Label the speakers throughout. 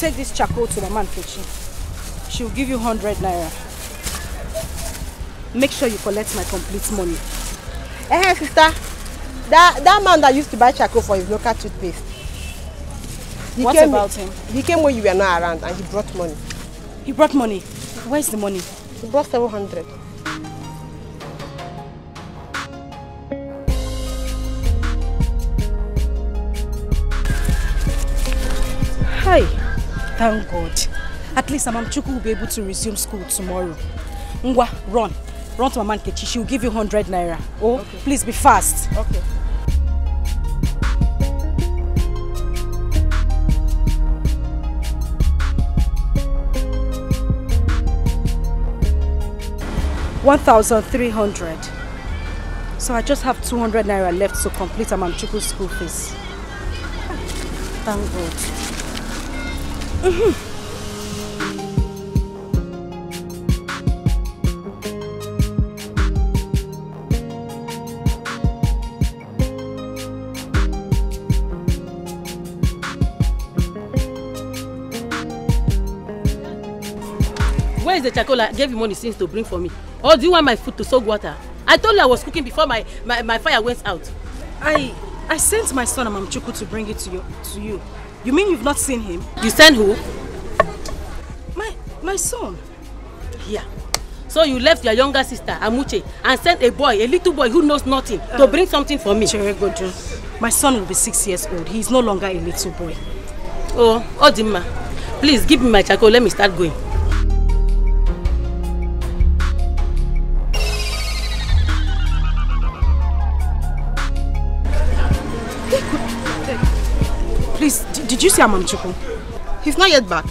Speaker 1: take this charcoal to Mama Nkechi. She will give you 100 naira. Make sure you collect my complete money.
Speaker 2: Eh, sister. That, that man that used to buy charcoal for his local toothpaste. He
Speaker 1: What
Speaker 2: came,
Speaker 1: about him?
Speaker 2: He came when you were not around and he brought money.
Speaker 1: He brought money. Where's the money?
Speaker 2: He brought 700.
Speaker 1: Thank God. At least Mama Chuku will be able to resume school tomorrow. Ngwa, run. Run to my Mama Nkechi. She will give you 100 naira. Oh, please be fast.
Speaker 2: Okay.
Speaker 1: One thousand three hundred. So I just have 200 naira left to complete Amam Chuku's school fees. Thank God. Mm-hmm.
Speaker 3: Where is the charcoal I gave you money since to bring for me? Or do you want my food to soak water? I told you I was cooking before my, my, my fire went out.
Speaker 1: I I sent my son Amam Chuku to bring it to you to you. You mean you've not seen him?
Speaker 3: You send who?
Speaker 1: My my son.
Speaker 3: Here. So you left your younger sister, Amuche, and sent a boy, a little boy who knows nothing, to bring something for me.
Speaker 1: Cheregojo. My son will be six years old. He is no longer a little boy.
Speaker 3: Oh, Odima, please give me my charcoal. Let me start going.
Speaker 1: Did you see Amam Chuku?
Speaker 2: He's not yet back.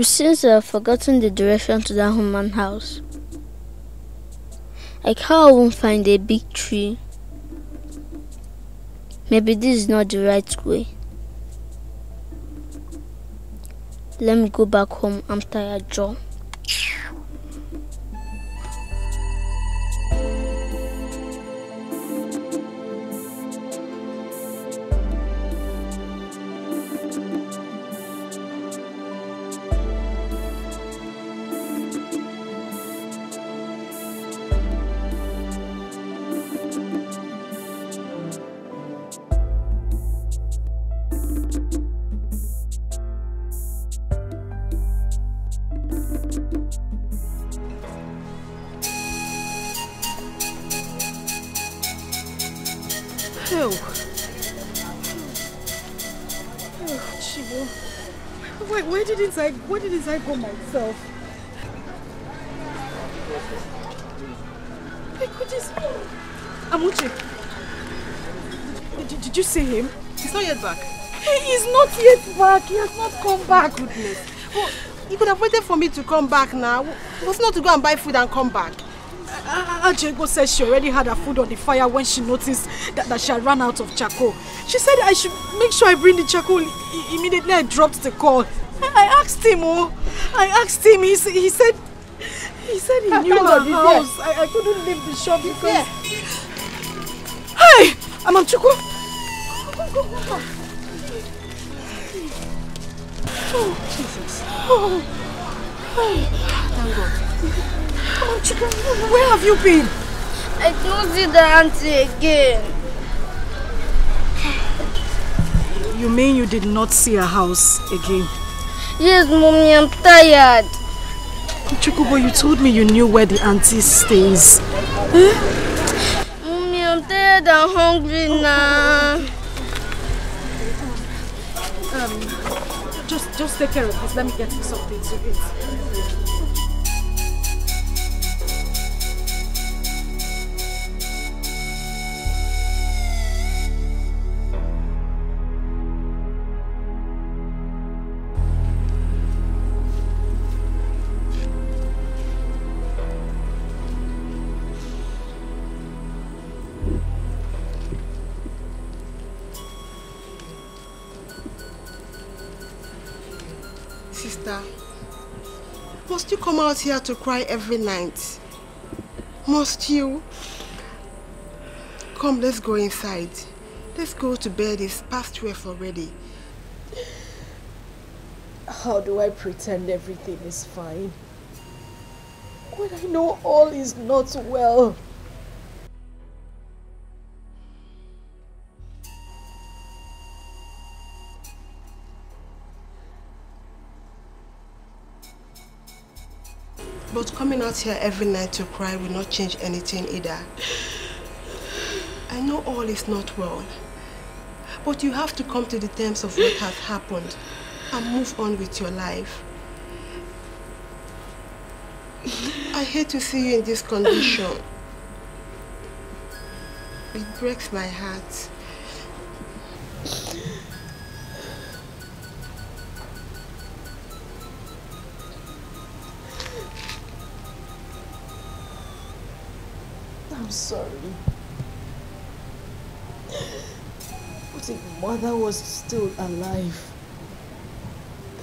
Speaker 4: It seems I have forgotten the direction to that human house. I can't even find a big tree. Maybe this is not the right way. Let me go back home. I'm tired, Joe.
Speaker 1: I go myself? My goodness. Amuche. Did, did you see him?
Speaker 2: He's not yet back.
Speaker 1: He is not yet back. He has not come back.
Speaker 2: Goodness. Well, you could have waited for me to come back now. It was not to go and buy food and come back.
Speaker 1: Ajego said she already had her food on the fire when she noticed that, that she had run out of charcoal. She said I should make sure I bring the charcoal. I- immediately I dropped the call. I, I asked him, oh, I asked him. He, he said, he said he knew
Speaker 2: God
Speaker 1: house. I, I couldn't leave the shop because.
Speaker 2: Yeah.
Speaker 1: Hey, Amam Chuku. Oh, Jesus. Oh. Thank God. Amam Chuku, where have you been?
Speaker 4: I don't see the auntie again.
Speaker 1: You mean you did not see her house again?
Speaker 4: Yes, mommy, I'm tired.
Speaker 1: Chukubo, you told me you knew where the auntie stays.
Speaker 4: Huh? Mommy, I'm tired and hungry now.
Speaker 1: Um, just, just take care of this. Let me get you something to eat.
Speaker 2: Must you come out here to cry every night? Must you? Come, let's go inside. Let's go to bed. It's past 12 already.
Speaker 1: How do I pretend everything is fine? When I know all is not well.
Speaker 2: Here every night to cry will not change anything either. I know all is not well. But you have to come to the terms of what has happened and move on with your life. I hate to see you in this condition. It breaks my heart.
Speaker 1: I'm sorry. But if mother was still alive,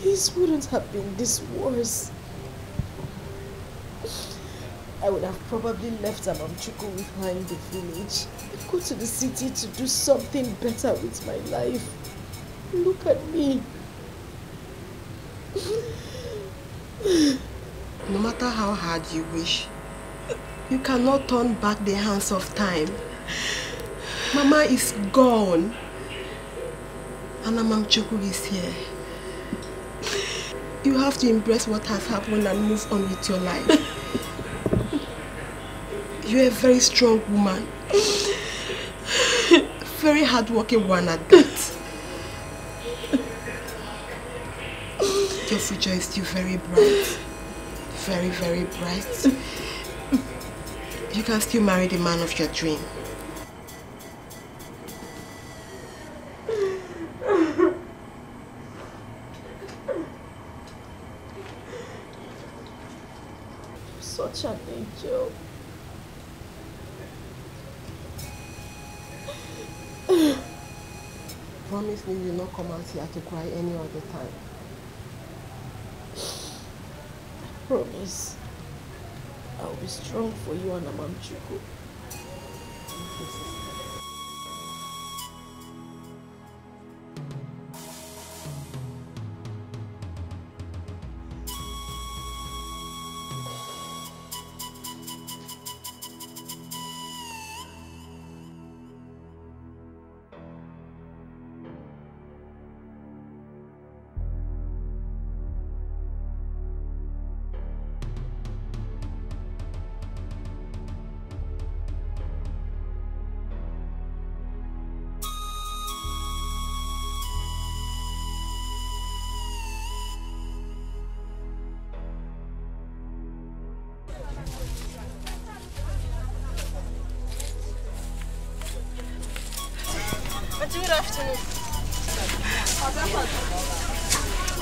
Speaker 1: this wouldn't have been this worse. I would have probably left Amamchuku with her in the village and go to the city to do something better with my life. Look at me.
Speaker 2: No matter how hard you wish, you cannot turn back the hands of time. Mama is gone. And Amamchuku is here. You have to embrace what has happened and move on with your life. You're a very strong woman. Very hardworking one at that. Your future is still very bright. Very, very bright. You can still marry the man of your dream.
Speaker 1: Such an angel.
Speaker 2: Promise me you'll not come out here to cry any other time.
Speaker 1: Promise. I'll be strong for you and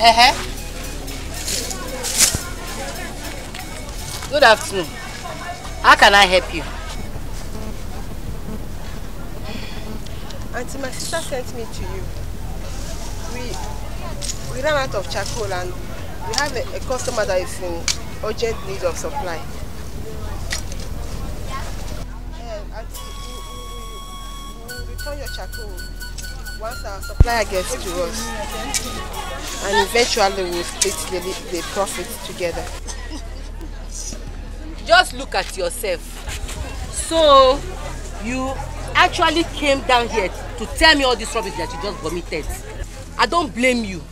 Speaker 3: Uh-huh. Good afternoon. How can I help you?
Speaker 2: Auntie, my sister sent me to you. We we ran out of charcoal and we have a, a customer that is in urgent need of supply. Uh, auntie, we, we, we return your charcoal once our supplier gets to us. And eventually we'll split the, the profit together.
Speaker 3: Just look at yourself. So, you actually came down here to tell me all this rubbish that you just vomited. I don't blame you.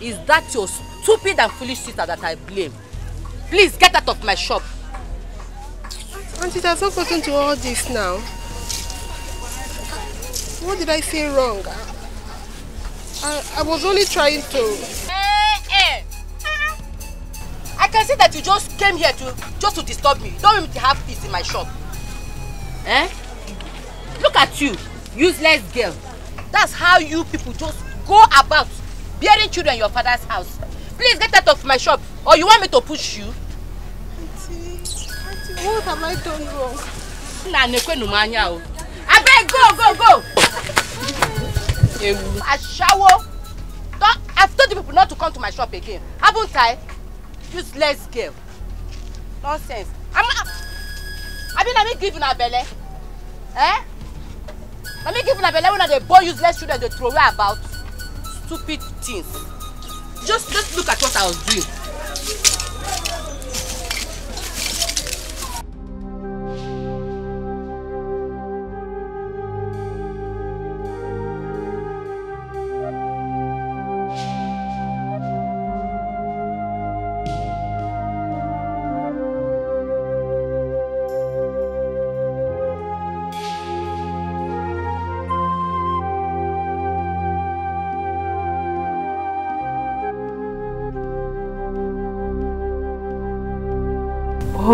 Speaker 3: Is that your stupid and foolish sister that I blame? Please get out of my shop.
Speaker 2: Auntie, has not gotten to all this now. What did I say wrong? I, I was only trying to.
Speaker 3: Eh, eh. I can see that you just came here to just to disturb me. Don't want me to have peace in my shop. Eh? Look at you, useless girl. That's how you people just go about bearing children in your father's house. Please get out of my shop or you want me to push you?
Speaker 2: Auntie, auntie, what have I done wrong?
Speaker 3: O. Abeg go go go. Ewu. Aṣawo. Don't- I've told you people not to come to my shop again. Haven't I? Useless girl. Nonsense. I'm Abi na me give una belle? Eh? Na me give una belle when I dey born useless children dey throw away about? Stupid things. Just just look at what I was doing.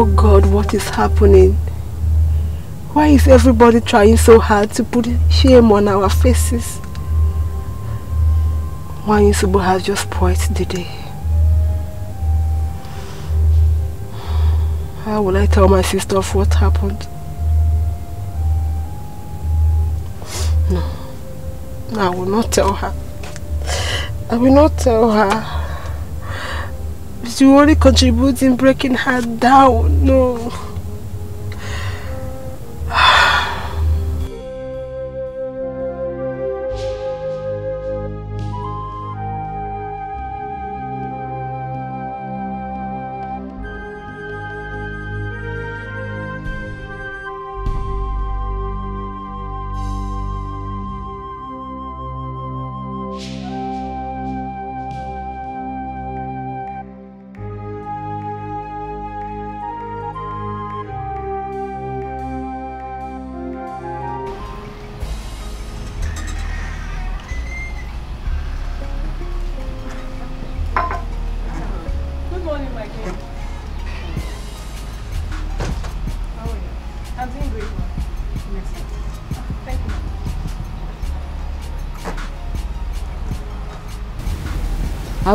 Speaker 2: Oh God, what is happening? Why is everybody trying so hard to put shame on our faces? Why is Insubu has just spoiled the day. How will I tell my sister of what happened? No, I will not tell her. I will not tell her. She will only contribute in breaking her down. No.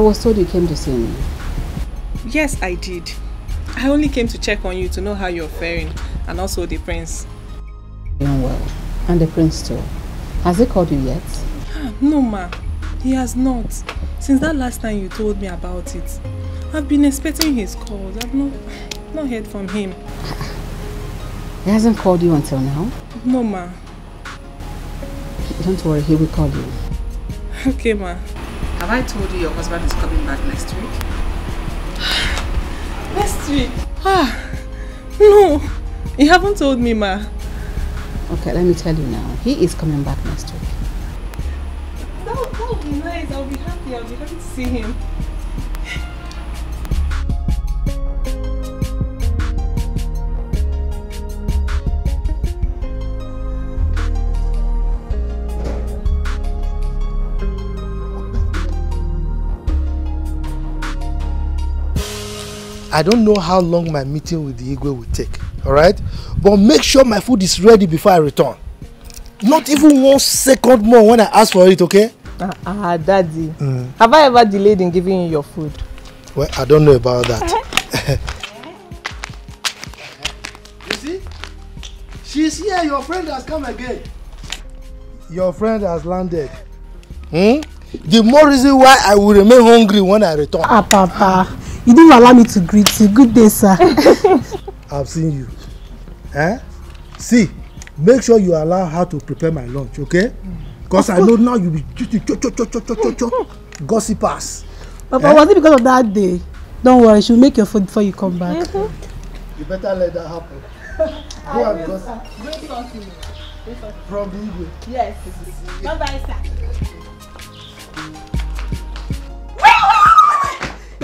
Speaker 3: Was told you came to see me.
Speaker 5: Yes, I did. I only came to check on you to know how you're faring and also the prince.
Speaker 3: Doing well. And the prince too. Has he called you yet?
Speaker 5: No, ma. He has not. Since that last time you told me about it. I've been expecting his calls. I've not, not heard from him.
Speaker 3: He hasn't called you until now?
Speaker 5: No, ma.
Speaker 3: Don't worry, he will call you.
Speaker 5: Okay, ma.
Speaker 6: Have I told you your husband is coming back next week?
Speaker 5: Next week? Ah, no. You haven't told me, ma.
Speaker 3: Okay, let me tell you now. He is coming back next week.
Speaker 5: That would, that would be nice. I'll be happy. I'll be happy to see him.
Speaker 7: I don't know how long my meeting with the Igwe will take, alright? But make sure my food is ready before I return. Not even one second more when I ask for it, okay?
Speaker 8: Ah, ah, daddy. Have I ever delayed in giving you your food?
Speaker 7: Well, I don't know about that. you see? She's here, your friend has come again. Your friend has landed. Hmm? The more reason why I will remain hungry when I return.
Speaker 9: Ah, Papa, You didn't allow me to greet you. Good day, sir.
Speaker 7: I've seen you. Eh? See, make sure you allow her to prepare my lunch, okay? Because I know now you'll be cho cho cho cho cho cho cho gossipers.
Speaker 9: Papa,
Speaker 7: eh?
Speaker 9: was it because of that day? Don't worry, she'll make your food before you come back.
Speaker 7: You better let that happen. Go and gossip. Great talking. From the Igwe.
Speaker 9: Yes. Bye bye, sir.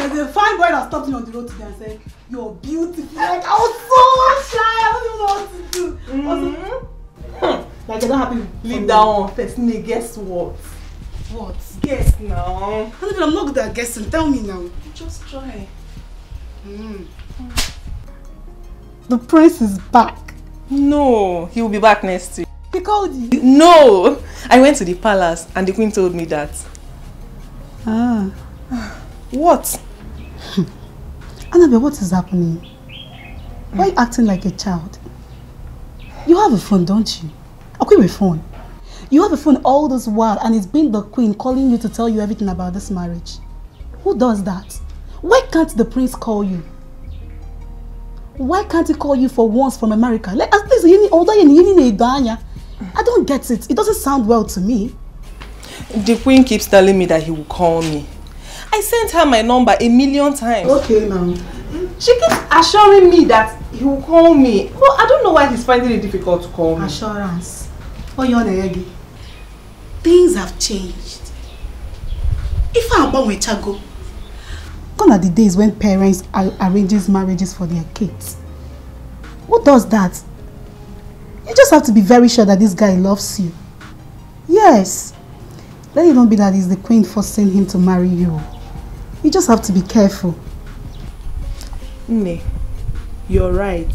Speaker 9: There's a fine boy that stopped me on the road today and said, You're beautiful. Like I was so shy. I don't even know what to do. Mm-hmm. Like I don't happy.
Speaker 5: Leave that one. Personally, guess what?
Speaker 9: What?
Speaker 5: Guess now.
Speaker 9: I'm not good at guessing. Tell me now.
Speaker 5: Just try.
Speaker 9: Mm. The prince is back.
Speaker 5: No, he will be back next week.
Speaker 9: He called you.
Speaker 5: No! I went to the palace and the queen told me that.
Speaker 9: Ah.
Speaker 5: What?
Speaker 9: Annabelle, what is happening? Why are you acting like a child? You have a phone, don't you? A queen with phone. You have a phone all this while and it's been the queen calling you to tell you everything about this marriage. Who does that? Why can't the prince call you? Why can't he call you for once from America? Like, at least you need older you need a I don't get it. It doesn't sound well to me.
Speaker 5: The queen keeps telling me that he will call me. I sent her my number a million times.
Speaker 9: Okay now.
Speaker 5: She keeps assuring me that he will call me. Well, I don't know why he's finding it difficult to call me.
Speaker 9: Assurance. Oh, you're the Things have changed. If I'm born with Chago, gone are the days when parents ar arranges marriages for their kids. Who does that? You just have to be very sure that this guy loves you. Yes. Let it not be that he's the queen forcing him to marry you. You just have to be careful.
Speaker 5: Ne, you're right.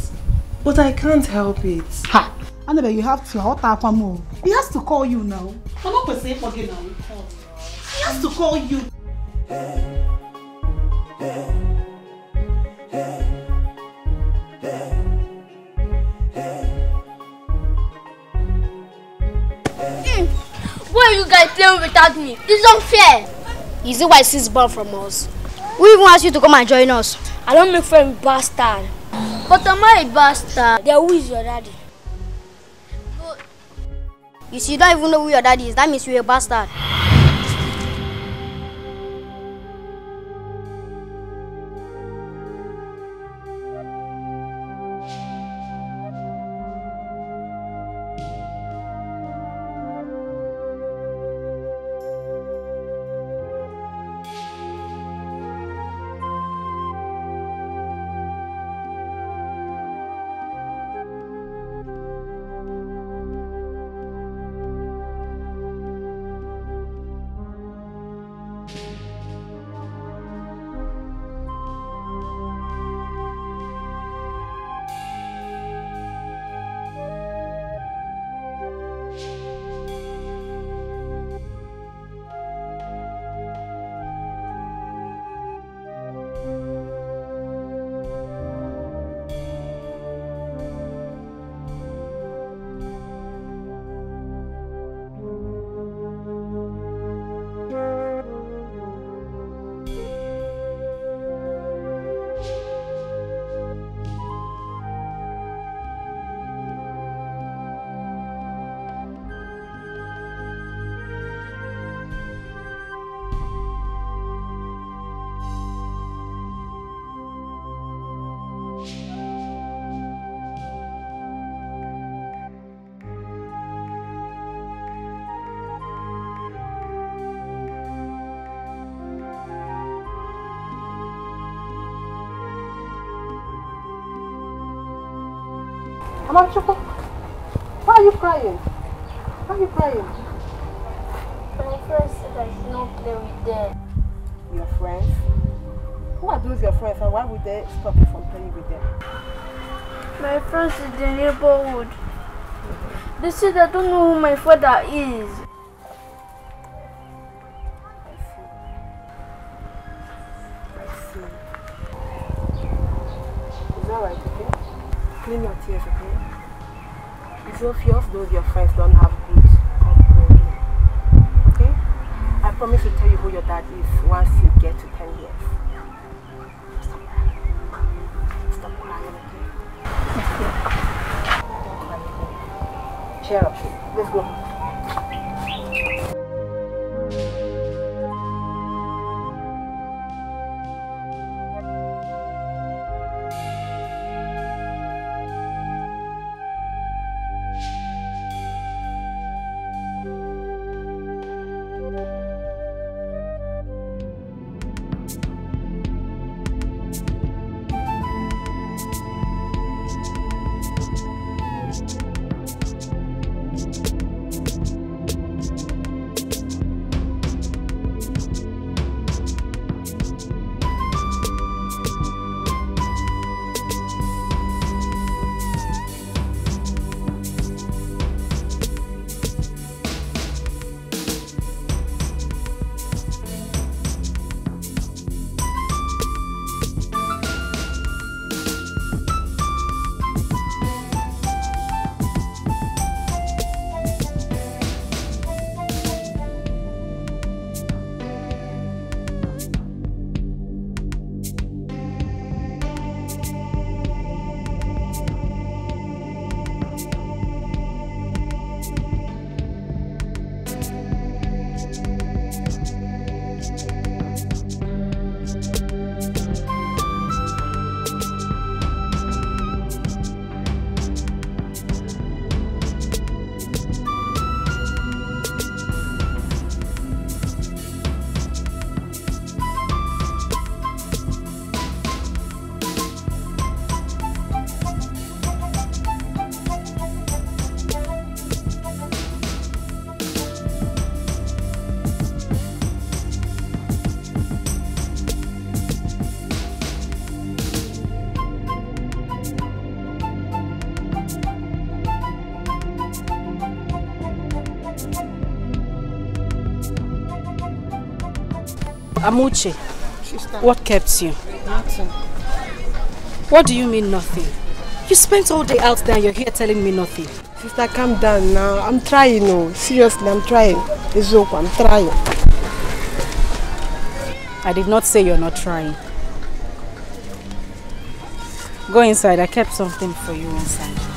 Speaker 5: But I can't help it.
Speaker 9: Ha! Annabelle, you have to. What type more? He has to call you now. I'm not going to say forget now. He has to call you. Hmm.
Speaker 4: Why are you guys playing without me? This is unfair.
Speaker 10: Is it why she's born from us?
Speaker 4: Who even asked you to come and join us?
Speaker 10: I don't make friends bastard.
Speaker 4: But am I a bastard?
Speaker 10: Then who is your daddy?
Speaker 4: You see, you don't even know who your daddy is. That means you're a bastard.
Speaker 2: Amachukwu, why are you crying? Why are you crying?
Speaker 4: My friend said I should not play with them.
Speaker 2: Your friends? Who are those your friends and why would they stop you from playing with them?
Speaker 4: My friends in the neighborhood. They said I don't know who my father is.
Speaker 1: Amuche, what kept you?
Speaker 2: Nothing.
Speaker 1: What do you mean nothing? You spent all day out there and you're here telling me nothing.
Speaker 2: Sister, calm down now. I'm trying, no. Seriously, I'm trying. It's okay, I'm trying.
Speaker 1: I did not say you're not trying. Go inside. I kept something for you inside.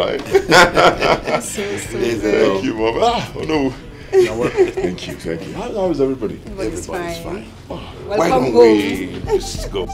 Speaker 11: We're,
Speaker 12: good.
Speaker 11: We're, we're trying.
Speaker 2: so, so
Speaker 11: Thank you, Mom. Ah, oh no. Thank you. Thank you. How, how is everybody?
Speaker 2: Everybody's
Speaker 11: Everybody's
Speaker 2: fine.
Speaker 11: Oh,
Speaker 2: Welcome
Speaker 11: why don't
Speaker 2: home.
Speaker 11: we just go?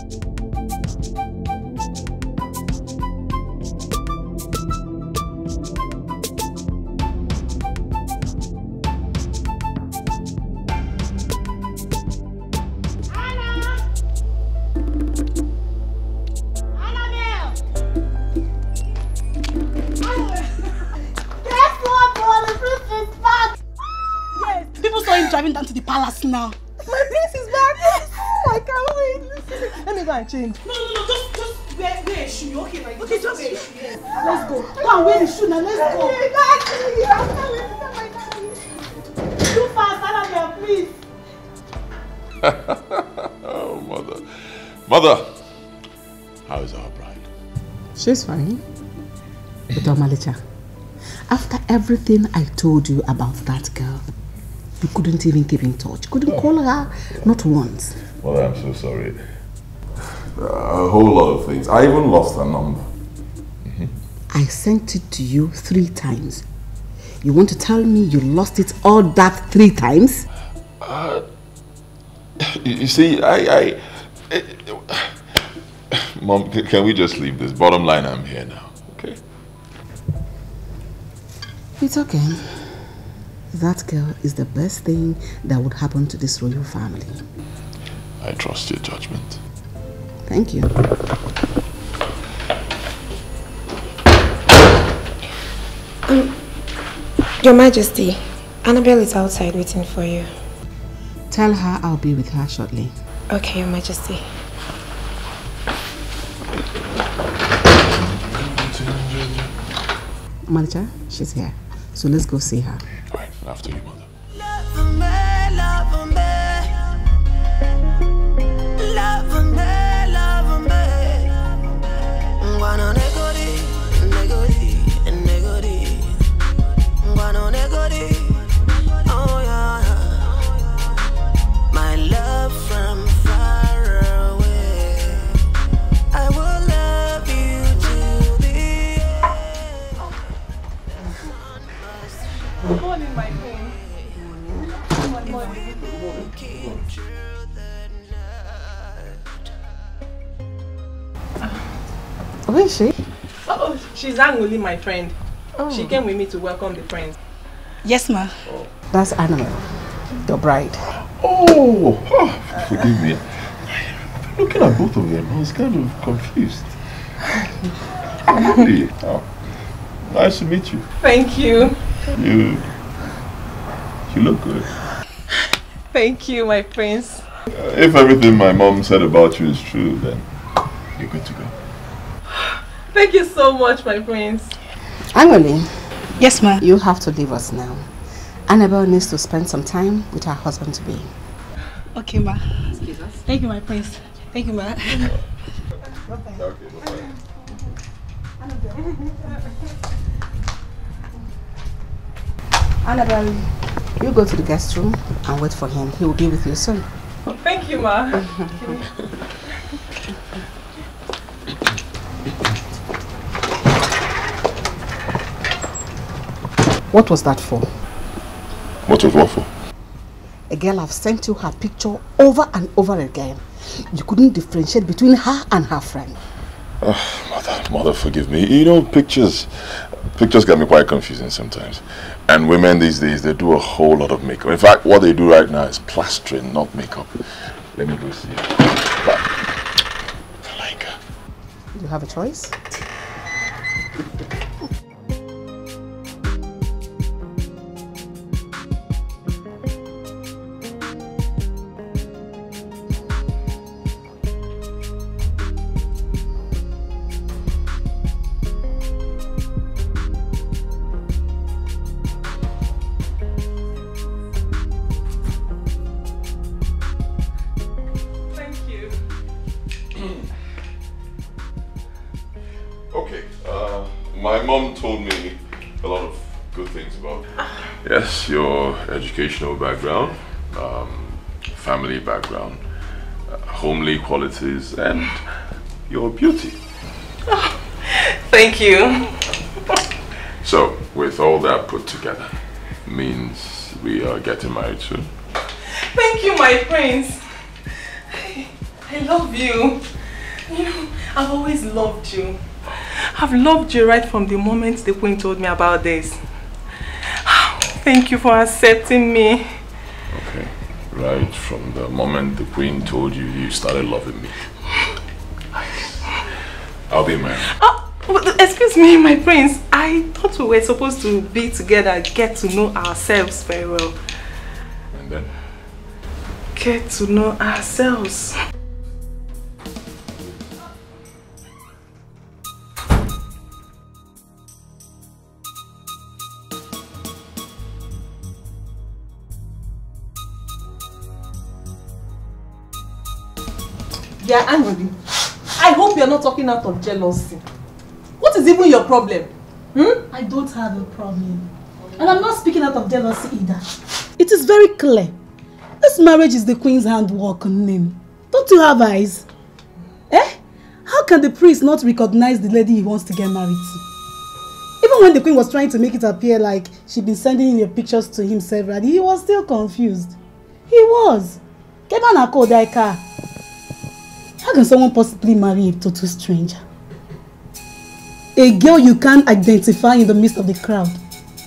Speaker 13: Everything I told you about that girl, you couldn't even keep in touch. Couldn't call her, not once.
Speaker 11: Well, I'm so sorry. a whole lot of things. I even lost her number.
Speaker 13: I sent it to you three times. You want to tell me you lost it all that three times?
Speaker 11: Uh, you see, I, I, eh, Mom, can we just leave this? Bottom line, I'm here now.
Speaker 13: It's okay. That girl is the best thing that would happen to this royal family.
Speaker 11: I trust your judgment.
Speaker 13: Thank you.
Speaker 14: Um, Your Majesty, Annabelle is outside waiting for you.
Speaker 13: Tell her I'll be with her shortly.
Speaker 14: Okay, Your Majesty.
Speaker 13: Malcha, she's here. So let's go see her.
Speaker 11: All right, after you, mother.
Speaker 13: Where is she?
Speaker 5: Oh, she's Angoli, my friend. She came with me to welcome the prince.
Speaker 9: Yes, ma'am.
Speaker 13: That's Annabelle, your bride.
Speaker 11: Oh, oh, forgive me. Looking at both of them, I was kind of confused. Really? Oh, nice to meet you.
Speaker 5: Thank you.
Speaker 11: You, you look good.
Speaker 5: Thank you, my prince.
Speaker 11: Uh, if everything my mom said about you is true, then you're good to go.
Speaker 5: Thank you so much, my prince.
Speaker 13: Angoli.
Speaker 9: Yes, ma'am.
Speaker 13: You have to leave us now. Annabelle needs to spend some time with her husband to be.
Speaker 9: Okay, ma. Excuse us. Thank you, my prince. Thank you, ma.
Speaker 13: Annabelle, you go to the guest room and wait for him. He will be with you soon.
Speaker 5: Thank you, ma.
Speaker 13: What was that for?
Speaker 12: What was what for?
Speaker 13: A girl I've sent you her picture over and over again. You couldn't differentiate between her and her friend.
Speaker 12: Oh, mother, mother, forgive me. You know, pictures, pictures get me quite confusing sometimes. And women these days, they do a whole lot of makeup. In fact, what they do right now is plastering, not makeup. Let me go see.
Speaker 13: Like
Speaker 5: her. You
Speaker 12: have a choice. Educational background, um, family background, uh, homely qualities, and your beauty.
Speaker 5: Thank you.
Speaker 12: So, with all that put together, means we are getting married soon.
Speaker 5: Thank you, my prince. I, I love you. You know, I've always loved you. I've loved you right from the moment the queen told me about this. Thank you for accepting me.
Speaker 12: Okay. Right from the moment the queen told you, you started loving me. I'll be married.
Speaker 5: Oh, excuse me, my prince. I thought we were supposed to be together, get to know ourselves very well.
Speaker 12: And then?
Speaker 5: Get to know ourselves.
Speaker 15: Yeah, angry. I hope you're not talking out of jealousy. What is even your problem?
Speaker 9: Hmm? I don't have a problem. And I'm not speaking out of jealousy either. It is very clear. This marriage is the queen's handwork name. Don't you have eyes? Eh? How can the priest not recognize the lady he wants to get married to? Even when the queen was trying to make it appear like she'd been sending your pictures to him severally, he was still confused. He was. Kebana Kodaika. How can someone possibly marry a total stranger? A girl you can't identify in the midst of the crowd.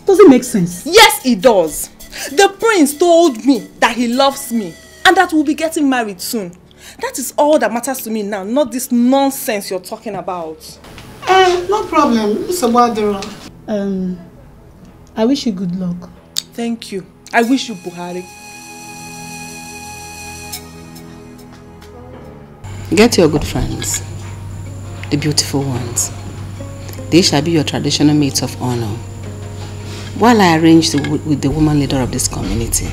Speaker 9: Does it make sense?
Speaker 15: Yes, it does. The prince told me that he loves me and that we'll be getting married soon. That is all that matters to me now, not this nonsense you're talking about.
Speaker 9: Eh, no problem, Mr. Wadura. Um, I wish you good luck.
Speaker 15: Thank you. I wish you Buhari.
Speaker 13: Get your good friends, the beautiful ones. They shall be your traditional mates of honor. While I arrange the, with the woman leader of this community,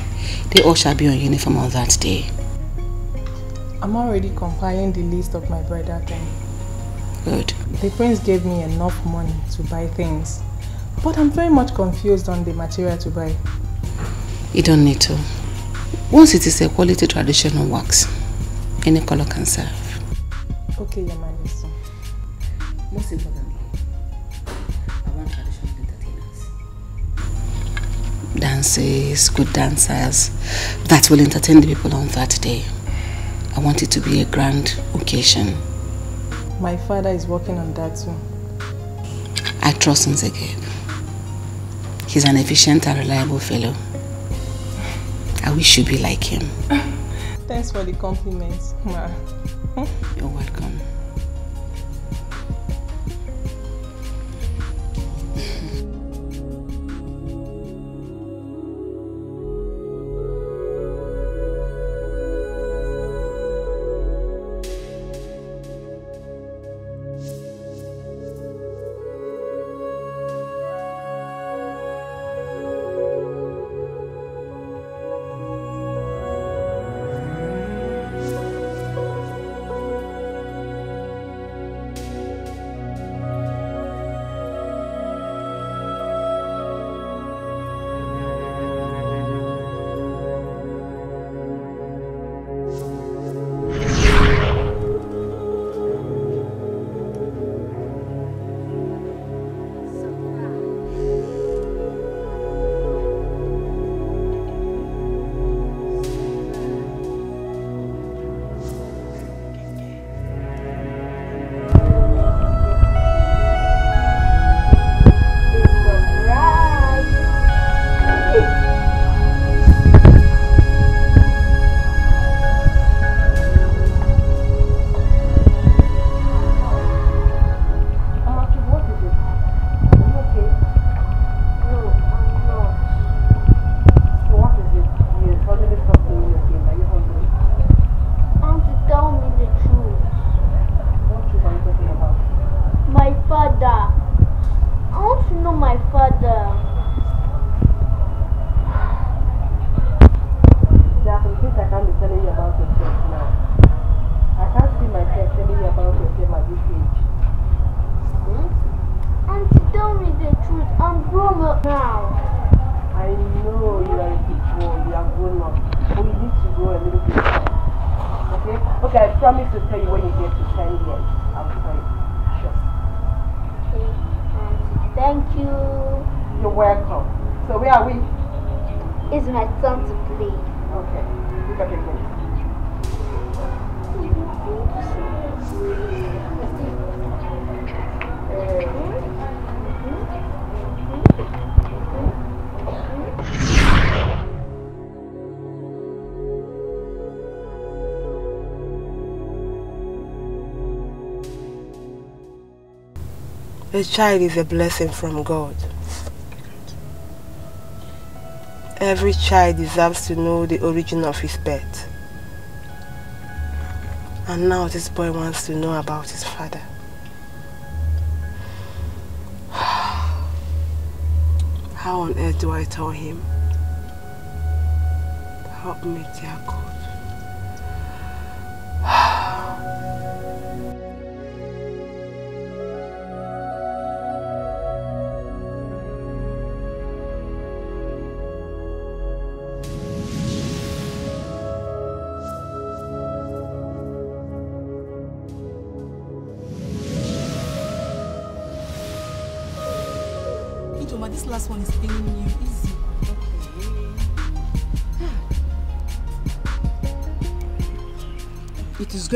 Speaker 13: they all shall be on uniform on that day.
Speaker 5: I'm already compiling the list of my bridal thing.
Speaker 13: Good.
Speaker 5: The prince gave me enough money to buy things, but I'm very much confused on the material to buy.
Speaker 13: You don't need to. Once it is a quality traditional wax, any color can serve.
Speaker 5: Okay, Your Majesty.
Speaker 13: Most importantly, I want traditional entertainers. Dances, good dancers that will entertain the people on that day. I want it to be a grand occasion.
Speaker 5: My father is working on that too.
Speaker 13: I trust him Nzegeb. He's an efficient and reliable fellow. I wish you'd be like him.
Speaker 5: Thanks for the compliments.
Speaker 13: You're welcome.
Speaker 2: A child is a blessing from God. Every child deserves to know the origin of his birth. And now this boy wants to know about his father. How on earth do I tell him? Help me, dear God.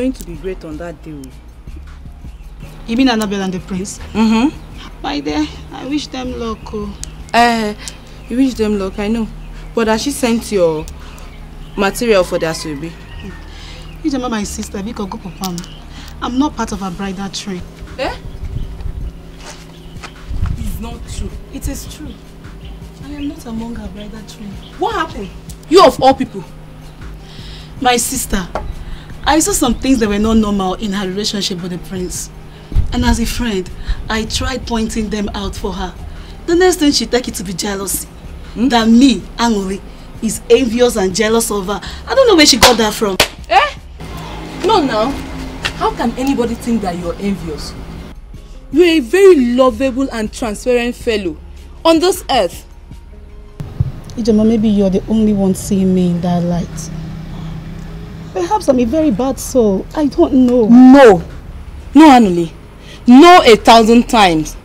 Speaker 16: Going to be great on that day.
Speaker 9: You mean Annabelle and the prince?
Speaker 16: Mm-hmm.
Speaker 9: My dear, I wish them luck. Oh.
Speaker 16: Uh, you wish them luck, I know. But has she sent your material for their survey?
Speaker 9: Ijoma, my sister, Biko go papa. I'm not part of her bridal train.
Speaker 16: Eh? It's not true.
Speaker 9: It is true. I am not among her bridal train.
Speaker 16: What happened? You of all people.
Speaker 9: My sister, I saw some things that were not normal in her relationship with the prince. And as a friend, I tried pointing them out for her. The next thing she take it to be jealousy. That me, Anuli, is envious and jealous of her. I don't know where she got that from.
Speaker 16: Eh? No, now. How can anybody think that you're envious? You're a very lovable and transparent fellow on this earth.
Speaker 9: Ijoma, maybe you're the only one seeing me in that light. Perhaps I'm a very bad soul. I don't know.
Speaker 16: No. No, Anuli. No a thousand times.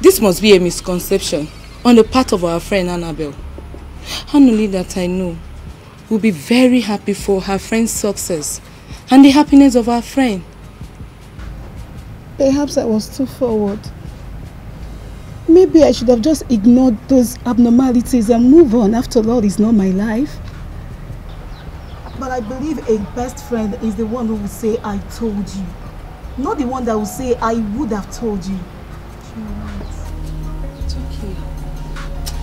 Speaker 16: This must be a misconception on the part of our friend Annabelle. Anuli that I know will be very happy for her friend's success and the happiness of our friend.
Speaker 9: Perhaps I was too forward. Maybe I should have just ignored those abnormalities and move on. After all, it's not my life. But I believe a best friend is the one who will say, I told you. Not the one that will say, I would have told you.
Speaker 16: It's okay.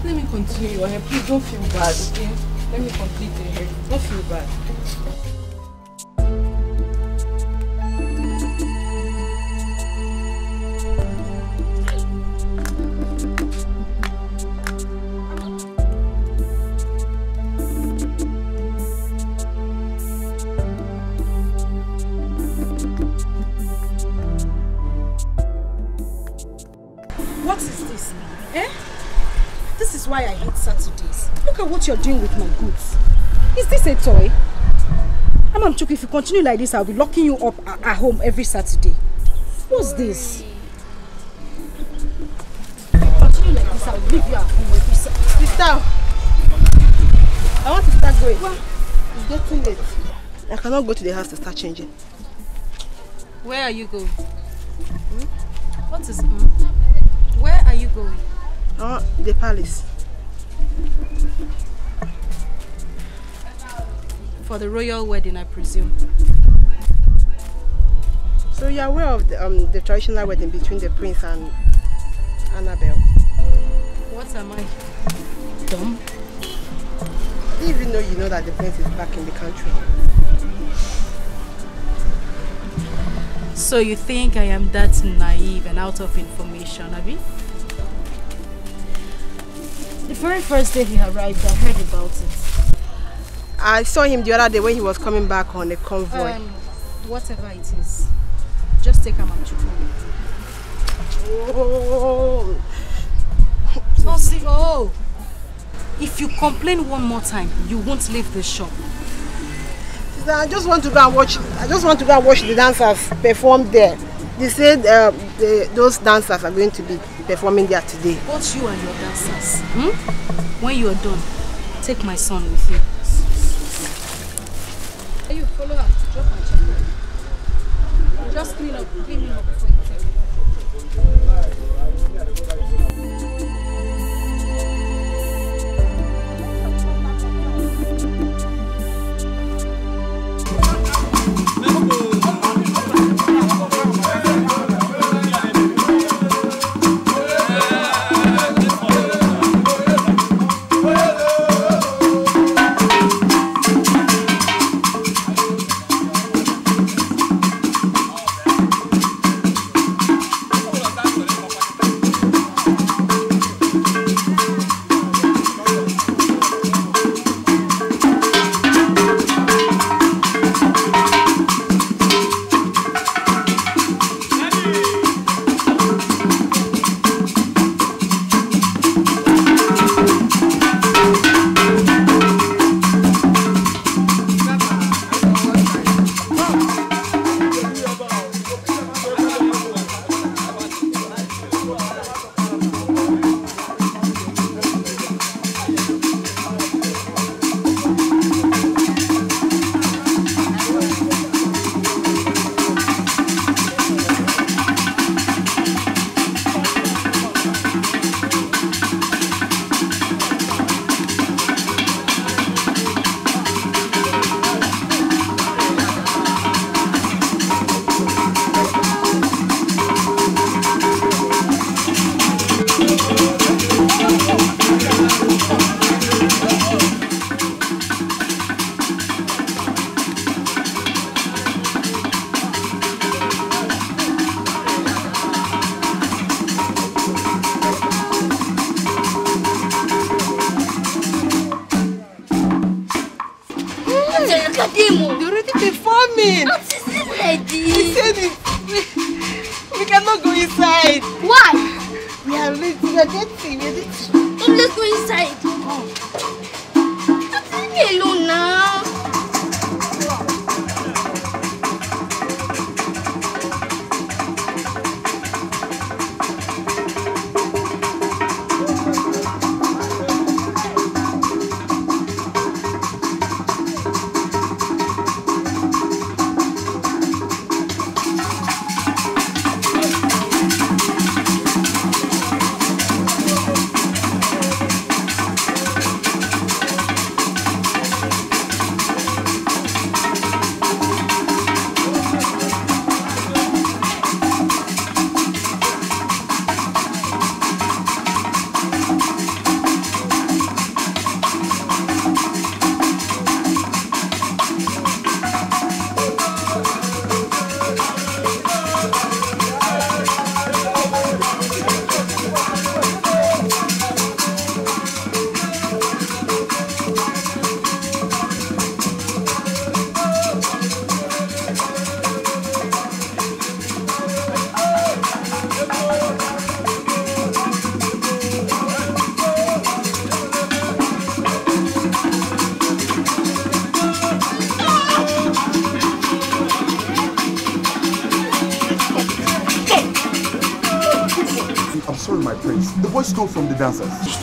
Speaker 16: Let me continue. And please don't feel bad, okay? Let me complete the hair. Don't feel bad.
Speaker 1: This is why I hate Saturdays. Look at what you're doing with my goods. Is this a toy? Amam Chuku, if you continue like this, I'll be locking you up at home every Saturday. What's this? If you continue like this, I'll leave you at home every Saturday.
Speaker 2: Sister, I want to start going. It's getting late. I cannot go to the house to start changing.
Speaker 10: Where are you going? What is mm? Where are you going?
Speaker 2: Oh, the palace.
Speaker 10: For the royal wedding, I presume.
Speaker 2: So you're aware of the, um, the traditional wedding between the prince and Annabelle?
Speaker 10: What am I? Dumb?
Speaker 2: Even though you know that the prince is back in the country.
Speaker 10: So you think I am that naive and out of information, Abby?
Speaker 1: The very first day he arrived, I heard about it.
Speaker 2: I saw him the other day when he was coming back on a convoy.
Speaker 10: Um, whatever it is, just take Amam Chuku.
Speaker 2: Oh,
Speaker 10: Oh, see, oh! If you complain one more time, you won't leave the shop.
Speaker 2: I just want to go and watch. I just want to go and watch the dancers perform there. They said uh, the, those dancers are going to be performing there today.
Speaker 1: Both you and your dancers. Hmm? When you are done, take my son with you. You follow her. Drop my chocolate. Just clean up. Clean him up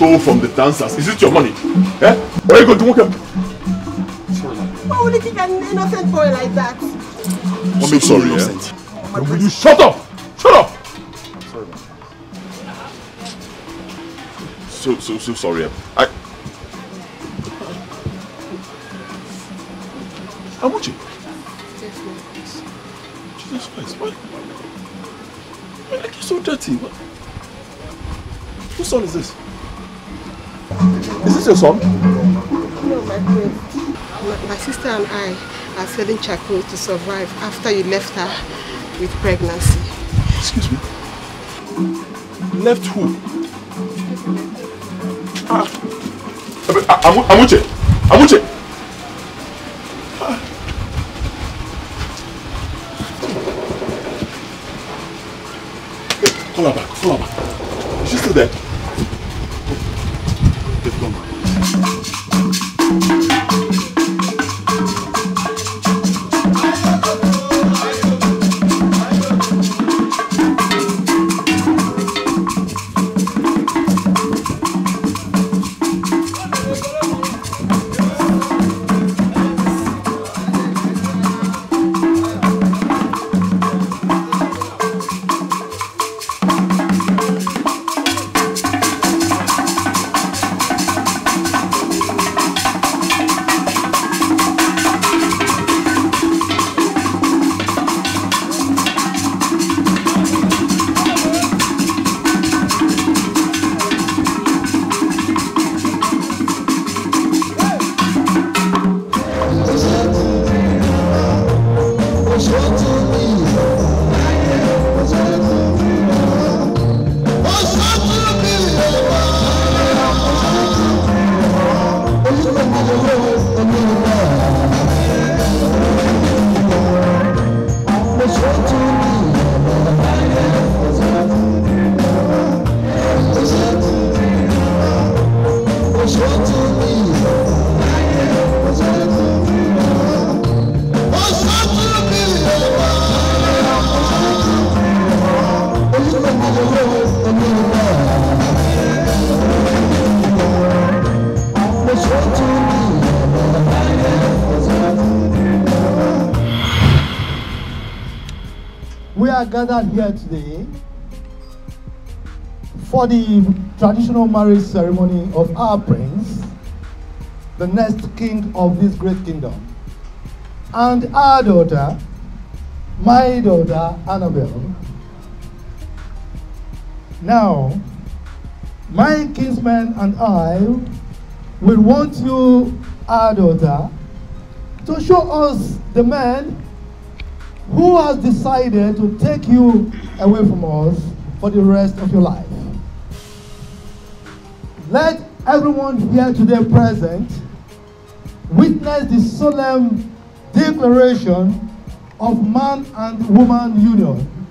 Speaker 17: Stole from the dancers.
Speaker 18: Is it your money? Eh? Where are you going to walk up?
Speaker 2: Why would you kick an innocent boy like that?
Speaker 18: I'm so sorry, eh? Will you shut up? Shut up!
Speaker 17: Sorry,
Speaker 18: So, so, so sorry. eh? I... Your son?
Speaker 2: No, my friend. My, my sister and I are selling charcoal to survive after you left her with pregnancy.
Speaker 18: Excuse me. Left who? Ah. Amu- Amuche! Amuche!
Speaker 19: Gathered here today for the traditional marriage ceremony of our prince, the next king of this great kingdom, and our daughter, my daughter Annabelle. Now, my kinsman and I will want you, our daughter, to show us the man who has decided to take you away from us for the rest of your life. Let everyone here today present witness the solemn declaration of man and woman union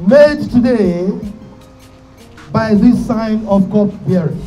Speaker 19: made today by this sign of cup bearing.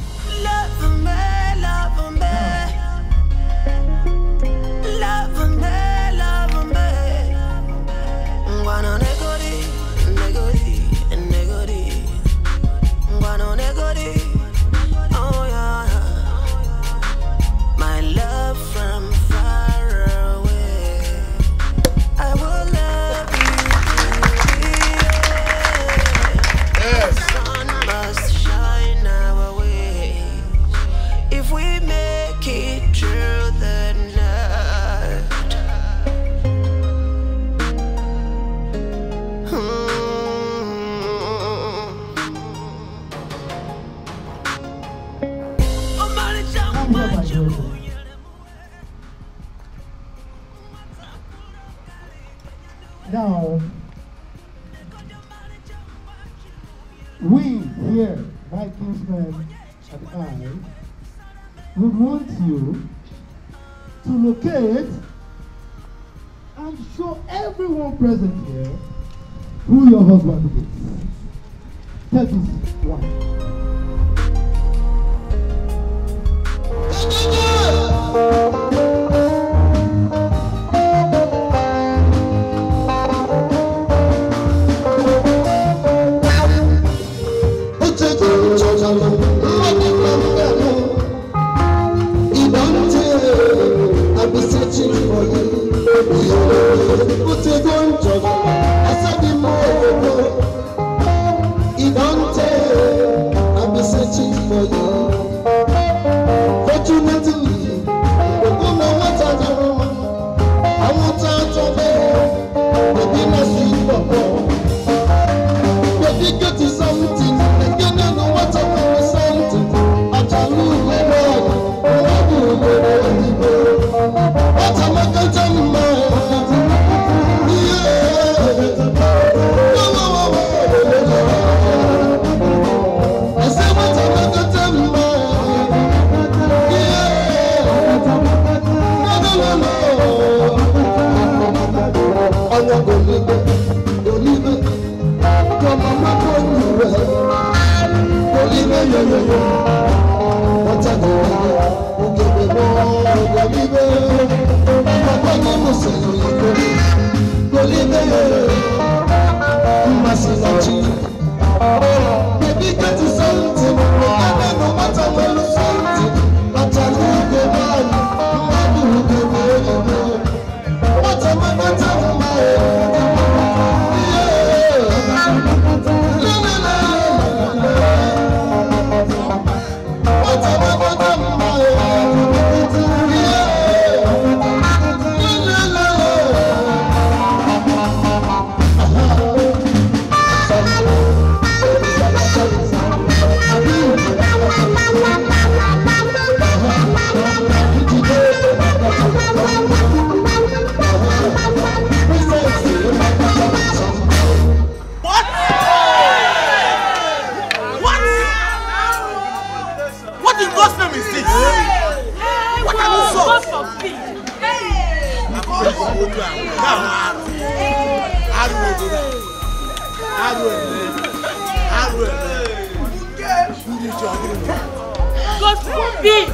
Speaker 1: God forbid!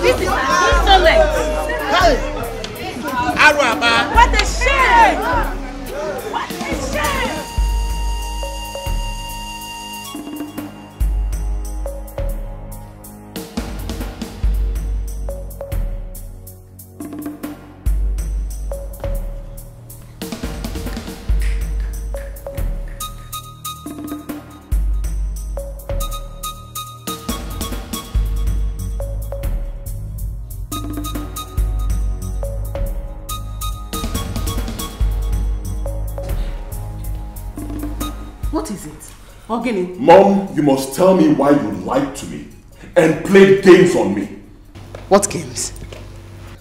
Speaker 1: This is insolent!
Speaker 20: Araba!
Speaker 1: What a shame!
Speaker 18: Mom, you must tell me why you lied to me and played games on me.
Speaker 21: What games?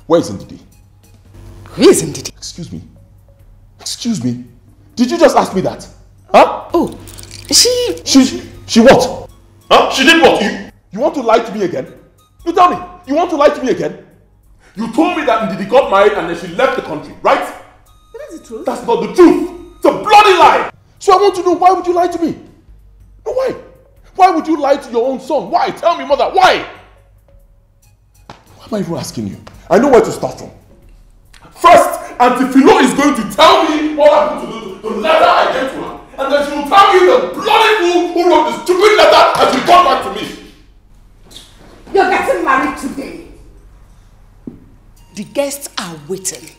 Speaker 18: Where is Ndidi?
Speaker 21: Who is Ndidi?
Speaker 18: Excuse me. Excuse me. Did you just ask me that? Huh?
Speaker 21: Oh, she...
Speaker 18: She... She what? Huh? She did what? You, you want to lie to me again? You tell me. You want to lie to me again? You told me that Ndidi got married and then she left the country, right?
Speaker 13: That is the truth.
Speaker 18: That's not the truth. It's a bloody lie. So I want to know why would you lie to me? No, why? Why would you lie to your own son? Why? Tell me, mother. Why? Why am I even asking you? I know where to start from. First, Auntie Philo is going to tell me what happened to the, the letter I gave to her. And then she will tell me the bloody fool who wrote the stupid letter and she got back to me.
Speaker 21: You're getting married today. The guests are waiting.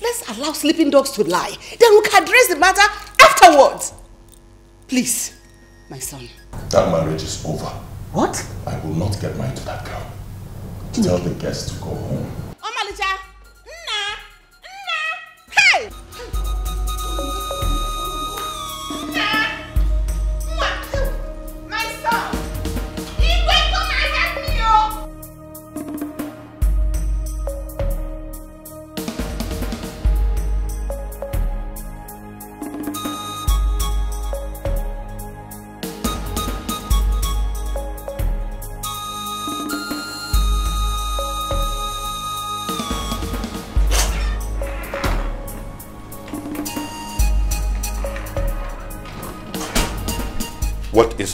Speaker 21: Let's allow sleeping dogs to lie. Then we can address the matter afterwards. Please, my son.
Speaker 18: That marriage is over.
Speaker 21: What?
Speaker 18: I will not get married to that girl. Tell the guests to go home.
Speaker 22: Omalicha!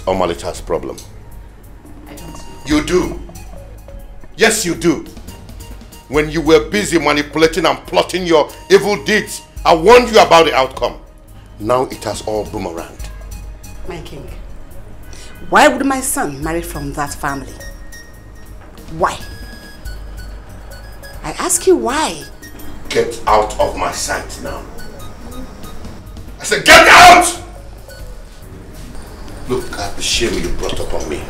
Speaker 23: Is Omalicha's problem? You do. Yes, you do. When you were busy manipulating and plotting your evil deeds, I warned you about the outcome. Now it has all boomeranged.
Speaker 21: My king, why would my son marry from that family? Why? I ask you why.
Speaker 23: Get out of my sight now. I said, get out! Look at the shame you brought upon me.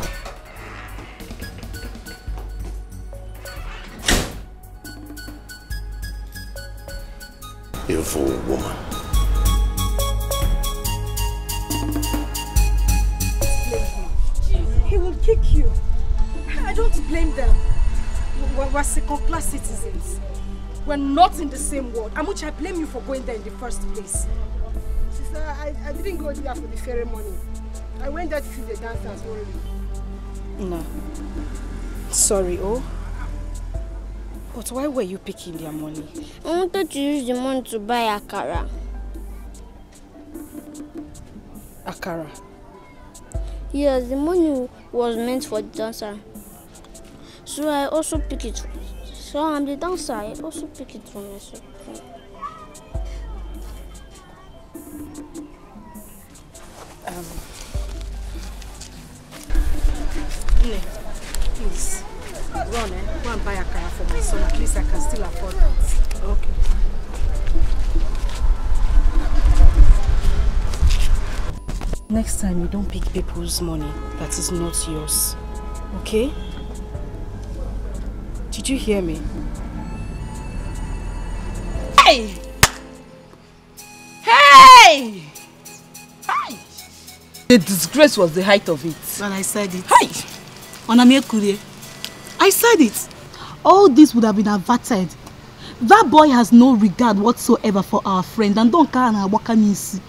Speaker 23: Evil woman.
Speaker 1: He will kick you. I don't blame them. We're, we're second-class citizens. We're not in the same world. Amuchi, I blame you for going there in the first place.
Speaker 2: Sister, I, I didn't go there for the ceremony. I went there to see the dancers only.
Speaker 1: No. Sorry, oh. But why were you picking their money?
Speaker 4: I wanted to use the money to buy akara.
Speaker 1: Akara?
Speaker 4: Yes, the money was meant for the dancer. So I also pick it. So I'm the dancer. I also pick it for myself.
Speaker 1: Um, Nne, please, run, eh? Go and buy akara for my son. At least I can still afford that. Okay. Next time, you don't pick people's money that is not yours. Okay? Did you hear me?
Speaker 13: Hey! Hey! Hey! The disgrace was the height of it.
Speaker 9: And I said it.
Speaker 13: Hey!
Speaker 9: Onamie Kurie. I said it. All this would have been averted. That boy has no regard whatsoever for our friend and don't care na wakanisi.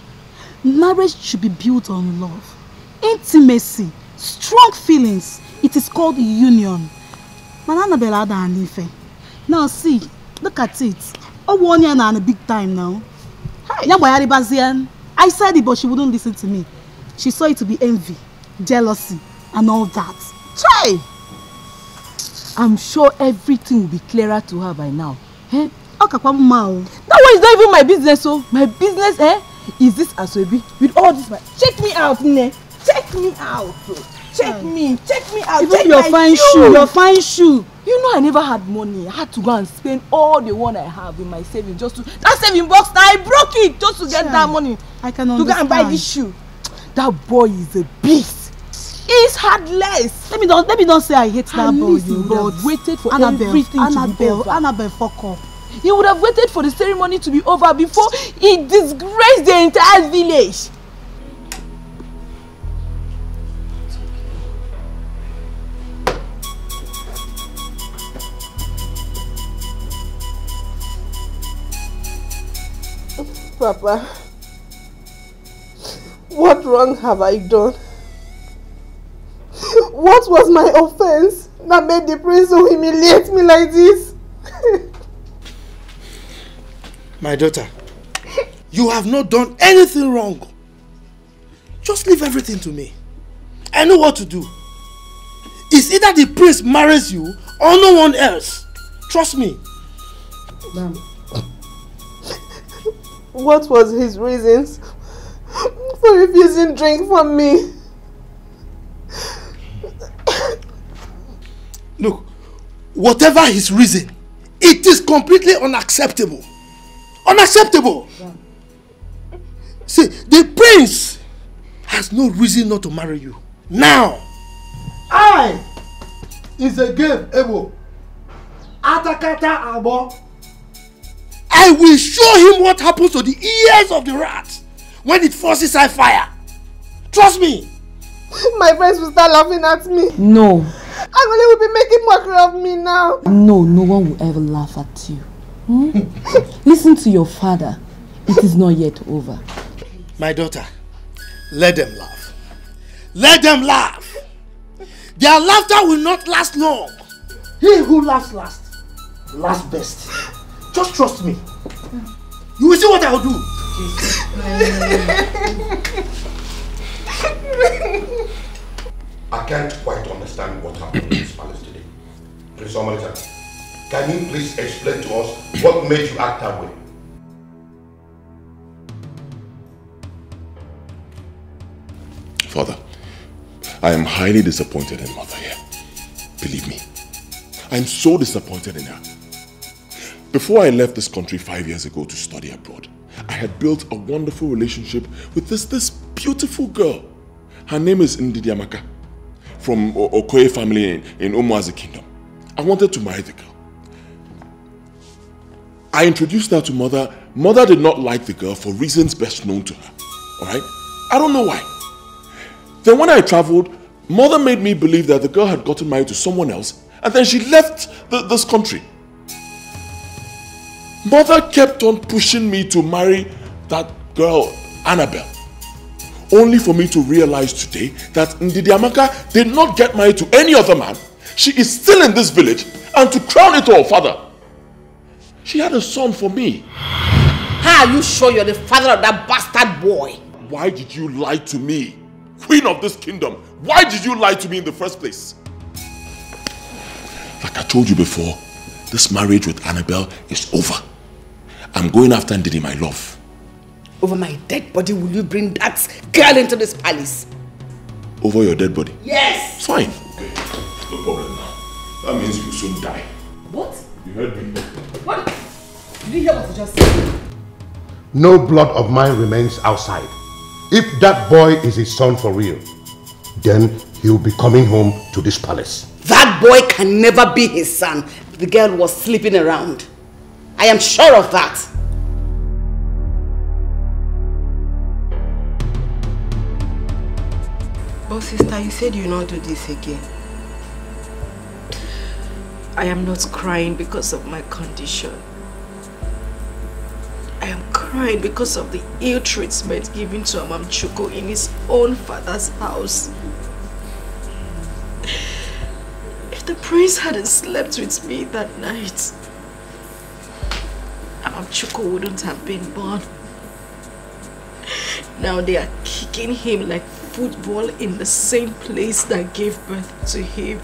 Speaker 9: Marriage should be built on love, intimacy, strong feelings. It is called union. Now see, look at it. Oh, one year na big time now. Ya gbagharịbazie. I said it, but she wouldn't listen to me. She saw it to be envy, jealousy, and all that.
Speaker 13: Try! I'm sure everything will be clearer to her by now. Eh?
Speaker 9: Ọkakwa mma o.
Speaker 13: That one is not even my business, oh. My business, eh? Is this Asoebi with all this? My... Check me out, Nne. Check me out. oh. Check me. Check me out.
Speaker 9: Even
Speaker 13: Check
Speaker 9: your fine shoe, your fine shoe.
Speaker 13: You know I never had money. I had to go and spend all the one I have in my savings just to that saving box. Now I broke it just to get
Speaker 9: Chai,
Speaker 13: that money.
Speaker 9: I can
Speaker 13: to go and buy this shoe. That boy is a beast. He's heartless.
Speaker 9: Let me don't. let me don't say I hate that boy. You
Speaker 13: would have waited for
Speaker 9: Annabelle,
Speaker 13: everything Annabelle, to be over.
Speaker 9: Annabelle, fuck.
Speaker 13: He would have waited for the ceremony to be over before he disgraced the entire village.
Speaker 2: Papa, what wrong have I done? What was my offense that made the prince so humiliate me like this?
Speaker 7: My daughter, you have not done anything wrong. Just leave everything to me. I know what to do. It's either the prince marries you or no one else. Trust me.
Speaker 2: Ma'am. What was his reasons for refusing drink from me?
Speaker 7: Look, whatever his reason, it is completely unacceptable. Unacceptable. See, the prince has no reason not to marry you. Now, I is a game able. Atakata abo. I will show him what happens to the ears of the rat when it forces I fire. Trust me.
Speaker 2: My friends will start laughing at me.
Speaker 24: No,
Speaker 2: Anuli will be making mockery of me now.
Speaker 24: no, no one will ever laugh at you. Hmm? Listen to your father. It is not yet over.
Speaker 7: My daughter, let them laugh. Let them laugh. Their laughter will not last long. He who laughs last, laughs best. Just trust me. You will see what I will do.
Speaker 23: I can't quite understand what happened in this palace today. Prince Omalicha, can you please explain to us what made you act that way?
Speaker 18: Father, I am highly disappointed in Mother here. Believe me. I'm so disappointed in her. Before I left this country five years ago to study abroad, I had built a wonderful relationship with this, this beautiful girl. Her name is Ndidi Amaka from Okoye family in, in Umuazi kingdom. I wanted to marry the girl. I introduced her to mother. Mother did not like the girl for reasons best known to her. Alright? I don't know why. Then when I traveled, mother made me believe that the girl had gotten married to someone else and then she left the, this country. Mother kept on pushing me to marry that girl, Annabelle. Only for me to realize today that Ndidi Amaka did not get married to any other man. She is still in this village and to crown it all, father, she had a son for me.
Speaker 13: How are you sure you're the father of that bastard boy?
Speaker 18: Why did you lie to me? Queen of this kingdom, why did you lie to me in the first place? Like I told you before, this marriage with Annabelle is over. I'm going after Ndidi, my love.
Speaker 13: Over my dead body, will you bring that girl into this palace?
Speaker 18: Over your dead body.
Speaker 13: Yes!
Speaker 18: It's fine. Okay, no problem now. That means you soon die.
Speaker 13: What?
Speaker 18: You heard me.
Speaker 13: What? Did you hear what you just said?
Speaker 23: No blood of mine remains outside. If that boy is his son for real, then he'll be coming home to this palace.
Speaker 13: That boy can never be his son. The girl was sleeping around. I am sure of that.
Speaker 2: But sister, you said you will not do this again.
Speaker 1: I am not crying because of my condition. I am crying because of the ill treatment given to Amam Chuko in his own father's house. If the prince hadn't slept with me that night, Amam Chuko wouldn't have been born. Now they are kicking him like football in the same place that gave birth to him.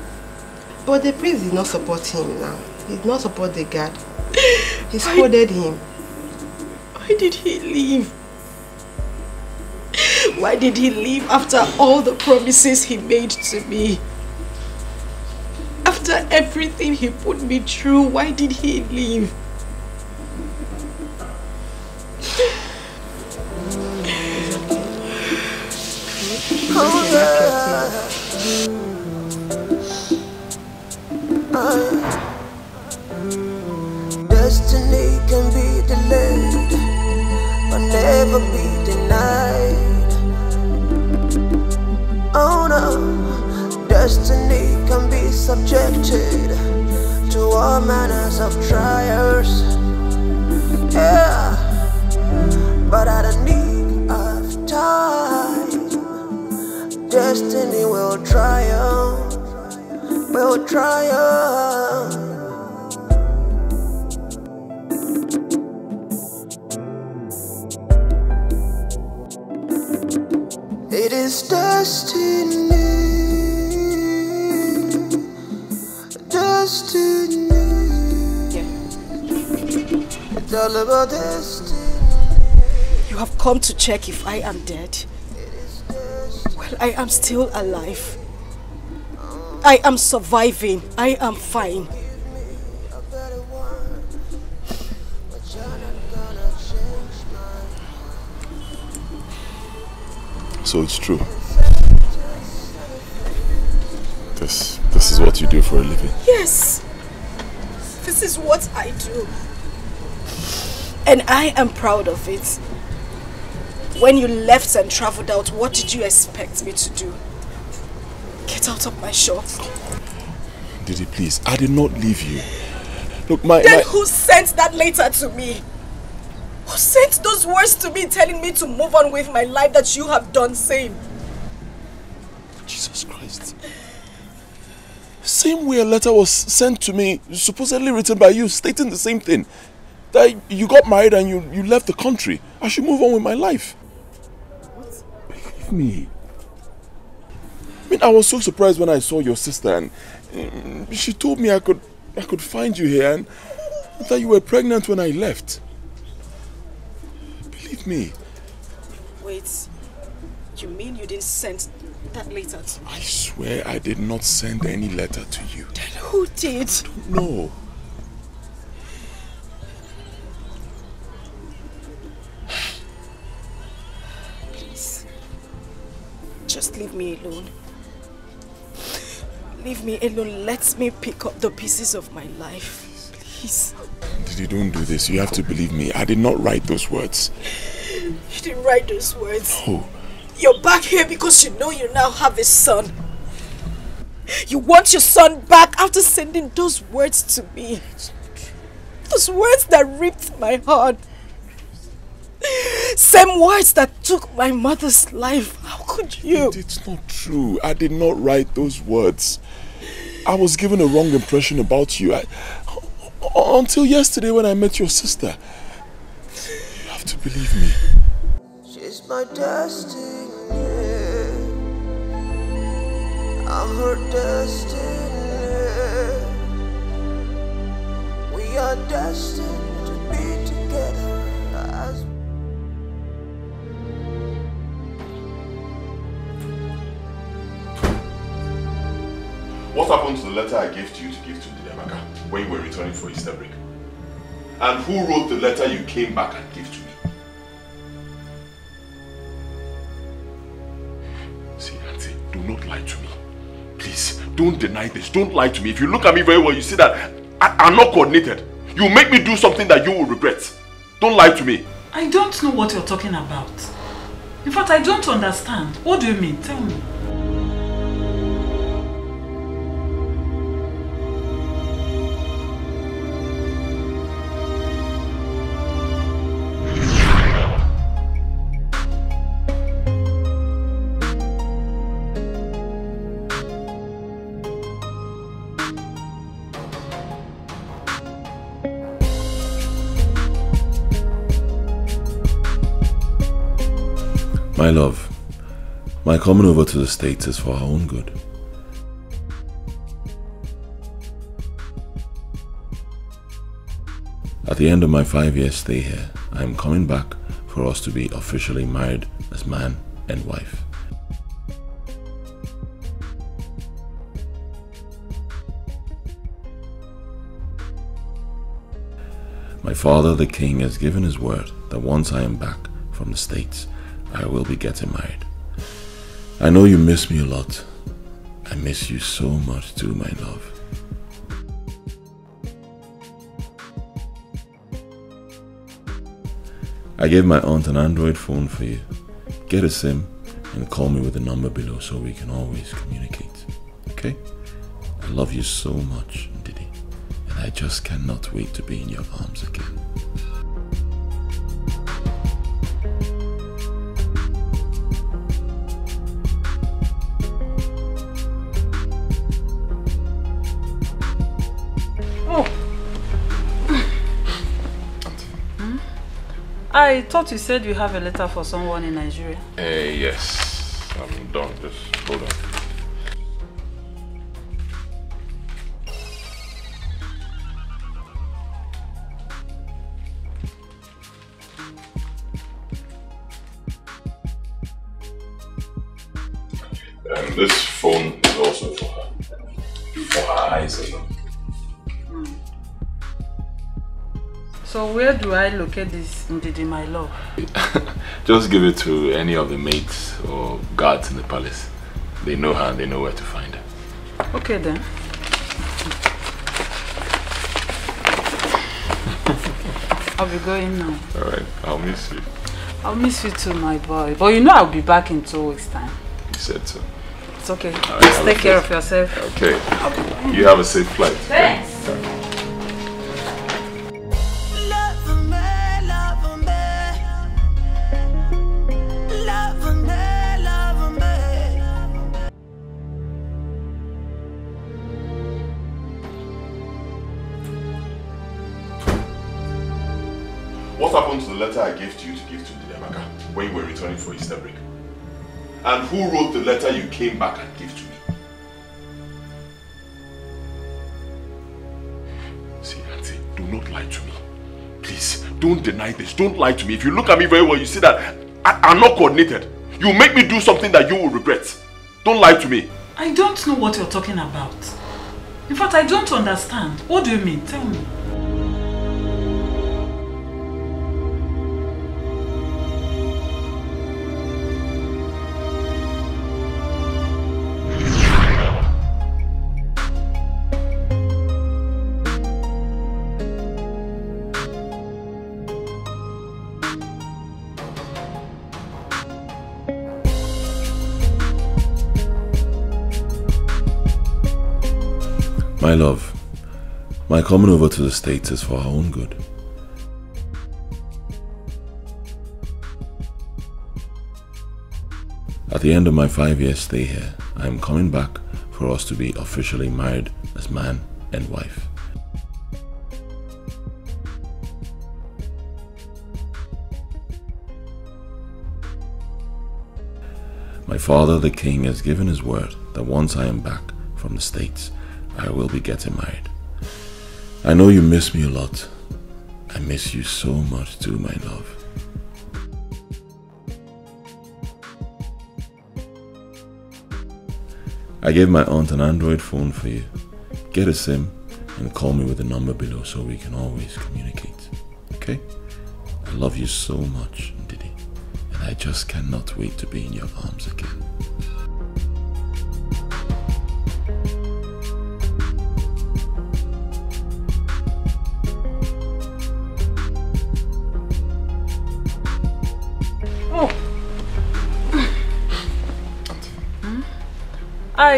Speaker 2: But the prince did not support him now. He did not support the guard. He scolded him.
Speaker 1: Why did he leave? Why did he leave after all the promises he made to me? After everything he put me through, why did he leave?
Speaker 11: Destiny can be delayed, but never be denied. Oh no, destiny can be subjected to all manners of trials. Yeah, but at a need of time, destiny will triumph, will triumph. It is destiny, destiny. It's all about destiny.
Speaker 1: You have come to check if I am dead. I am still alive. I am surviving. I am fine.
Speaker 18: So it's true. This this is what you do for a living.
Speaker 1: Yes. This is what I do. And I am proud of it. When you left and traveled out, what did you expect me to do? Get out of my shop.
Speaker 18: Didi, please, I did not leave you. Look, my,
Speaker 1: Then
Speaker 18: my
Speaker 1: who sent that letter to me? Who sent those words to me telling me to move on with my life that you have done same?
Speaker 18: Jesus Christ. Same way a letter was sent to me, supposedly written by you, stating the same thing. That you got married and you, you left the country. I should move on with my life. Believe me. I mean, I was so surprised when I saw your sister and mm, she told me I could I could find you here and that you were pregnant when I left. Believe me.
Speaker 1: Wait, you mean you didn't send that letter to me?
Speaker 18: I swear I did not send any letter to you.
Speaker 1: Then who did?
Speaker 18: No.
Speaker 1: Me alone. Leave me alone. Let me pick up the pieces of my life. Please.
Speaker 18: Didi, don't do this. You have to believe me. I did not write those words.
Speaker 1: You didn't write those words.
Speaker 18: Oh,
Speaker 1: You're back here because you know you now have a son. You want your son back after sending those words to me. Those words that ripped my heart. Same words that took my mother's life. How could you?
Speaker 18: It's not true. I did not write those words. I was given a wrong impression about you. I, until yesterday when I met your sister. You have to believe me.
Speaker 11: She's my destiny. I'm her destiny. We are destined to be together
Speaker 18: What happened to the letter I gave to you to give to Ndidiamaka when you were returning for Easter break? And who wrote the letter you came back and gave to me? See, Auntie, do not lie to me. Please, don't deny this. Don't lie to me. If you look at me very well, you see that I, I'm not coordinated. You make me do something that you will regret. Don't lie to me.
Speaker 25: I don't know what you're talking about. In fact, I don't understand. What do you mean? Tell me.
Speaker 18: Coming over to the States is for our own good. At the end of my five year stay here, I am coming back for us to be officially married as man and wife. My father, the king, has given his word that once I am back from the States, I will be getting married. I know you miss me a lot. I miss you so much too, my love. I gave my aunt an Android phone for you. Get a SIM and call me with the number below so we can always communicate. Okay? I love you so much, Didi, and I just cannot wait to be in your arms again.
Speaker 25: I thought you said you have a letter for someone in Nigeria.
Speaker 21: Uh, yes, I'm done. Just hold on. And this
Speaker 25: So where do I locate this Ndidi, my love?
Speaker 21: Just give it to any of the maids or guards in the palace. They know her and they know where to find her.
Speaker 25: Okay then. I'll be going now.
Speaker 21: Alright, I'll miss you.
Speaker 25: I'll miss you too, my boy. But you know I'll be back in two weeks' time.
Speaker 21: You said so.
Speaker 25: It's okay.
Speaker 21: Alright,
Speaker 25: Just take care
Speaker 21: good-
Speaker 25: of yourself.
Speaker 21: Okay. You have a safe flight.
Speaker 25: Thanks.
Speaker 21: What letter I gave to you to give to Ndidiamaka when you were returning for Easter break? And who wrote the letter you came back and gave to me? See, Auntie, do not lie to me. Please, don't deny this. Don't lie to me. If you look at me very well, you see that I, I'm not coordinated. You make me do something that you will regret. Don't lie to me.
Speaker 25: I don't know what you're talking about. In fact, I don't understand. What do you mean? Tell me.
Speaker 21: Love, my coming over to the States is for our own good. At the end of my five year stay here, I am coming back for us to be officially married as man and wife. My father, the king, has given his word that once I am back from the States, I will be getting married. I know you miss me a lot. I miss you so much too, my love. I gave my aunt an Android phone for you. Get a SIM and call me with the number below so we can always communicate. Okay? I love you so much, Didi, and I just cannot wait to be in your arms again.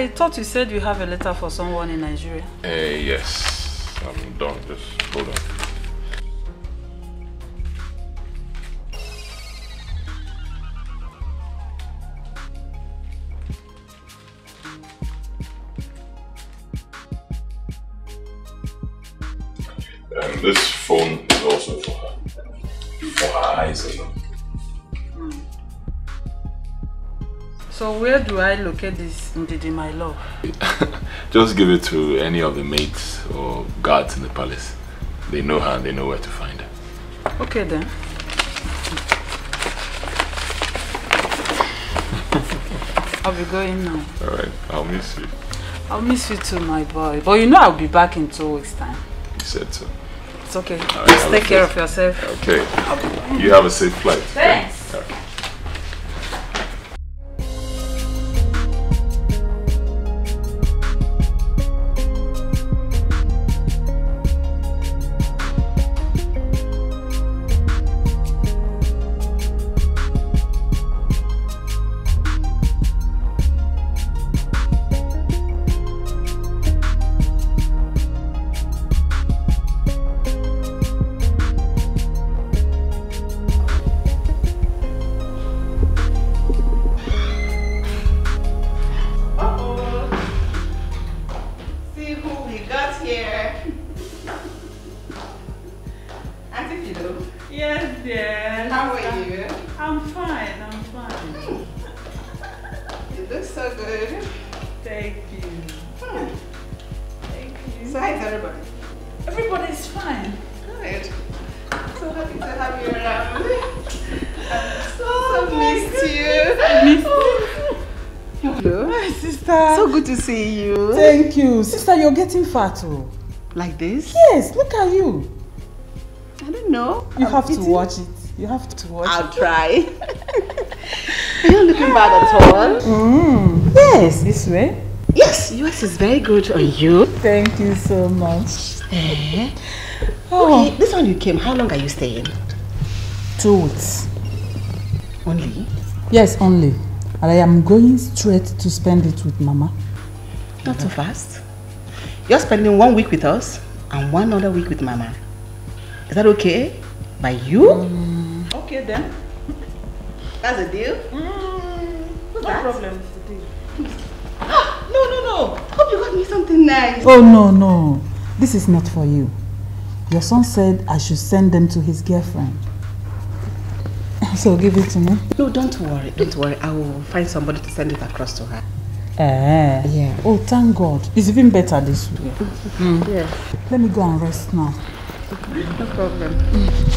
Speaker 25: I thought you said you have a letter for someone in Nigeria.
Speaker 21: Uh, yes, I'm done. Just hold on.
Speaker 25: Do I locate this Ndidi, my love?
Speaker 21: Just give it to any of the maids or guards in the palace. They know her and they know where to find her.
Speaker 25: Okay then. I'll be going now.
Speaker 21: Alright, I'll miss you.
Speaker 25: I'll miss you too, my boy. But you know I'll be back in two weeks' time.
Speaker 21: You said so.
Speaker 25: It's okay.
Speaker 21: Alright,
Speaker 25: Just take care
Speaker 21: safe-
Speaker 25: of yourself.
Speaker 21: Okay. You have a safe flight.
Speaker 25: Thanks.
Speaker 5: You're getting fat. Oh.
Speaker 13: Like this?
Speaker 5: Yes, look at you.
Speaker 13: I don't know.
Speaker 5: You
Speaker 13: I'm
Speaker 5: have to watch it. You have to watch
Speaker 13: I'll
Speaker 5: it.
Speaker 13: try. You're looking bad at all.
Speaker 5: Mm. Yes. This way?
Speaker 13: Yes, yours is very good on you.
Speaker 5: Thank you so much.
Speaker 13: Eh?
Speaker 5: Oh.
Speaker 13: Okay, this one you came, how long are you staying?
Speaker 5: Two weeks.
Speaker 13: Only?
Speaker 5: Yes, only. And I am going straight to spend it with Mama.
Speaker 13: Not so fast. You're spending one week with us and one other week with Mama. Is that okay? By you? Mm.
Speaker 26: Okay then.
Speaker 13: That's a deal? Mm.
Speaker 26: no
Speaker 13: that?
Speaker 26: problem.
Speaker 13: no, no, no. Hope you got me something nice.
Speaker 5: Oh, no, no. This is not for you. Your son said I should send them to his girlfriend. So give it to me.
Speaker 13: No, don't worry. Don't worry. I will find somebody to send it across to her.
Speaker 5: Eh.
Speaker 13: Yeah.
Speaker 5: Oh, thank God. It's even better this way.
Speaker 13: Yeah.
Speaker 5: Let me go and rest now.
Speaker 13: No problem. Eh?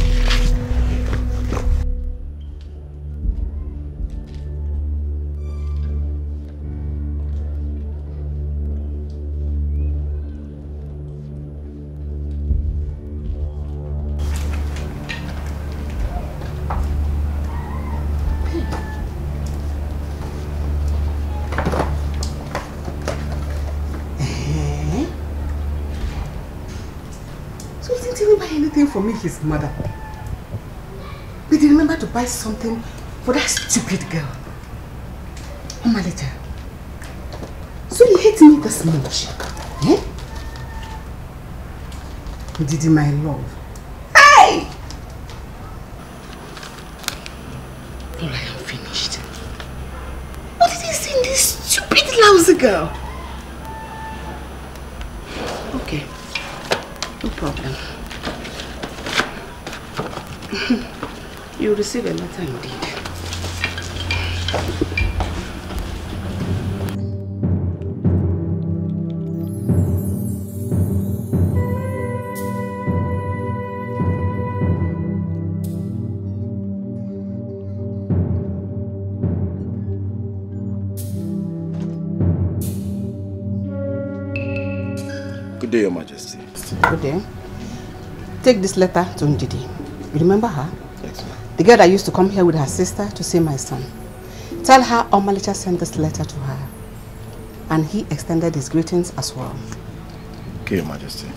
Speaker 13: His mother. But he remember to buy something for that stupid girl. Omalita. So you hate me this much? Eh? Didi, my love. Hey! All I am finished. What did he see in this stupid lousy girl? You'll receive a letter indeed.
Speaker 17: Good day, Your Majesty.
Speaker 13: Good day. Take this letter to Ndidi. You remember her?
Speaker 17: Yes.
Speaker 13: The girl that used to come here with her sister to see my son. Tell her Omalicha sent this letter to her. And he extended his greetings as well.
Speaker 17: Okay, Your Majesty.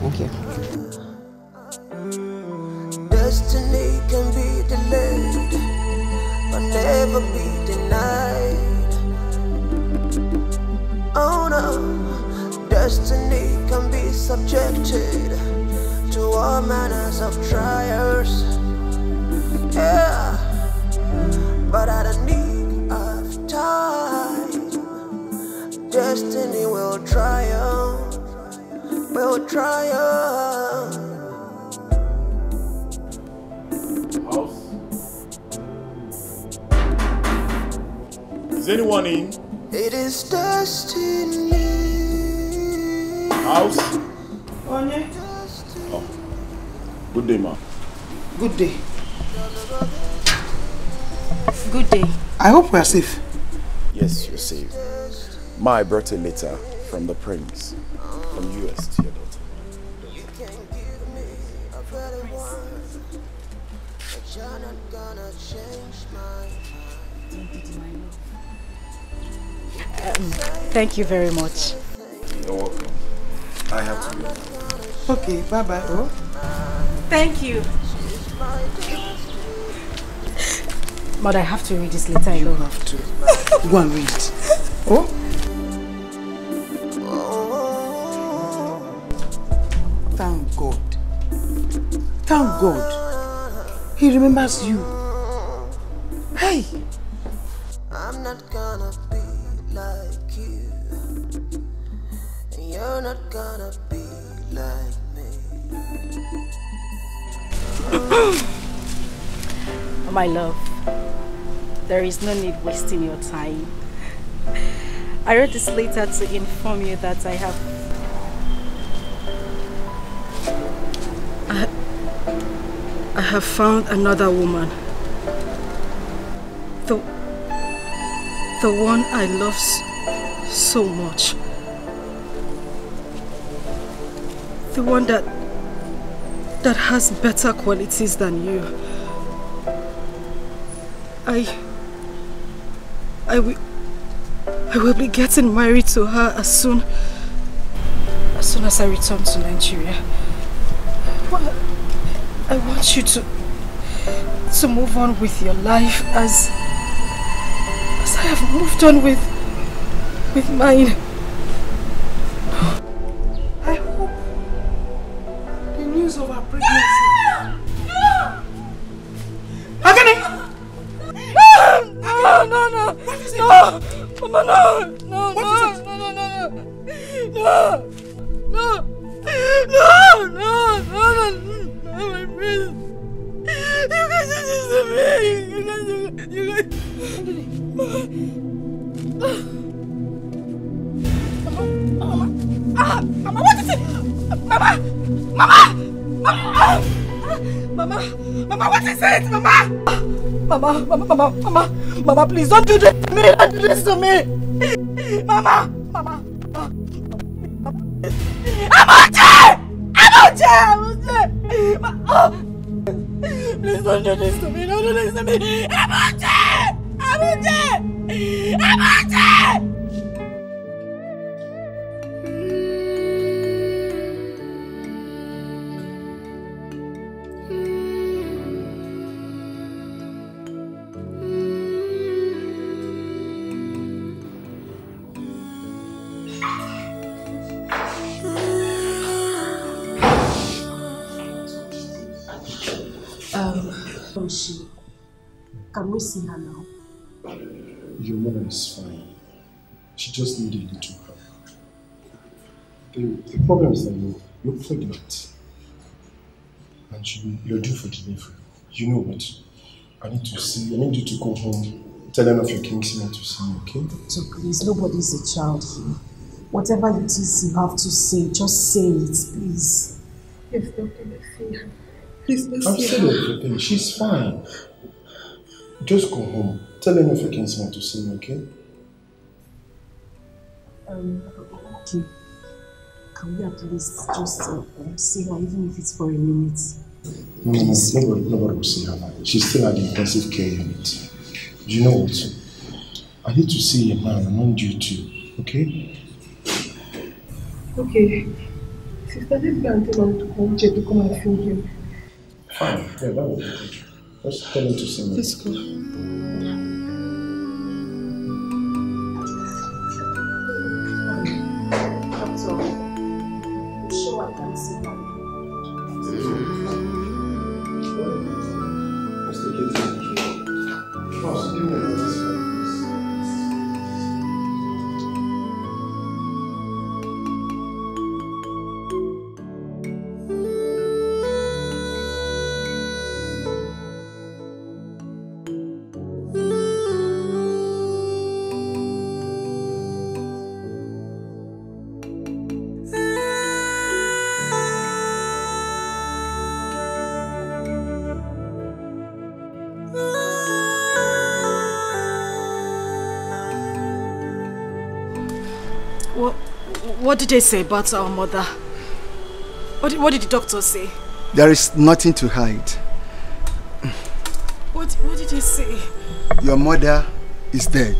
Speaker 13: Thank you.
Speaker 11: Destiny can be delayed, but never be denied. Oh no, destiny can be subjected to all manners of trials.
Speaker 17: Is anyone in?
Speaker 11: It is destiny.
Speaker 17: House? Oh. Good day, ma'am.
Speaker 27: Good day.
Speaker 28: Good day.
Speaker 27: I hope we are safe.
Speaker 17: Yes, you're safe. Ma, I brought a letter from the prince from US to your daughter.
Speaker 1: Um, thank you very much.
Speaker 17: You're welcome. I have to go.
Speaker 27: Okay, bye bye. Oh.
Speaker 1: Thank you. But I have to read this letter alone. You
Speaker 27: have to. Go and read it. Oh? Thank God. Thank God. He remembers you. Hey!
Speaker 1: My love, there is no need wasting your time. I wrote this letter to inform you that I have I, I have found another woman. The the one I love so much. The one that that has better qualities than you. I I will I will be getting married to her as soon as soon as I return to Nigeria. Well, I want you to to move on with your life as as I have moved on with with mine. Mama, Mama, Mama, please don't do this to me. Don't do this to me.
Speaker 29: Problem is that you're, you're pregnant. And you, you're due for delivery. You know what? I need to see, I need you to go home, tell them of your kinsmen to see me, okay?
Speaker 30: So please, nobody's a child here. Whatever it is you have to say, just say it, please.
Speaker 17: Yes, doctor, let's see her. Please, let's
Speaker 29: I've
Speaker 17: see
Speaker 29: said
Speaker 17: her.
Speaker 29: everything. She's fine. Just go home. Tell them of your kinsmen to see me, okay?
Speaker 30: Um, okay. Can we at least just uh, um, see her, even if it's for a minute?
Speaker 29: No, no, no, nobody, nobody will see her now. She's still at the intensive care unit. Do you know what? I need to see a man among you two, okay?
Speaker 17: Okay. Sister, let's go and tell her to come check to come and feed you.
Speaker 29: Fine. Yeah, that will be good. Just tell him to see me.
Speaker 17: Let's go.
Speaker 1: What did they say about our mother? What did, what did the doctor say?
Speaker 31: There is nothing to hide.
Speaker 1: What, what did they say?
Speaker 31: Your mother is dead.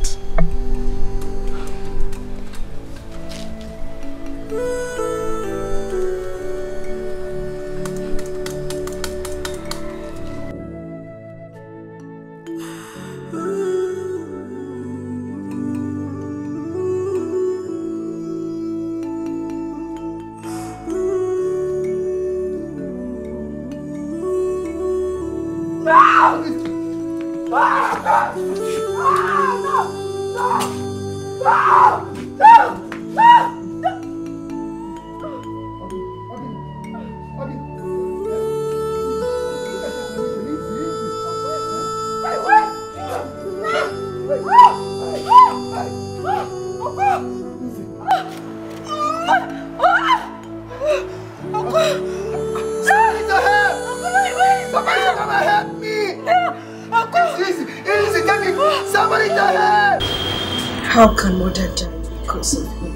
Speaker 32: How can mother die because of me?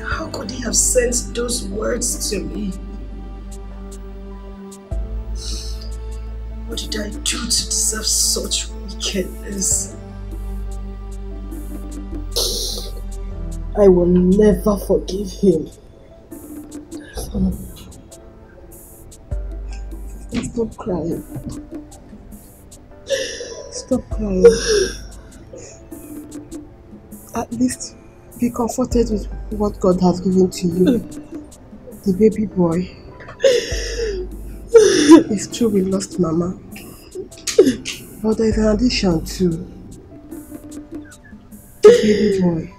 Speaker 32: How could he have sent those words to me? What did I do to deserve such wickedness? I will never forgive him.
Speaker 2: Stop crying. Stop crying. Least be comforted with what God has given to you. The baby boy. It's true we lost Mama. But there's an addition too. The baby boy.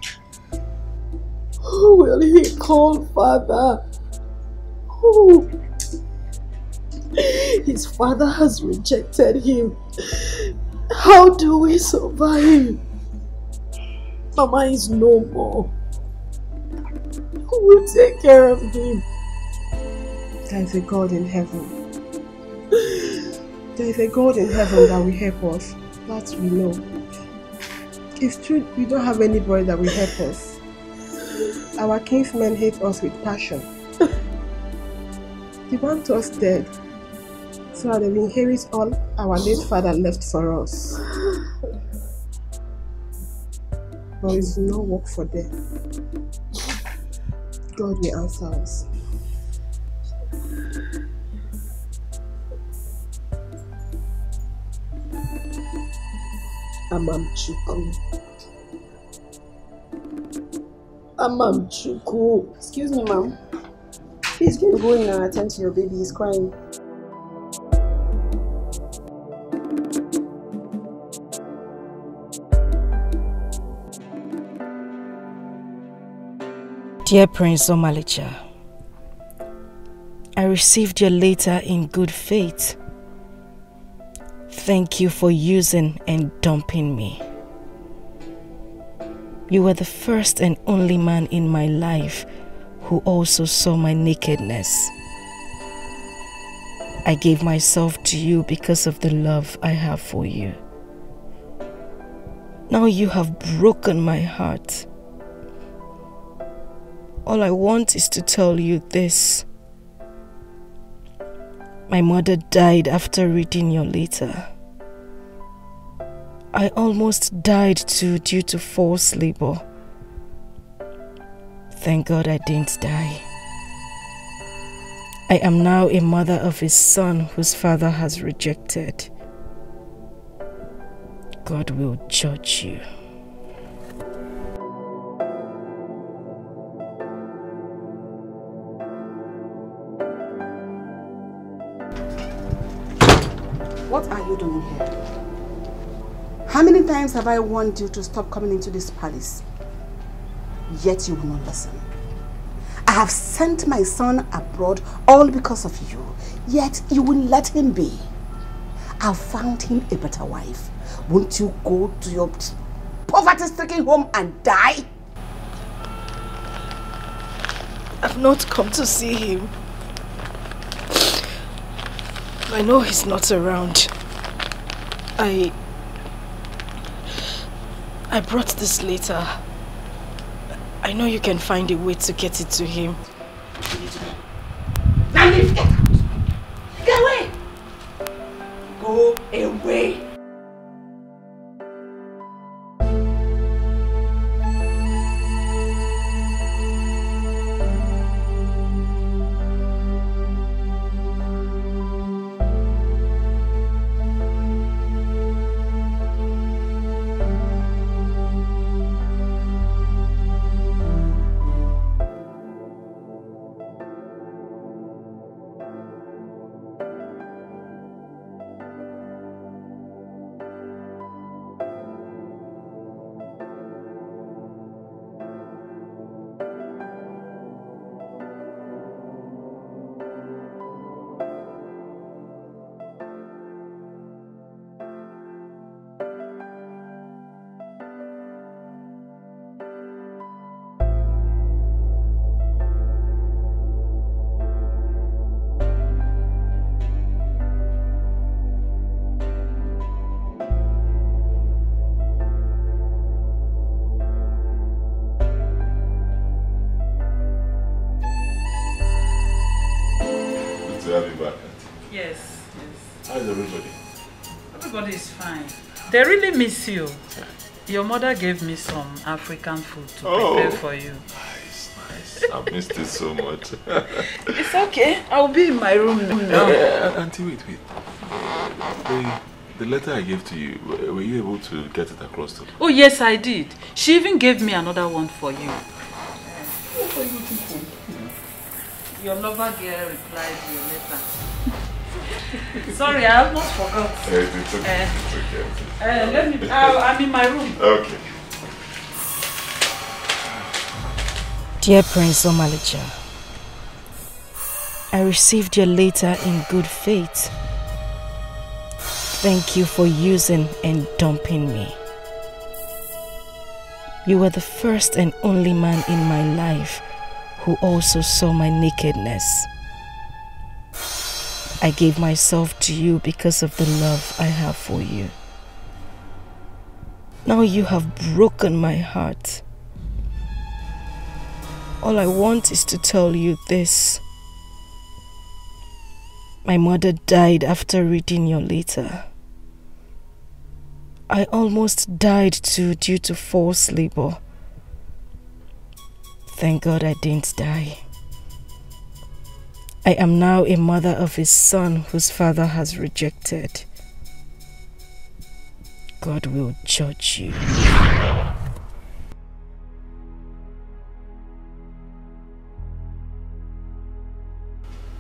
Speaker 32: Who will he call father? Who? His father has rejected him. How do we survive? Mama is no more. Who will take care of him?
Speaker 2: There is a God in heaven. There is a God in heaven that will help us. That we know. It's true we don't have anybody that will help us. Our kinsmen hate us with passion. They want us dead so that they inherit all our late father left for us. But it's no work for them. God will answer us.
Speaker 32: Amamchuku. Amamchuku.
Speaker 33: Excuse me, ma'am. Please can you go in and attend to your baby? He's crying.
Speaker 1: Dear Prince Omalicha, I received your letter in good faith. Thank you for using and dumping me. You were the first and only man in my life who also saw my nakedness. I gave myself to you because of the love I have for you. Now you have broken my heart. All I want is to tell you this. My mother died after reading your letter. I almost died too due to forced labor. Thank God I didn't die. I am now a mother of a son whose father has rejected. God will judge you.
Speaker 13: What are you doing here? How many times have I warned you to stop coming into this palace? Yet you will not listen. I have sent my son abroad all because of you, yet you will let him be. I've found him a better wife. Won't you go to your poverty-stricken home and die?
Speaker 32: I've not come to see him. I know he's not around. I... I brought this letter. I know you can find a way to get it to him.
Speaker 13: Get away! Go away!
Speaker 25: They really miss you. Your mother gave me some African food to prepare
Speaker 12: Oh.
Speaker 25: for you.
Speaker 12: Nice, nice. I've missed it so much.
Speaker 25: It's okay. I'll be in my room now.
Speaker 12: uh, Auntie, wait, wait. The, the letter I gave to you, were you able to get it across to
Speaker 25: Oh, yes, I did. She even gave me another one for you. Your lover girl replied to your letter. Sorry, I almost forgot.
Speaker 12: Eh, it's okay.
Speaker 25: Eh,
Speaker 12: It's okay.
Speaker 25: uh, let me. Uh, I'm in my room.
Speaker 12: Okay.
Speaker 1: Dear Prince Omalicha, I received your letter in good faith. Thank you for using and dumping me. You were the first and only man in my life who also saw my nakedness. I gave myself to you because of the love I have for you. Now you have broken my heart. All I want is to tell you this. My mother died after reading your letter. I almost died too due to forced labor. Thank God I didn't die. I am now a mother of a son whose father has rejected. God will judge you.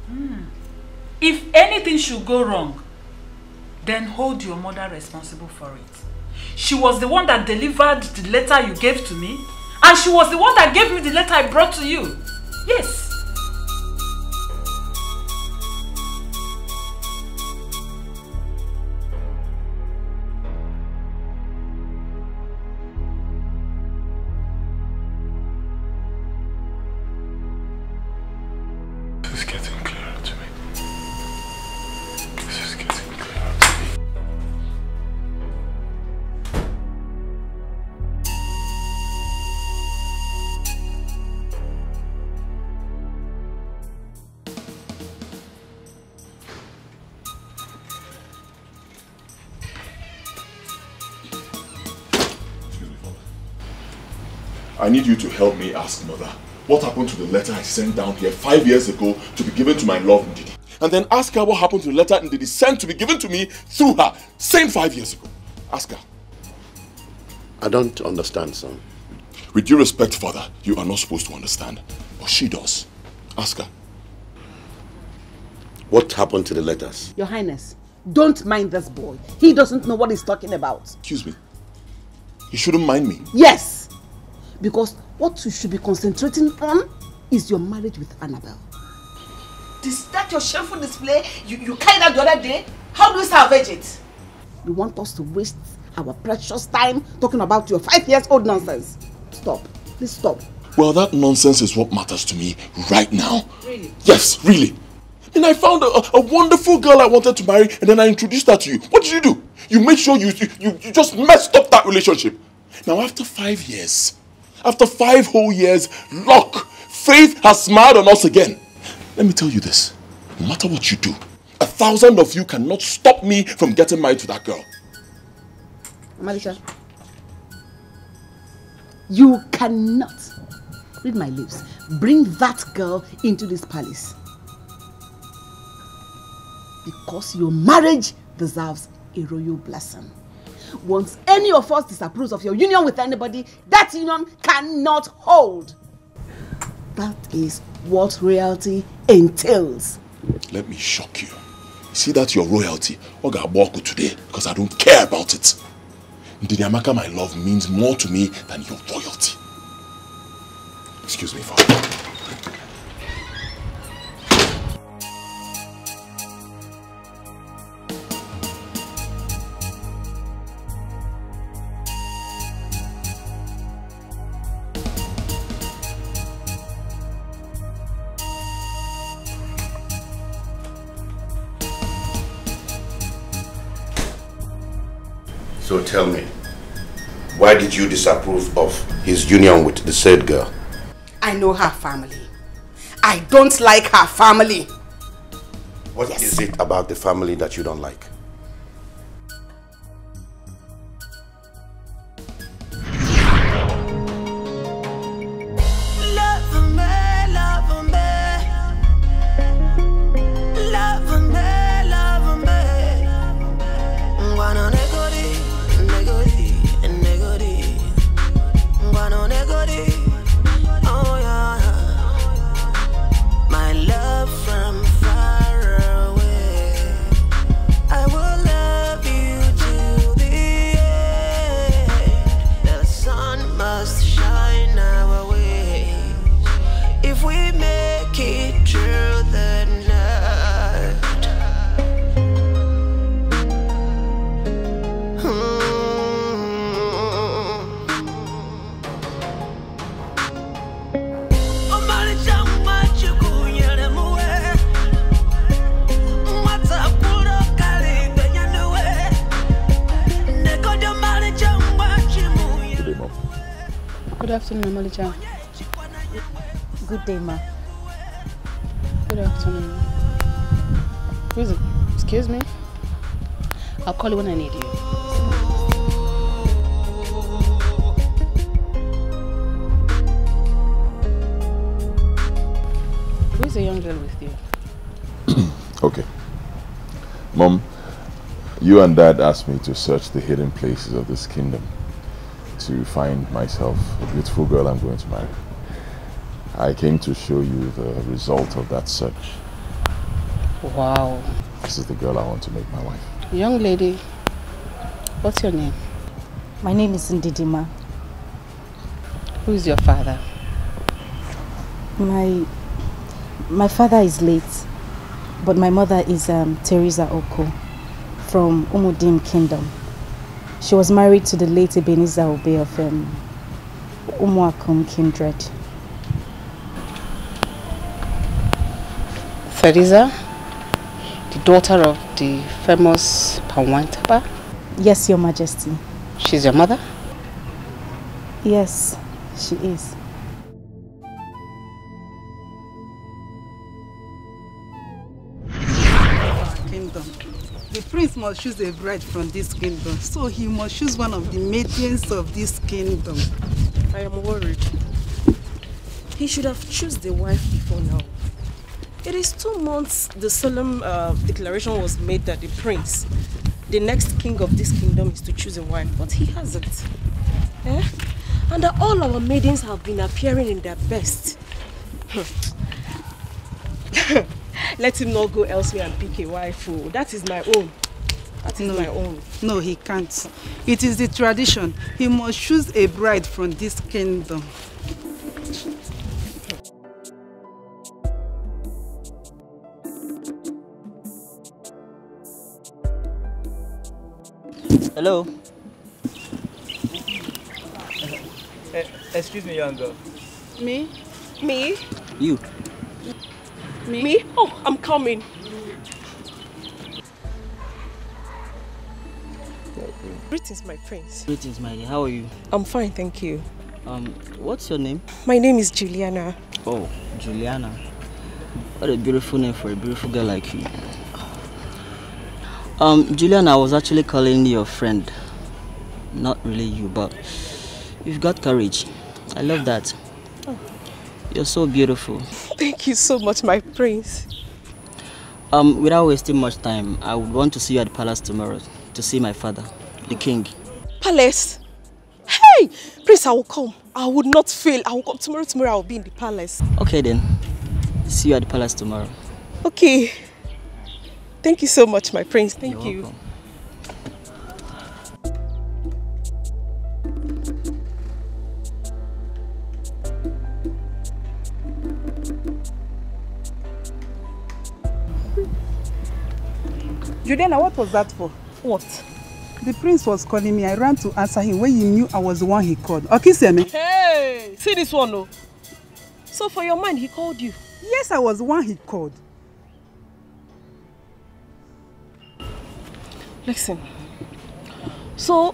Speaker 25: Hmm. If anything should go wrong, then hold your mother responsible for it. She was the one that delivered the letter you gave to me, and she was the one that gave me the letter I brought to you. Yes.
Speaker 18: I need you to help me ask mother what happened to the letter I sent down here five years ago to be given to my love Ndidi. And then ask her what happened to the letter Ndidi sent to be given to me through her, same five years ago. Ask her.
Speaker 23: I don't understand, son.
Speaker 18: With due respect, father, you are not supposed to understand. But she does. Ask her.
Speaker 23: What happened to the letters?
Speaker 13: Your Highness, don't mind this boy. He doesn't know what he's talking about.
Speaker 18: Excuse me. You shouldn't mind me.
Speaker 13: Yes, because what you should be concentrating on is your marriage with Annabelle.
Speaker 34: Is that your shameful display you, you carried out the other day? How do we salvage it?
Speaker 13: You want us to waste our precious time talking about your five years old nonsense. Stop. Please stop.
Speaker 18: Well, that nonsense is what matters to me right now.
Speaker 13: Really?
Speaker 18: Yes, really. And I found a, a wonderful girl I wanted to marry and then I introduced her to you. What did you do? You made sure you, you, you just messed up that relationship. Now, after five years, after five whole years, look, faith has smiled on us again. Let me tell you this no matter what you do, a thousand of you cannot stop me from getting married to that girl.
Speaker 13: Malisha, you cannot, read my lips, bring that girl into this palace. Because your marriage deserves a royal blessing. Once any of us disapproves of your union with anybody, that union cannot hold. That is what royalty entails.
Speaker 18: Let me shock you. See that your royalty, Oga Aboku today, because I don't care about it. Ndidiamaka, my love, means more to me than your royalty. Excuse me, father.
Speaker 23: So tell me, why did you disapprove of his union with the said girl?
Speaker 13: I know her family. I don't like her family.
Speaker 23: What is it about the family that you don't like?
Speaker 12: Good
Speaker 13: afternoon, Omalicha.
Speaker 9: Good day, ma.
Speaker 13: Good afternoon. Who is it? Excuse me? I'll call you when I need you. Who is the young girl with you?
Speaker 12: Okay. Mom, you and Dad asked me to search the hidden places of this kingdom to find myself a beautiful girl I'm going to marry. I came to show you the result of that search.
Speaker 13: Wow.
Speaker 12: This is the girl I want to make my wife.
Speaker 13: Young lady, what's your name?
Speaker 9: My name is Ndidima.
Speaker 13: Who is your father?
Speaker 9: My my father is late, but my mother is um, Teresa Oko from Umudim Kingdom. She was married to the late Ebenezer Obe of um, Umuakum kindred.
Speaker 13: Theresa, the daughter of the famous Pawantaba.
Speaker 9: Yes, Your Majesty.
Speaker 13: She's your mother?
Speaker 9: Yes, she is.
Speaker 27: Prince must choose a bride from this kingdom, so he must choose one of the maidens of this kingdom.
Speaker 34: I am worried. He should have chosen the wife before now. It is two months the solemn uh, declaration was made that the prince, the next king of this kingdom, is to choose a wife, but he hasn't. Eh? And that all our maidens have been appearing in their best. Let him not go elsewhere and pick a wife. Oh, that is my own. That is
Speaker 27: No.
Speaker 34: my own.
Speaker 27: No, he can't. It is the tradition. He must choose a bride from this kingdom.
Speaker 35: Hello.
Speaker 36: Eh, excuse me, young girl.
Speaker 34: Me? Me?
Speaker 35: You.
Speaker 34: Me? Oh, I'm coming. Greetings, my prince.
Speaker 35: Greetings, my dear. How are you?
Speaker 34: I'm fine, thank you.
Speaker 35: Um, what's your name?
Speaker 34: My name is Juliana.
Speaker 35: Oh, Juliana. What a beautiful name for a beautiful girl like you. Um, Juliana, I was actually calling your friend. Not really you, but you've got courage. I love that.
Speaker 34: Oh.
Speaker 35: You're so beautiful.
Speaker 34: Thank you so much, my prince.
Speaker 35: Um, without wasting much time, I would want to see you at the palace tomorrow to see my father, the king.
Speaker 34: Palace? Hey! Prince, I will come. I would not fail. I will come tomorrow. Tomorrow I will be in the palace.
Speaker 35: Okay then. See you at the palace tomorrow.
Speaker 34: Okay. Thank you so much, my prince. Thank
Speaker 35: You're
Speaker 34: you.
Speaker 35: welcome.
Speaker 27: Juliana, what was that for?
Speaker 34: What?
Speaker 27: The prince was calling me. I ran to answer him when he knew I was the one he called. Okiseme.
Speaker 34: Hey! See this one, oh. So for your mind, he called you?
Speaker 27: Yes, I was the one he called.
Speaker 34: Listen. So,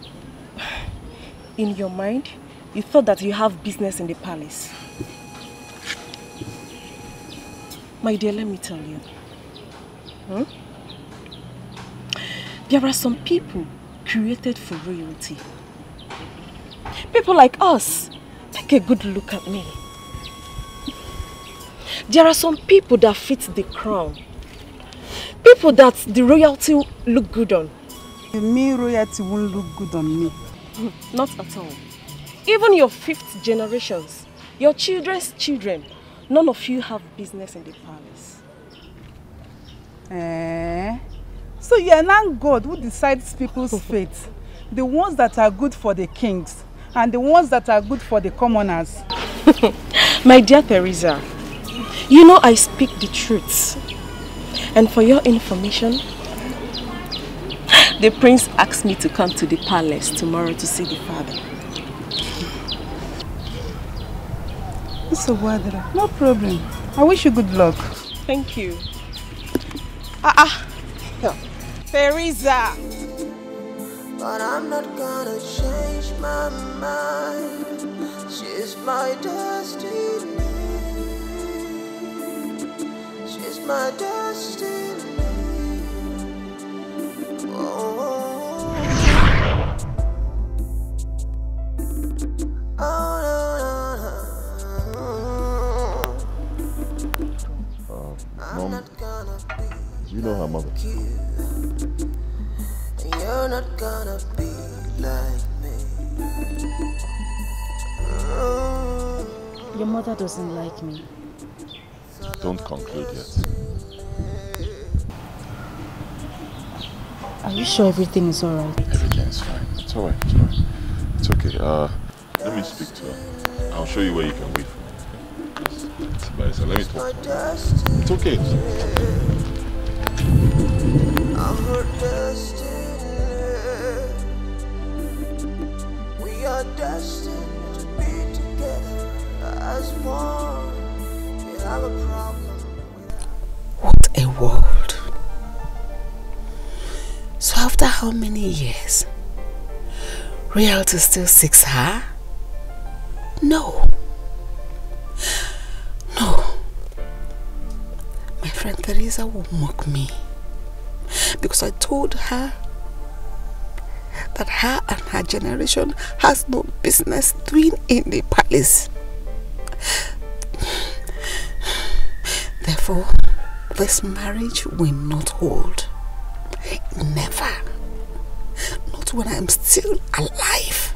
Speaker 34: in your mind, you thought that you have business in the palace. My dear, let me tell you. Hmm? There are some people created for royalty. People like us. Take a good look at me. There are some people that fit the crown. People that the royalty look good on.
Speaker 27: You mean royalty won't look good on me?
Speaker 34: Not at all. Even your fifth generations, your children's children, none of you have business in the palace.
Speaker 27: Eh? So you are now God who decides people's fate. The ones that are good for the kings and the ones that are good for the commoners.
Speaker 34: My dear Teresa, You know I speak the truth. And for your information, the prince asked me to come to the palace tomorrow to see the father.
Speaker 2: Mr. Wadra, no problem. I wish you good luck.
Speaker 34: Thank you.
Speaker 13: Ah ah. Teresa.
Speaker 11: But I'm not gonna change my mind. She's my destiny. She's my destiny. Oh, oh,
Speaker 18: Uh, Mom, do you know her mother?
Speaker 11: You're not gonna be like me.
Speaker 1: Your mother doesn't like me.
Speaker 18: Don't conclude yet.
Speaker 1: Are you sure everything is alright?
Speaker 18: Everything is fine. It's alright. It's alright. It's okay. Uh, let me speak to her. I'll show you where you can wait for me. okay? Yes. Barrister, let me talk. It's okay. It's okay.
Speaker 11: Destiny. We are destined to be together as one. We have a problem.
Speaker 13: What a world. So after how many years? Reality still seeks her? No. No. My friend Teresa will mock me because I told her that her and her generation has no business doing in the palace. Therefore, this marriage will not hold. Never. Not when I am still alive.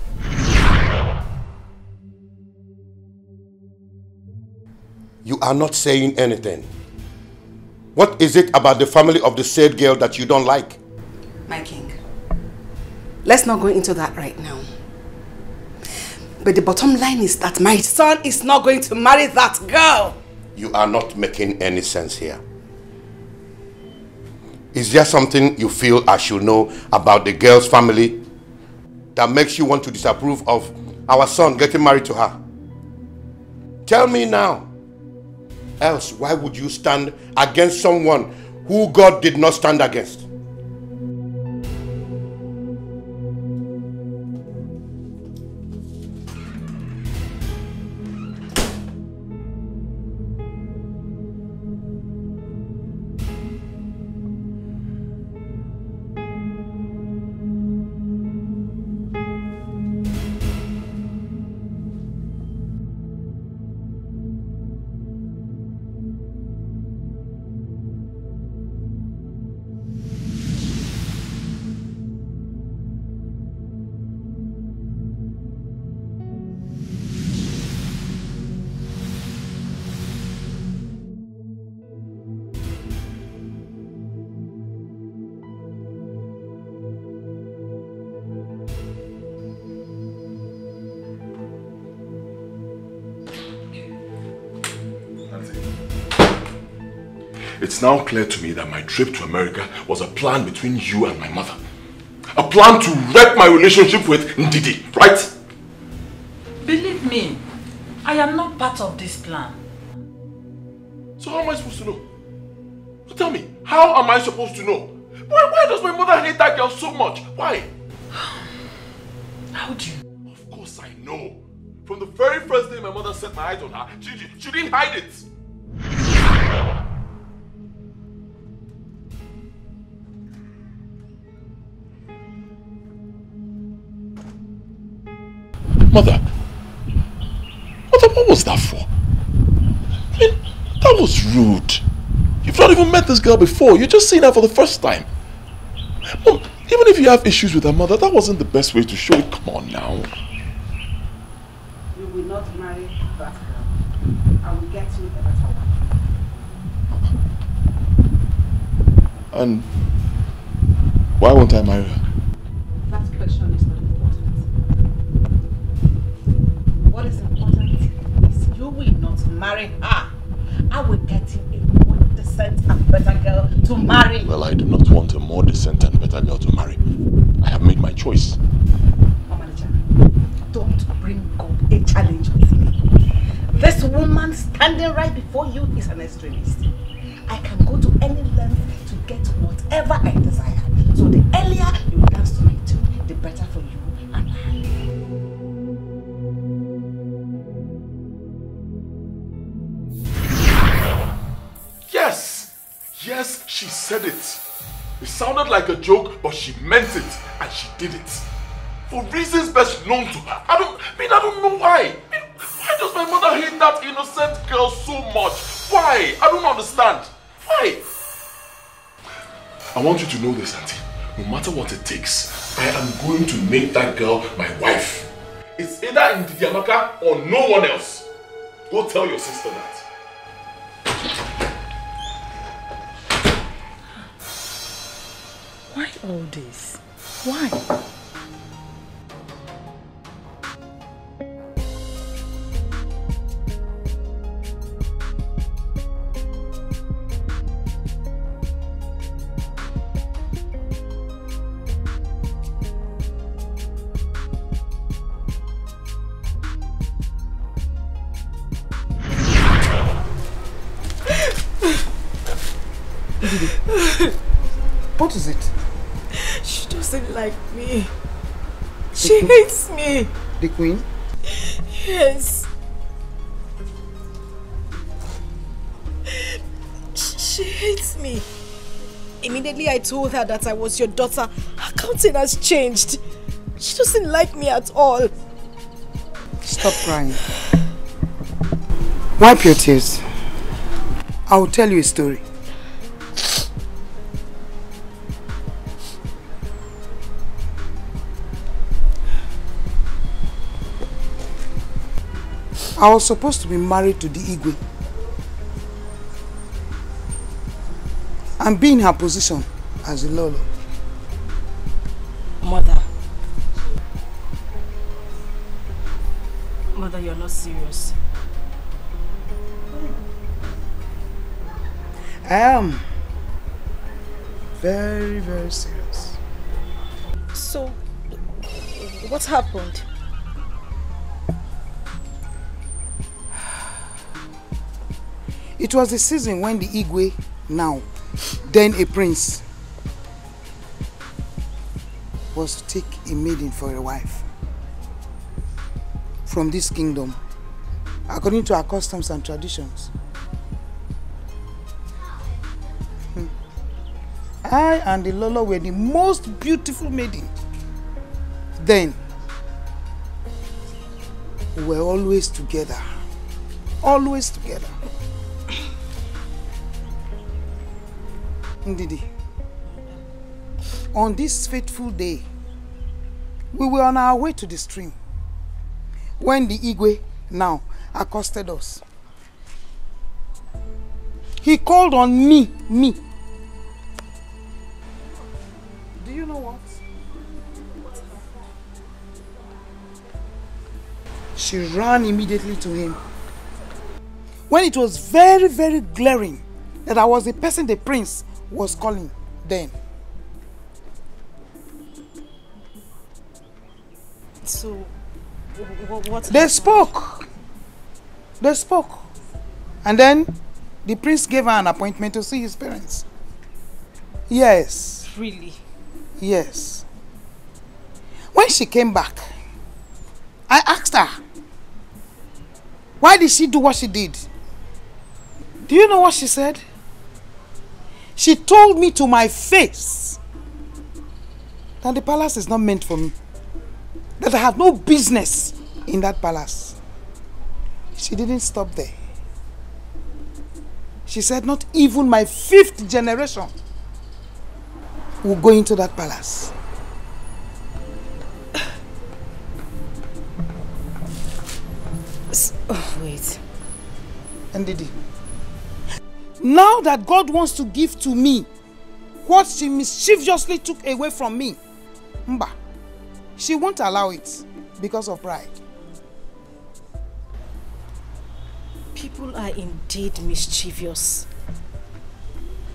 Speaker 23: You are not saying anything. What is it about the family of the said girl that you don't like?
Speaker 13: My king, let's not go into that right now. But the bottom line is that my son is not going to marry that girl.
Speaker 23: You are not making any sense here. Is there something you feel I should know about the girl's family that makes you want to disapprove of our son getting married to her? Tell me now. Else, why would you stand against someone who God did not stand against?
Speaker 18: Now clear to me that my trip to America was a plan between you and my mother. A plan to wreck my relationship with Ndidi, right?
Speaker 25: Believe me, I am not part of this plan.
Speaker 18: So how am I supposed to know? Tell me, how am I supposed to know? Why, why does my mother hate that girl so much? Why?
Speaker 25: How do you?
Speaker 18: Of course I know. From the very first day my mother set my eyes on her, she, she, she didn't hide it. What was that for? I mean, that was rude. You've not even met this girl before. You're just seeing her for the first time. Mom, even if you have issues with her mother, that wasn't the best way to show it. Come on now.
Speaker 13: You will not marry that girl. I will get you a better one.
Speaker 18: And why won't I marry her?
Speaker 13: That question is not important. What is important is you will not marry her. I will get you a more decent and better girl to marry.
Speaker 18: Well, I do not want a more decent and better girl to marry. I have made my choice.
Speaker 13: Oh, manager, Don't bring up a challenge with me. This woman standing right before you is an extremist. I can go to any length to get whatever I desire. So the earlier you
Speaker 18: Yes, she said it. It sounded like a joke, but she meant it, and she did it. For reasons best known to her. I don't I mean I don't know why. I mean, why does my mother hate that innocent girl so much? Why? I don't understand. Why? I want you to know this, Auntie. No matter what it takes, I am going to make that girl my wife. It's either Ndidiamaka or no one else. Go tell your sister that.
Speaker 25: Why all this? Why?
Speaker 27: What is it?
Speaker 1: Like me. She hates me.
Speaker 27: The queen?
Speaker 1: Yes. She she hates me. Immediately I told her that I was your daughter, her countenance changed. She doesn't like me at all.
Speaker 27: Stop crying. Wipe your tears. I will tell you a story. I was supposed to be married to the Igwe. And be in her position as a Lolo.
Speaker 1: Mother. Mother, you're not serious.
Speaker 27: I am very, very serious.
Speaker 1: So, what happened?
Speaker 27: It was the season when the Igwe, now, then a prince, was to take a maiden for a wife from this kingdom, according to our customs and traditions. Hmm. I and the Lolo were the most beautiful maiden. Then, we were always together. Always together. Ndidi, on this fateful day, we were on our way to the stream when the Igwe now accosted us. He called on me, me. Do you know what? She ran immediately to him. When it was very, very glaring that I was the person the prince was calling then.
Speaker 1: So, wh- what
Speaker 27: They spoke. They spoke. And then the prince gave her an appointment to see his parents. Yes.
Speaker 1: Really?
Speaker 27: Yes. When she came back, I asked her, why did she do what she did? Do you know what she said? She told me to my face that the palace is not meant for me. That I have no business in that palace. She didn't stop there. She said not even my fifth generation will go into that palace.
Speaker 1: Oh, wait.
Speaker 27: Ndidi, now that God wants to give to me what she mischievously took away from me, Mba, she won't allow it because of pride.
Speaker 1: People are indeed mischievous.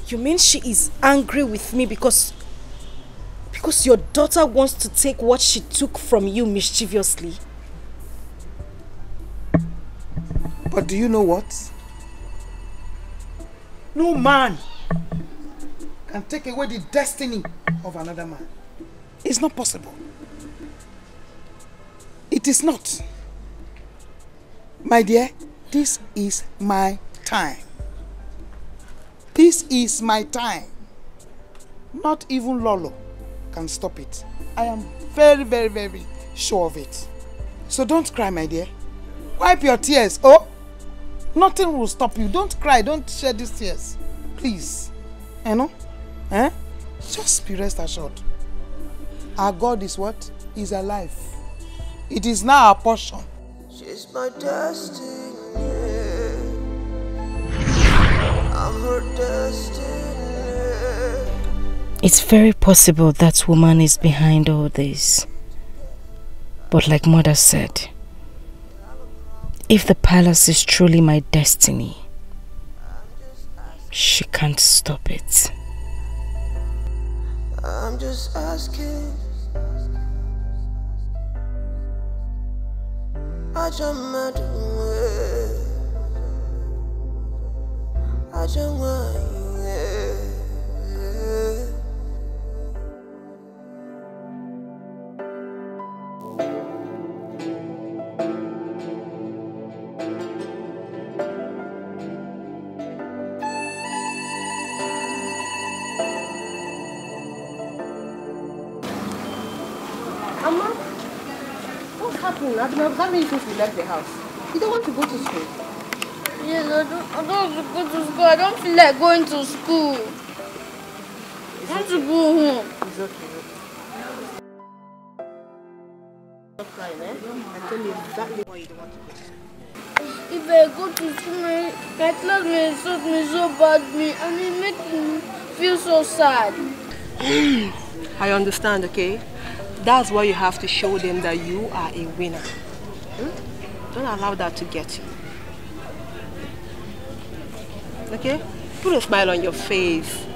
Speaker 1: You mean she is angry with me because because your daughter wants to take what she took from you mischievously?
Speaker 27: But do you know what? No man can take away the destiny of another man. It's not possible. It is not. My dear, this is my time. This is my time. Not even Lolo can stop it. I am very, very, very sure of it. So don't cry, my dear. Wipe your tears. Oh, nothing will stop you. Don't cry. Don't shed these tears. Please. You know? Eh? Just be rest assured. Our God is what? Is alive. It is now our portion.
Speaker 11: She's my destiny. I'm her destiny.
Speaker 1: It's very possible that woman is behind all this. But like mother said, if the palace is truly my destiny, she can't stop it.
Speaker 11: I'm just asking. Aja maduwe.
Speaker 2: Happening? I've been observing you since we left the house. You don't want to go to school?
Speaker 4: Yes, I don't, I don't want to go to school. I don't feel like going to school. I want to go home.
Speaker 2: It's okay. Stop crying, eh? I tell you exactly why you don't want to go to school.
Speaker 4: If I go to school, my, my classmates insult me so badly and it makes me feel so sad.
Speaker 2: I understand, okay? That's why you have to show them that you are a winner. Hmm? Don't allow that to get you. Okay? Put a smile on your face.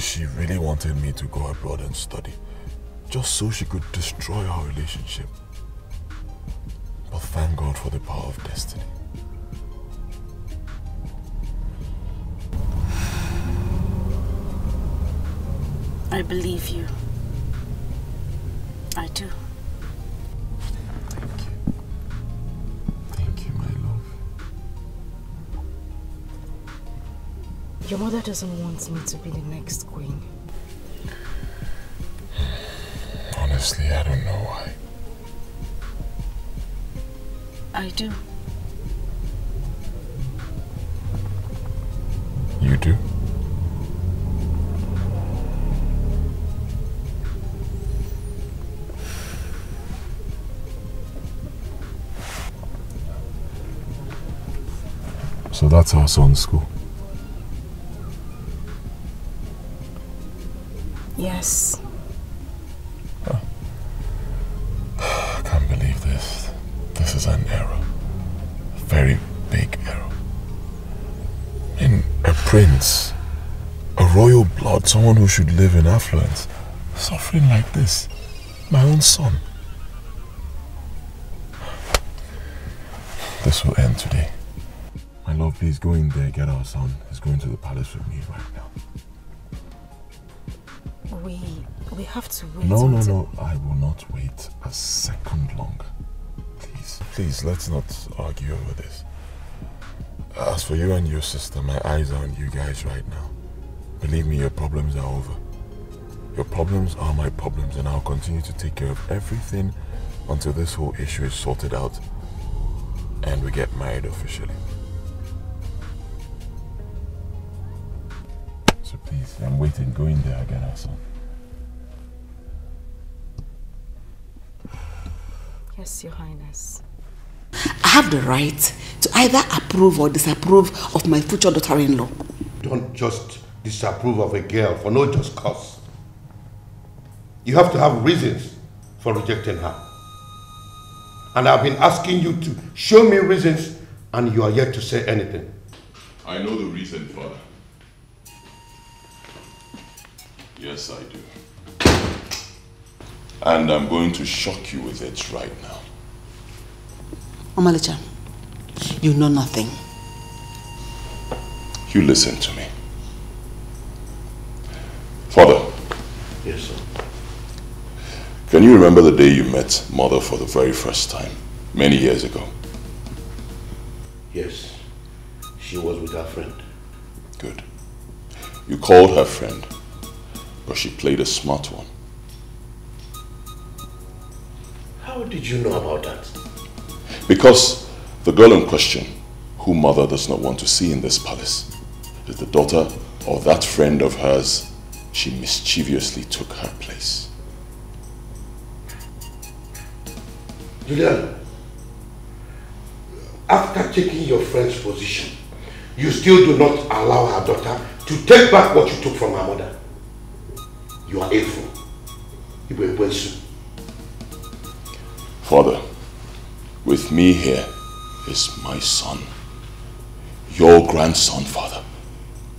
Speaker 21: She really wanted me to go abroad and study. Just so she could destroy our relationship. But thank God for the power of destiny.
Speaker 1: I believe you. I do. Your mother doesn't want me to be the next queen.
Speaker 21: Honestly, I don't know why.
Speaker 1: I do.
Speaker 21: You do? So that's our son's school.
Speaker 1: Yes.
Speaker 21: I can't believe this. This is an error. A very big error. In a prince, a royal blood, someone who should live in affluence, suffering like this. My own son. This will end today. My love, please go in there, get our son. He's going to the palace with me right now.
Speaker 1: We we have to wait.
Speaker 21: No, no, no. I will not wait a second longer. Please, please, let's not argue over this. As for you and your sister, my eyes are on you guys right now. Believe me, your problems are over. Your problems are my problems, and I'll continue to take care of everything until this whole issue is sorted out and we get married officially. So please, I'm waiting. Go in there again, get our son.
Speaker 1: Yes, Your Highness.
Speaker 13: I have the right to either approve or disapprove of my future daughter-in-law.
Speaker 23: Don't just disapprove of a girl for no just cause. You have to have reasons for rejecting her. And I've been asking you to show me reasons and you are yet to say anything.
Speaker 18: I know the reason, Father. Yes, I do. And I'm going to shock you with it right now.
Speaker 13: Omalicha, you know nothing.
Speaker 18: You listen to me. Father,
Speaker 23: Yes, sir.
Speaker 18: can you remember the day you met Mother for the very first time, many years ago?
Speaker 23: Yes. She was with her friend.
Speaker 18: Good. You called her friend, but she played a smart one.
Speaker 23: How did you know about that?
Speaker 18: Because the girl in question, who Mother does not want to see in this palace, is the daughter of that friend of hers she mischievously took her place.
Speaker 23: Julian, after taking your friend's position, you still do not allow her daughter to take back what you took from her mother. You are evil. Ibu Ekwensu.
Speaker 18: Father, with me here is my son, your grandson, Father,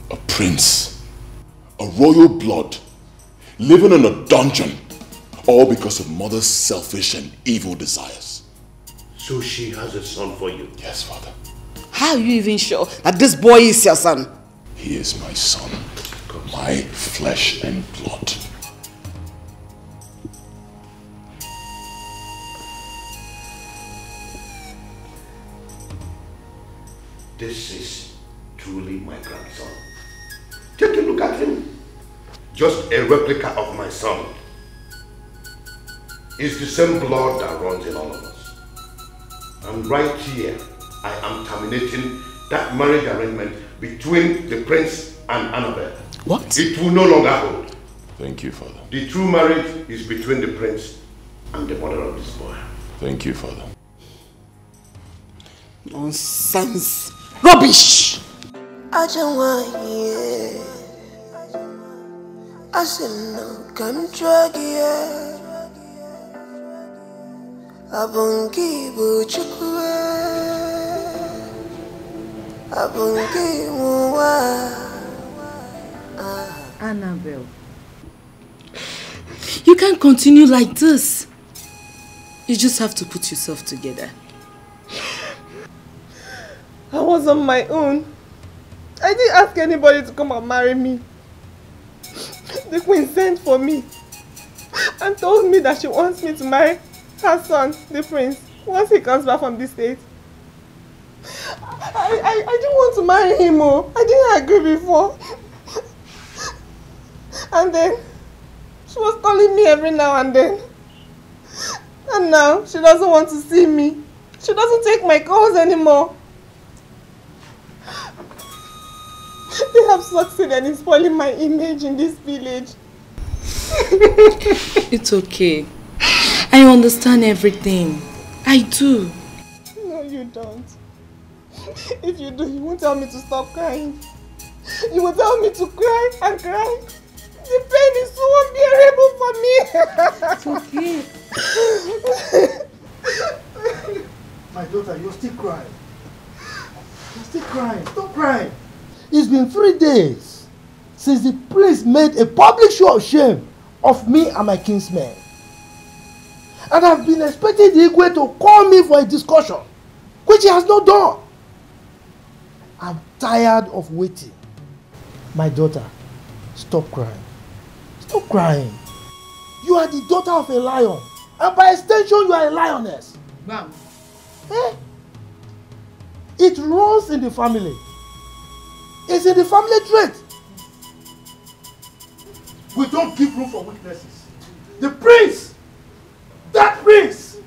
Speaker 18: a prince, a royal blood, living in a dungeon, all because of mother's selfish and evil desires.
Speaker 23: So she has a son for you?
Speaker 18: Yes, Father.
Speaker 13: How are you even sure that this boy is your son?
Speaker 18: He is my son, my flesh and blood.
Speaker 23: This is truly my grandson. Take a look at him. Just a replica of my son. It's the same blood that runs in all of us. And right here, I am terminating that marriage arrangement between the prince and Annabelle.
Speaker 13: What?
Speaker 23: It will no longer hold.
Speaker 18: Thank you, Father.
Speaker 23: The true marriage is between the prince and the mother of this boy.
Speaker 18: Thank you, Father.
Speaker 13: Nonsense. Rubbish! I don't want you.
Speaker 11: I said Ajanwaye Asino kam dragie Abungi buchukwe Abungi muwa
Speaker 1: Annabelle.
Speaker 37: You can't continue like this. You just have to put yourself together.
Speaker 5: I was on my own. I didn't ask anybody to come and marry me. The queen sent for me and told me that she wants me to marry her son, the prince, once he comes back from the state. I, I, I didn't want to marry him, oh. I didn't agree before. And then she was calling me every now and then. And now she doesn't want to see me. She doesn't take my calls anymore. They have succeeded in spoiling my image in this village.
Speaker 37: It's okay. I understand everything. I do.
Speaker 5: No, you don't.
Speaker 38: If you do, you won't tell me to stop crying. You will tell me to cry and cry. The pain is so unbearable for me.
Speaker 7: It's okay. My daughter, you're still crying. You're still crying. Stop crying. It's been three days since the prince made a public show of shame of me and my kinsmen. And I've been expecting the Igwe to call me for a discussion, which he has not done. I'm tired of waiting. My daughter, stop crying. Stop crying. You are the daughter of a lion, and by extension, you are a lioness.
Speaker 39: Bam.
Speaker 7: Eh? It runs in the family. It's in the family trait. We don't give room for weaknesses. The prince, that prince,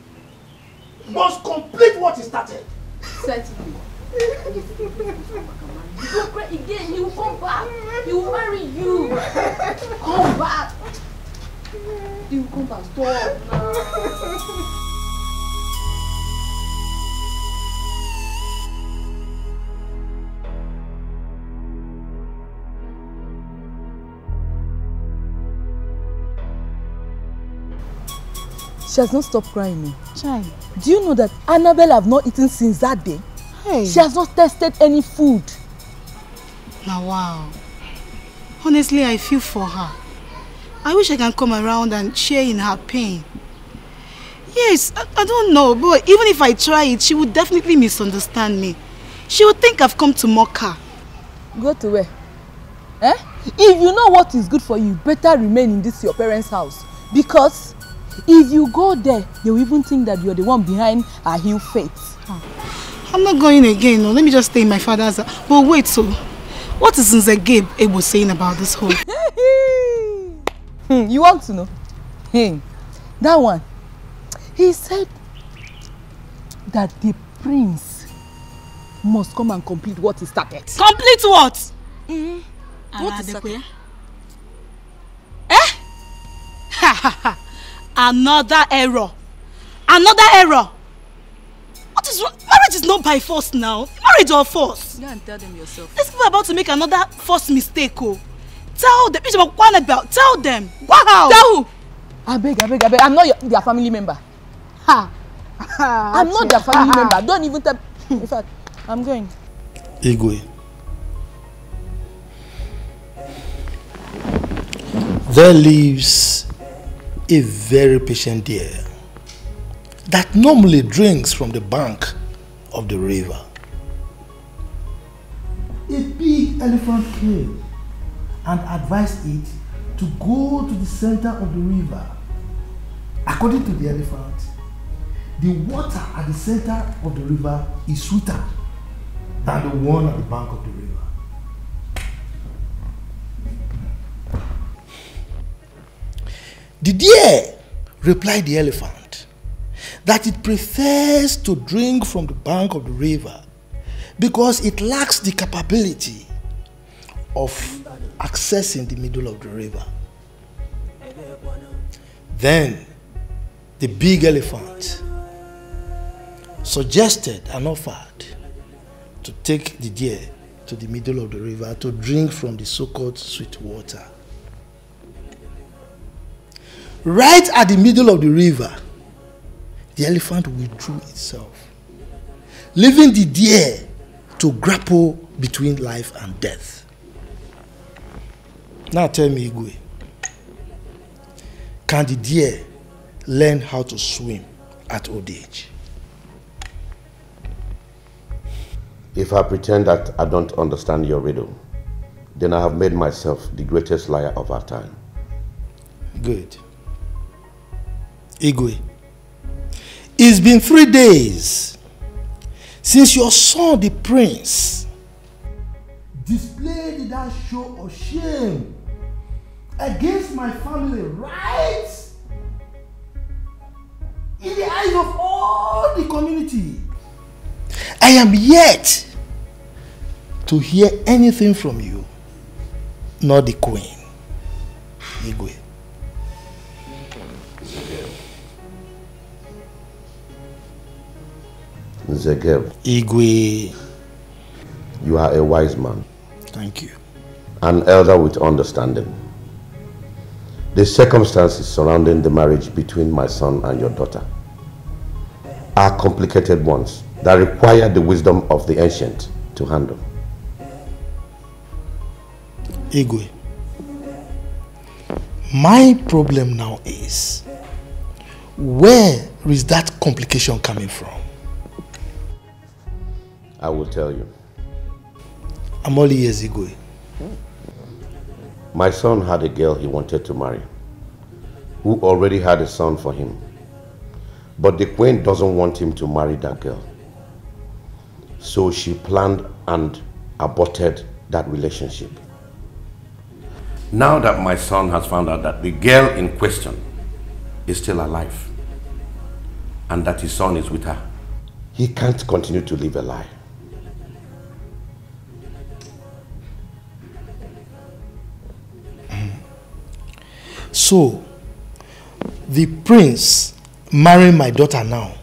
Speaker 7: must complete what he started.
Speaker 1: Certainly. You don't cry again, he will come back. He will marry you. Come back. He will come back. Stop.
Speaker 5: She has not stopped crying. oh. Do you know that Annabelle have not eaten since that day?
Speaker 9: Hey.
Speaker 5: She has not tasted any food.
Speaker 9: Now, wow. Honestly, I feel for her. I wish I can come around and share in her pain. Yes, I, I don't know, but even if I try it, she would definitely misunderstand me. She would think I've come to mock her.
Speaker 5: Go to where? Eh? If you know what is good for you, better remain in this your parents' house. Because if you go there, they will even think that you're the one behind her ill fate.
Speaker 9: I'm not going again. No. Let me just stay in my father's house. But wait, so what is Nze Gabe able saying about this whole?
Speaker 5: Hmm, you want to know? Hmm. That one. He said that the prince must come and complete what he started.
Speaker 9: Complete what?
Speaker 5: Mm.
Speaker 9: What is that? Eh? Ha ha ha. Another error. Another error. What is wrong? Marriage is not by force now. Marriage or force.
Speaker 5: Go and tell them yourself.
Speaker 9: These people are about to make another forced mistake. Oh. Tell them. Bishop Kwanebel, Tell them. Wow.
Speaker 5: Tell who? I beg, I beg, I beg. I'm not your, their family member. Ha. I'm not their family member. Don't even tell. In fact, I'm going.
Speaker 7: Igwe. There lives a very patient deer that normally drinks from the bank of the river. A big elephant came and advised it to go to the center of the river. According to the elephant, the water at the center of the river is sweeter than the one at the bank of the river. The deer replied the elephant that it prefers to drink from the bank of the river because it lacks the capability of accessing the middle of the river. Then the big elephant suggested and offered to take the deer to the middle of the river to drink from the so-called sweet water. Right at the middle of the river, the elephant withdrew itself, leaving the deer to grapple between life and death. Now tell me, Igwe, can the deer learn how to swim at old age?
Speaker 23: If I pretend that I don't understand your riddle, then I have made myself the greatest liar of our time.
Speaker 7: Good. Igwe, it's been three days since your son, the prince, displayed that show of shame against my family right in the eyes of all the community. I am yet to hear anything from you, nor the queen, Igwe.
Speaker 23: Nze Gabe,
Speaker 7: Igwe,
Speaker 23: You are a wise man.
Speaker 7: Thank you.
Speaker 23: An elder with understanding. The circumstances surrounding the marriage between my son and your daughter are complicated ones that require the wisdom of the ancient to handle.
Speaker 7: Igwe, my problem now is where is that complication coming from?
Speaker 23: I will tell you.
Speaker 7: I'm all ears, Igwe.
Speaker 23: My son had a girl he wanted to marry, who already had a son for him. But the queen doesn't want him to marry that girl. So she planned and aborted that relationship. Now that my son has found out that the girl in question is still alive and that his son is with her, he can't continue to live a lie.
Speaker 7: So, the prince marrying my daughter now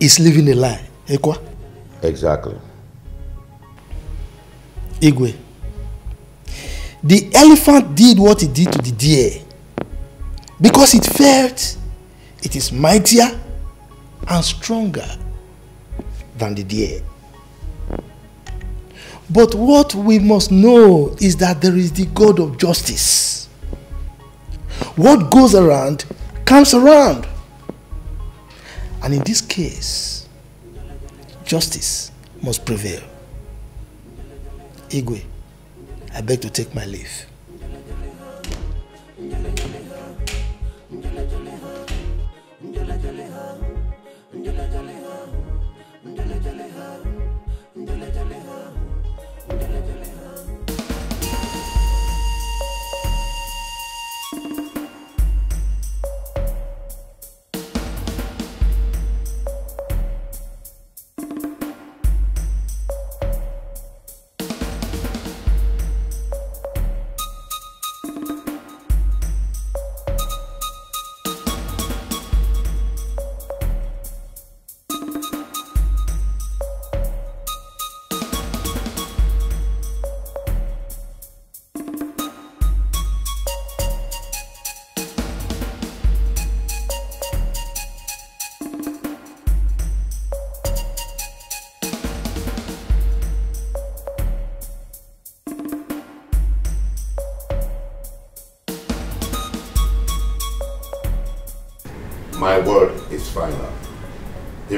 Speaker 7: is living a lie. Ekwa?
Speaker 23: Exactly.
Speaker 7: Igwe. The elephant did what it did to the deer because it felt it is mightier and stronger than the deer. But what we must know is that there is the God of justice. What goes around comes around. And in this case, justice must prevail. Igwe, I beg to take my leave.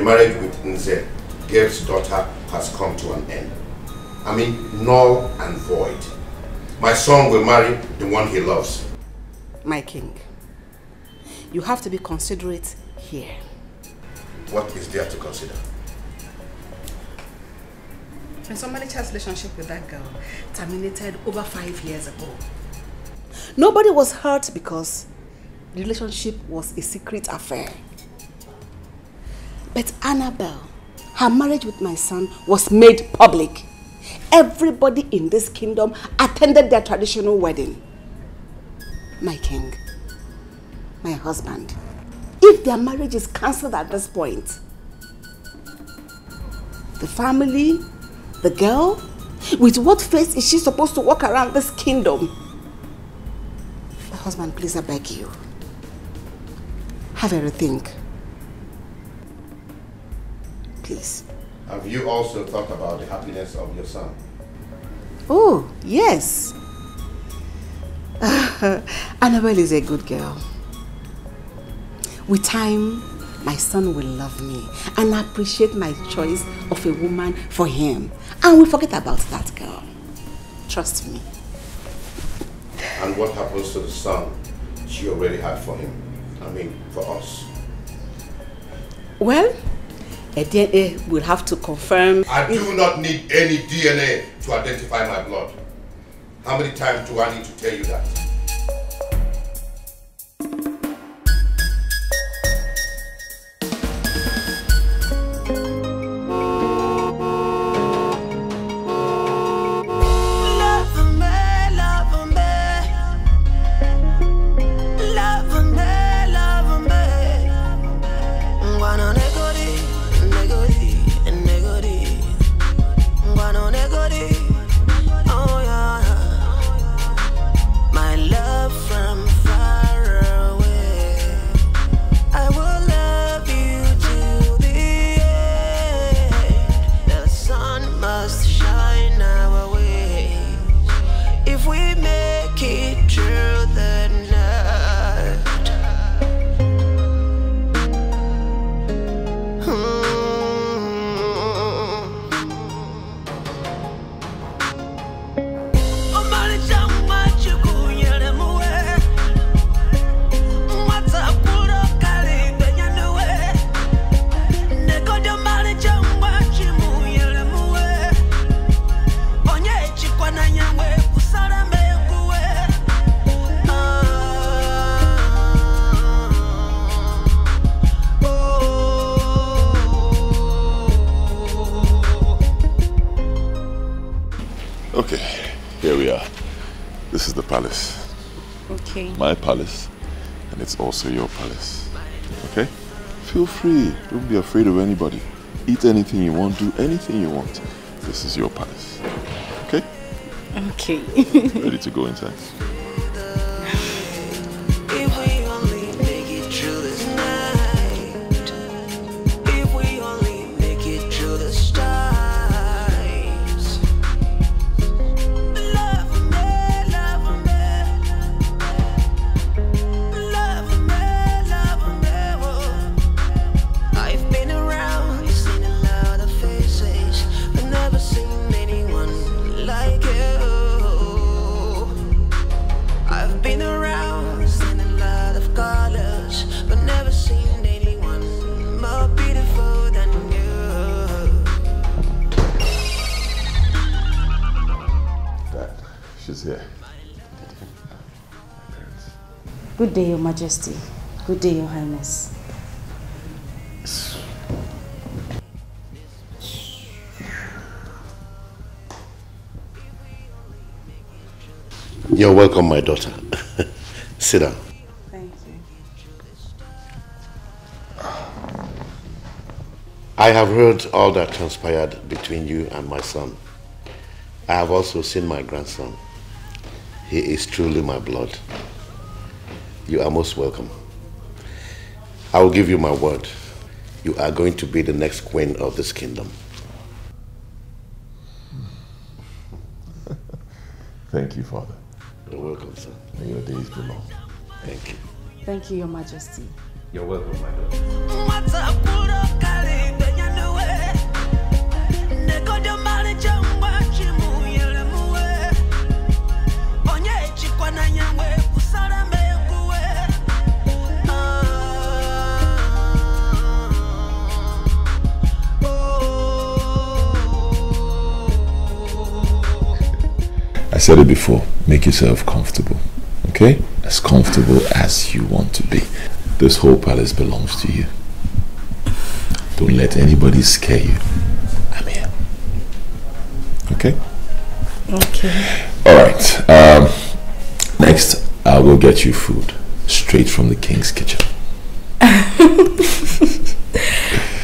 Speaker 23: Marriage with Nze, Gabe's daughter, has come to an end. I mean, null and void. My son will marry the one he loves.
Speaker 13: My king, you have to be considerate here.
Speaker 23: What is there to consider?
Speaker 13: Prince Omalicha's relationship with that girl terminated over five years ago. Nobody was hurt because the relationship was a secret affair. But Annabelle, her marriage with my son was made public. Everybody in this kingdom attended their traditional wedding. My king, my husband, if their marriage is cancelled at this point, the family, the girl, with what face is she supposed to walk around this kingdom? My husband, please, I beg you. Have a rethink. Please.
Speaker 23: Have you also thought about the happiness of your son?
Speaker 13: Oh, yes. Annabelle is a good girl. With time, my son will love me and appreciate my choice of a woman for him. And we forget about that girl. Trust me.
Speaker 23: And what happens to the son she already had for him? I mean, for us.
Speaker 13: Well, a DNA will have to confirm.
Speaker 23: I do not need any DNA to identify my blood. How many times do I need to tell you that?
Speaker 21: Free. Don't be afraid of anybody. Eat anything you want, do anything you want. This is your palace. Okay?
Speaker 1: Okay.
Speaker 21: Ready to go inside?
Speaker 1: Majesty. Good day, Your Highness.
Speaker 23: You're welcome, my daughter. Sit down.
Speaker 1: Thank you.
Speaker 23: I have heard all that transpired between you and my son. I have also seen my grandson. He is truly my blood. You are most welcome. I will give you my word. You are going to be the next queen of this kingdom.
Speaker 21: Thank you, Father.
Speaker 23: You're welcome, sir.
Speaker 21: May your days be long.
Speaker 23: Thank you.
Speaker 1: Thank you, Your Majesty.
Speaker 23: You're welcome, my daughter.
Speaker 21: Said it before, make yourself comfortable. Okay? As comfortable as you want to be. This whole palace belongs to you. Don't let anybody scare you. I'm here. Okay?
Speaker 1: Okay.
Speaker 21: Alright. Um, next, I'll go get you food. Straight from the king's kitchen.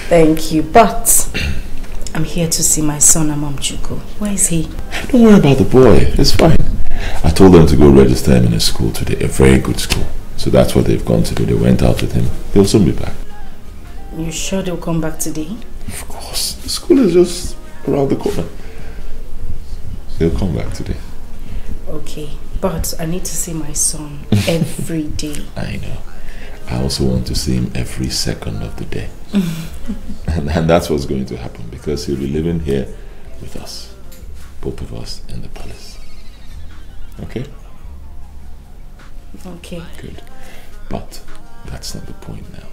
Speaker 1: Thank you, but I'm here to see my son, Amamchuku. Where is he?
Speaker 21: Don't worry about the boy. It's fine. I told them to go register him in a school today, a very good school. So that's what they've gone to do. They went out with him. They'll soon be back.
Speaker 1: You sure they'll come back today?
Speaker 21: Of course. The school is just around the corner. They'll come back today.
Speaker 1: Okay, but I need to see my son every day.
Speaker 21: I know. I also want to see him every second of the day. and, and that's what's going to happen because he'll be living here with us. Both of us in the palace. Okay?
Speaker 1: Okay.
Speaker 21: Good. But that's not the point now.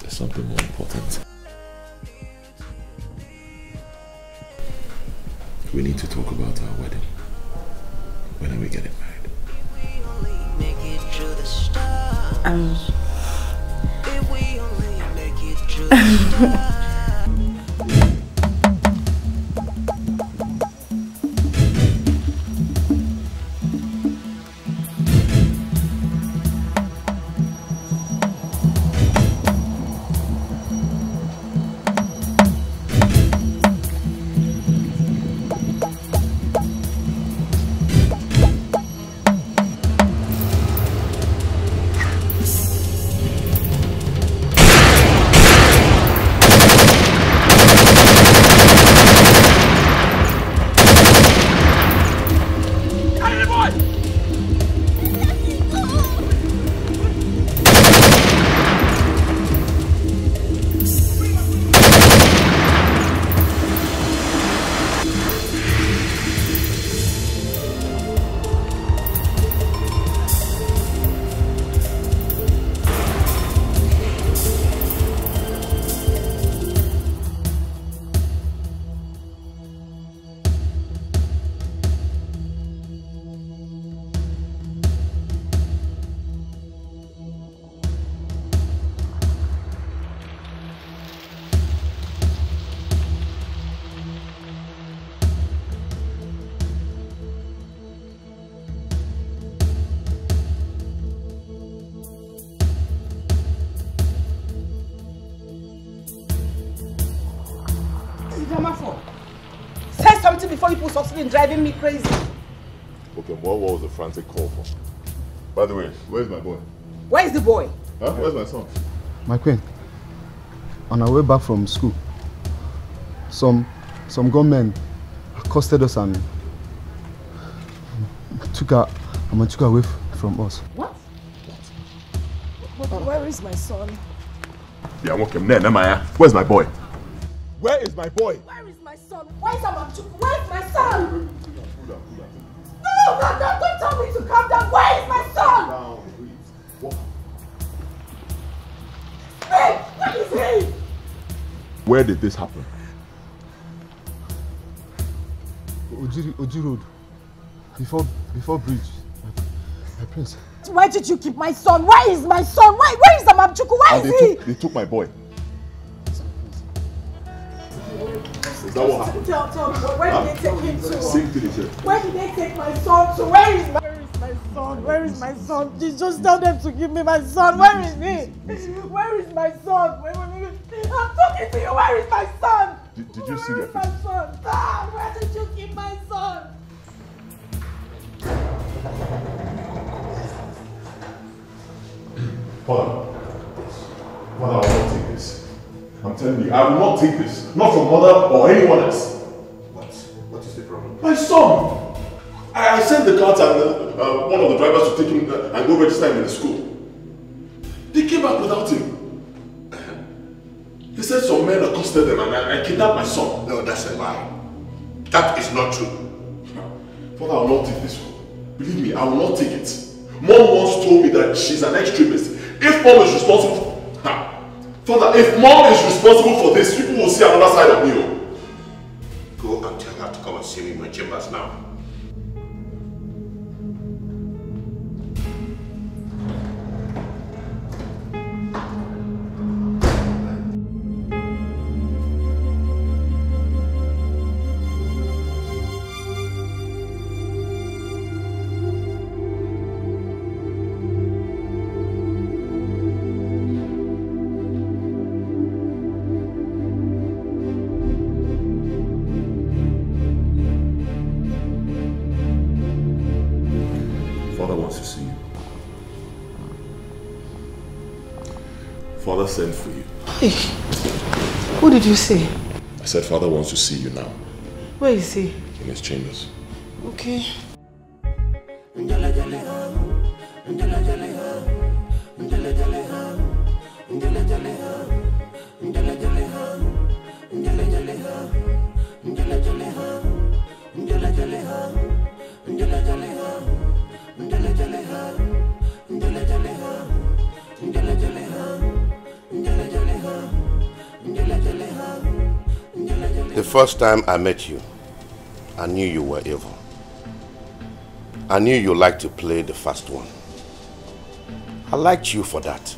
Speaker 21: There's something more important. We need to talk about our wedding. When are we getting married?
Speaker 11: Make it through the storm.
Speaker 1: Um, put driving me crazy.
Speaker 18: Okay, what was the frantic call for? By the way, where's my boy?
Speaker 1: Where is the boy?
Speaker 18: Huh? Where's my son?
Speaker 40: My queen, on our way back from school, some some gunmen accosted us and took her and took her away from us.
Speaker 1: What? But where is my son?
Speaker 18: Yeah, I'm okay. Nah, nah, Where's my boy? Where is my boy?
Speaker 1: Where is my son? Where is Amamchuku? Where is my son? No, no, no, don't tell me to calm down. Where is my son? Hey, where is he?
Speaker 18: Where did this happen?
Speaker 40: Oji, Oji Road, before before bridge. My, my prince.
Speaker 1: Where did you keep my son? Where is my son? Where, where is Amamchuku? Where
Speaker 18: And
Speaker 1: is
Speaker 18: they
Speaker 1: he?
Speaker 18: took, they took my boy. Is that what happened?
Speaker 1: Tell, tell me, where did they take him to?
Speaker 18: Sing to the church.
Speaker 1: Where did they take my son to? Where is my, where is my son? Where is my son? Just, just tell them to give me my son. Where is he? Where is my son? Where, where, where, I'm talking to you. Where is my son?
Speaker 18: Did, did you see
Speaker 1: Where
Speaker 18: their
Speaker 1: is my son? Ah, where did you keep my son?
Speaker 18: Father, Father, I will not take this. I'm telling you, I will not take this. Not from mother or anyone else.
Speaker 23: What? What is the problem?
Speaker 18: My son! I, I sent the cards and uh, uh, one of the drivers to take him uh, and go register him in the school. They came back without him. They said some men accosted them and I, I kidnapped my son.
Speaker 23: No, that's a lie. That is not true.
Speaker 18: Father, I will not take this one. Believe me, I will not take it. Mom once told me that she's an extremist. If mom is responsible, ha, Father, if mom is responsible for this, people will see another side of me. oh.
Speaker 23: Go and tell her to come and see me in my chambers now.
Speaker 18: You
Speaker 1: say?
Speaker 18: I said Father wants to see you now
Speaker 1: Where is he?
Speaker 18: in his chambers.
Speaker 1: Okay.
Speaker 23: First time I met you, I knew you were evil. I knew you liked to play the fast one. I liked you for that.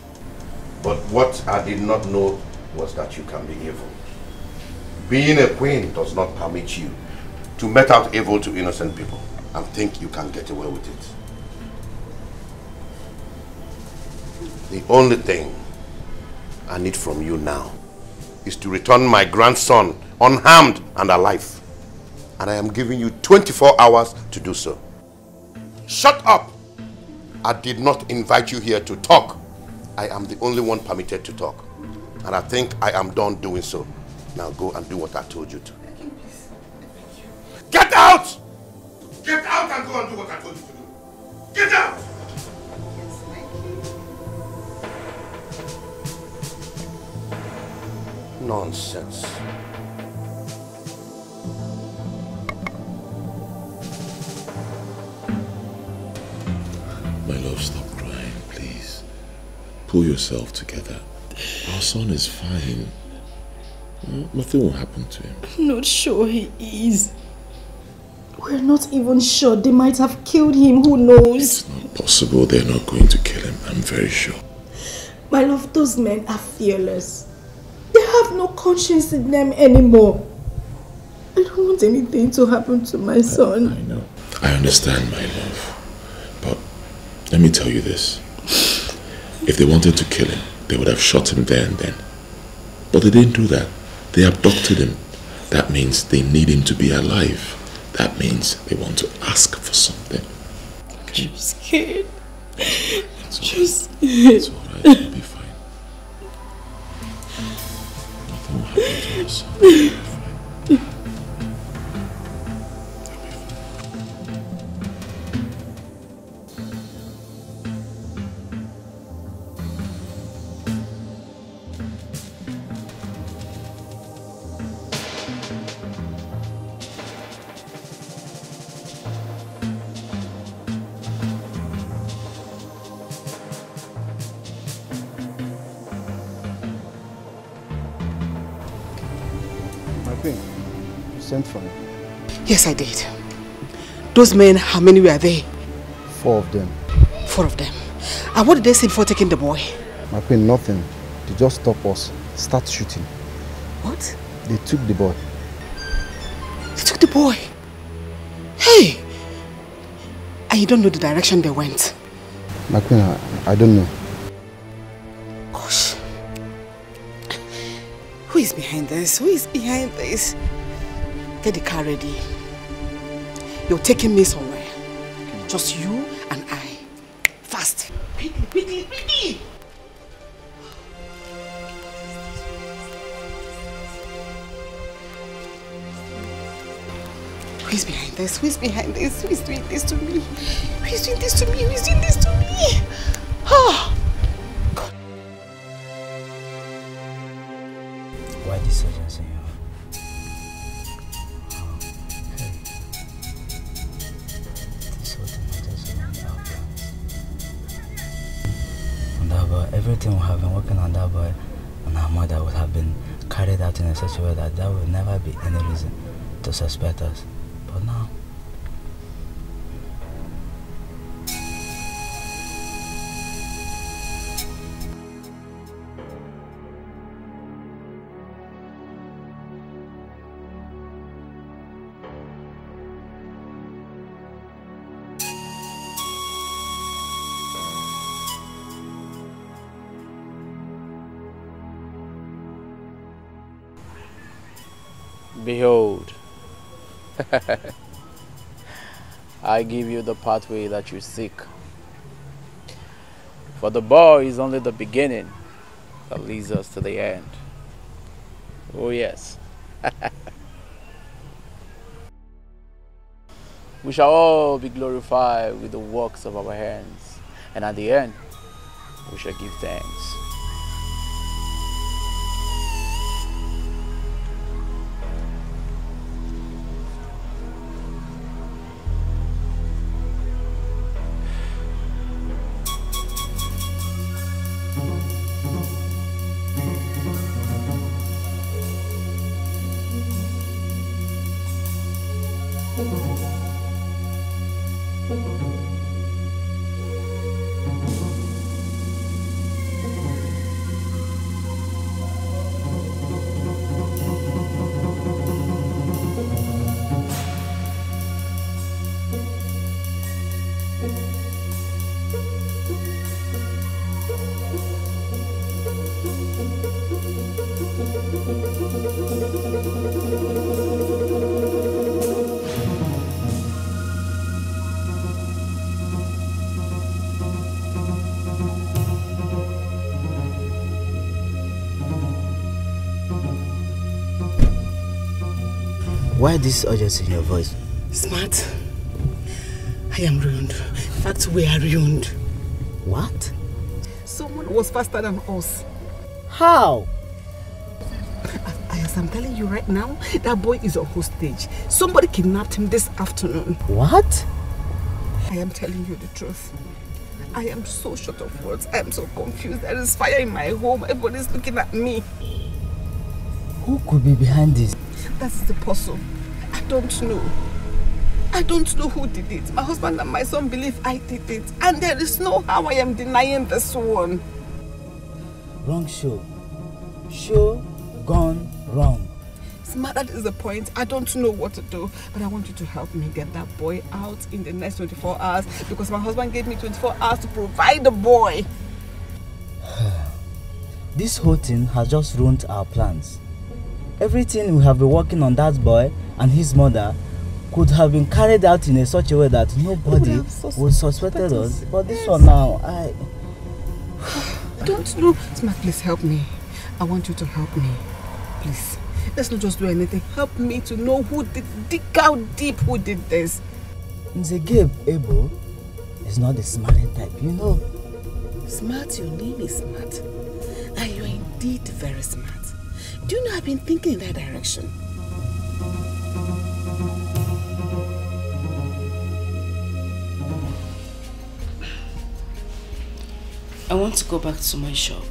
Speaker 23: But what I did not know was that you can be evil. Being a queen does not permit you to met out evil to innocent people and think you can get away with it. The only thing I need from you now is to return my grandson unharmed and alive. And I am giving you 24 hours to do so. Shut up! I did not invite you here to talk. I am the only one permitted to talk. And I think I am done doing so. Now go and do what I told you to. Get out! Get out and go and do what I told you to do. Get out! Nonsense.
Speaker 18: Pull yourself together. Our son is fine. Nothing will happen to him.
Speaker 9: I'm not sure he is. We're not even sure. They might have killed him. Who knows?
Speaker 18: It's not possible they're not going to kill him, I'm very sure.
Speaker 9: My love, those men are fearless. They have no conscience in them anymore. I don't want anything to happen to my son.
Speaker 18: I know. I understand, my love. But let me tell you this. If they wanted to kill him, they would have shot him there and then. But they didn't do that. They abducted him
Speaker 21: That means they need him to be alive. That means they want to ask for something. Okay?
Speaker 1: I'm scared.
Speaker 21: It's all
Speaker 1: Just
Speaker 21: right. It's all right. You'll be fine. Nothing will happen to us.
Speaker 2: Yes, I did. Those men, how many were they?
Speaker 40: Four of them.
Speaker 2: Four of them. And what did they say before taking the boy?
Speaker 40: My queen, nothing. They just stop us, start shooting.
Speaker 2: What?
Speaker 40: They took the boy.
Speaker 2: They took the boy. Hey! And you don't know the direction they went.
Speaker 40: My queen, I, I don't know.
Speaker 2: Gosh. Who is behind this? Who is behind this? Get the car ready. You're taking me somewhere. Just you and I. Fast. Quickly, quickly, quickly! Who is behind this? Who is behind this? Who is doing this to me? Who is doing this to me? Who is doing this to me? Ah!
Speaker 41: Why this urgency? Carried out in such a way that there will never be any reason to suspect us. But now,
Speaker 42: I give you the pathway that you seek. For the boy is only the beginning that leads us to the end. Oh, yes. we shall all be glorified with the works of our hands, and at the end, we shall give thanks. Why this urgency in your voice?
Speaker 2: Smart. I am ruined. In fact, we are ruined.
Speaker 41: What?
Speaker 2: Someone was faster than us.
Speaker 41: How?
Speaker 2: As I'm telling you right now, that boy is a hostage. Somebody kidnapped him this afternoon.
Speaker 41: What?
Speaker 2: I am telling you the truth. I am so short of words. I am so confused. There is fire in my home. Everybody's looking at me.
Speaker 41: Who could be behind this?
Speaker 2: That's the puzzle. I don't know. I don't know who did it. My husband and my son believe I did it. And there is no how I am denying this one.
Speaker 41: Wrong show. Show gone wrong.
Speaker 2: Smart, that is the point. I don't know what to do. But I want you to help me get that boy out in the next 24 hours. Because my husband gave me 24 hours to provide the boy.
Speaker 41: This whole thing has just ruined our plans. Everything we have been working on that boy and his mother could have been carried out in a such a way that nobody
Speaker 2: have sus-
Speaker 41: would suspected us. But this one now, I
Speaker 13: Don't know. Smart, please help me. I want you to help me. Please. Let's not just do anything. Help me to know who did dig out deep who did this.
Speaker 41: Nze Gabe Abel is not the smiling type, you know.
Speaker 1: Smart, your name is smart. And you're indeed very smart. Do you know I've been thinking in that direction? I want to go back to my shop.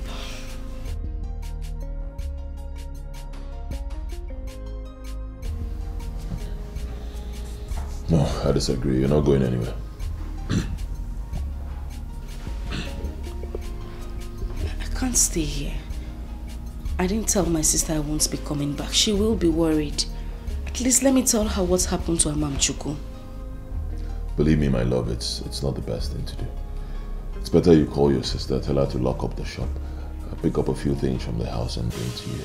Speaker 21: No, I disagree. You're not going anywhere.
Speaker 1: I can't stay here. I didn't tell my sister I won't be coming back. She will be worried. At least let me tell her what's happened to her mom Chuku.
Speaker 21: Believe me, my love, it's it's not the best thing to do. It's better you call your sister, tell her to lock up the shop, uh, pick up a few things from the house and bring to you.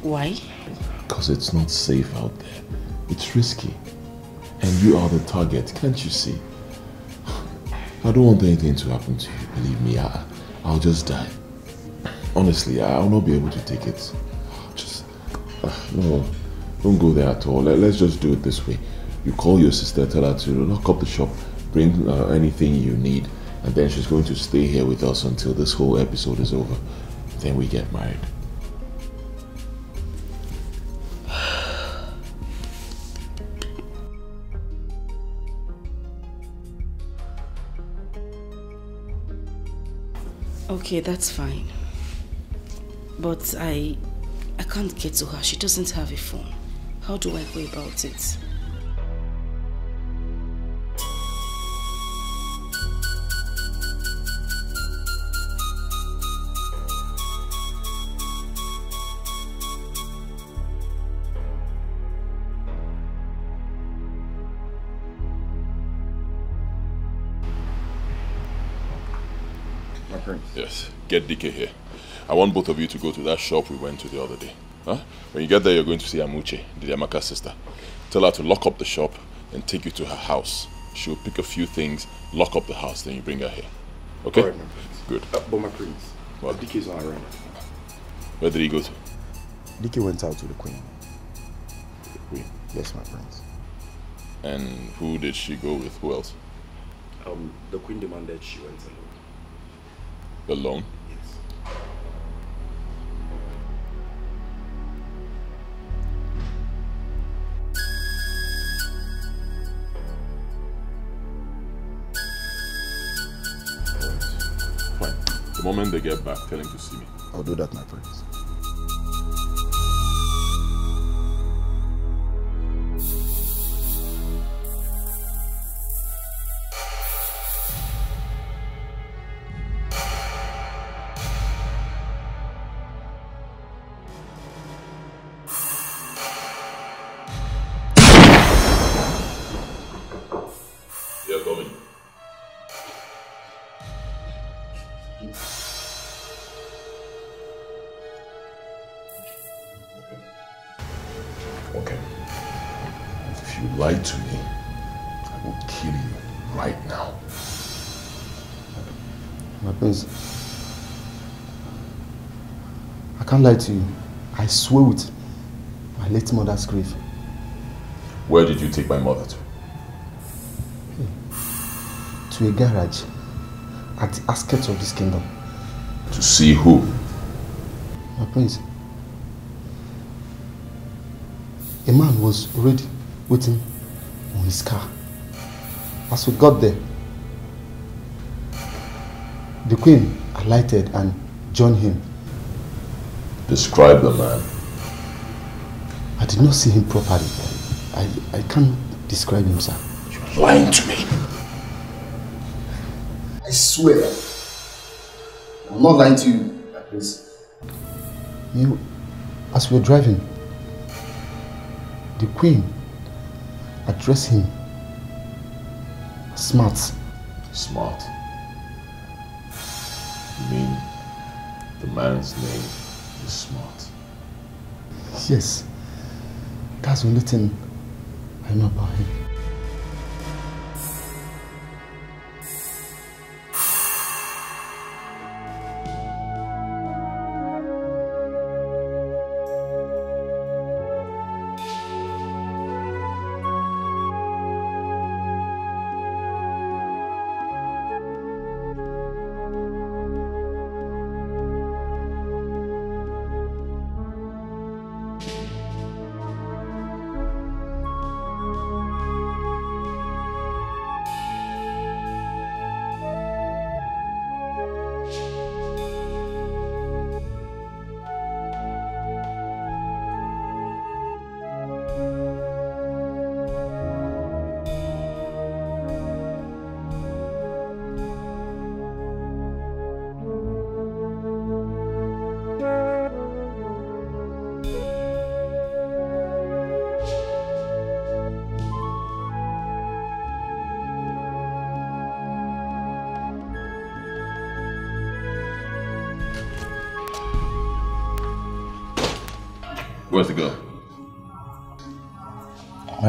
Speaker 1: Why?
Speaker 21: Because it's not safe out there. It's risky. And you are the target, can't you see? I don't want anything to happen to you, believe me. I, I'll just die. Honestly, I'll not be able to take it. Just, uh, no, don't go there at all. Let, let's just do it this way. You call your sister, tell her to lock up the shop, bring uh, anything you need, and then she's going to stay here with us until this whole episode is over. Then we get married.
Speaker 1: Okay, that's fine. But I I can't get to her. She doesn't have a phone. How do I go about it?
Speaker 21: Yes, get DK here. I want both of you to go to that shop we went to the other day. Huh? When you get there, you're going to see Amuche, the Amaka sister. Tell her to lock up the shop and take you to her house. She'll pick a few things, lock up the house, then you bring her here. Okay?
Speaker 17: Alright, my prince.
Speaker 21: Good.
Speaker 17: Uh, but my prince,
Speaker 21: What?
Speaker 17: DK's not around.
Speaker 21: Where did he go to?
Speaker 17: DK went out to the queen.
Speaker 21: The queen.
Speaker 17: Yes, my prince.
Speaker 21: And who did she go with? Who else?
Speaker 17: Um, the queen demanded she went alone.
Speaker 21: Alone? Moment they get back, tell him to see me.
Speaker 17: I'll do that, my prince.
Speaker 40: Can't lie to you. I swear with my late mother's grave.
Speaker 21: Where did you take my mother to? Hmm.
Speaker 40: To a garage at the outskirts of this kingdom.
Speaker 21: To see who?
Speaker 40: My prince, a man was already waiting on his car. As we got there, the queen alighted and joined him.
Speaker 21: Describe the man.
Speaker 40: I did not see him properly. I, I can't describe him, sir.
Speaker 21: You're lying to me.
Speaker 40: I swear. I'm not lying to you, please. You, as we were driving, the queen addressed him smart.
Speaker 21: Smart. You mean the man's name too smart.
Speaker 12: Yes, that's the only thing I know about him.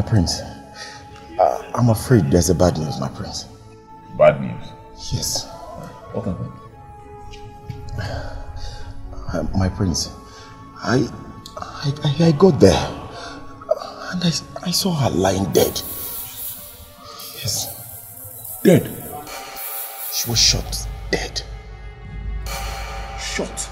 Speaker 40: Prince, uh, I'm afraid there's a bad news, my prince.
Speaker 21: Bad news?
Speaker 40: Yes.
Speaker 21: What happened?
Speaker 40: Uh, my prince, I, I, I, I got there and I, I saw her lying dead. Yes.
Speaker 21: Dead?
Speaker 40: She was shot dead.
Speaker 21: Shot?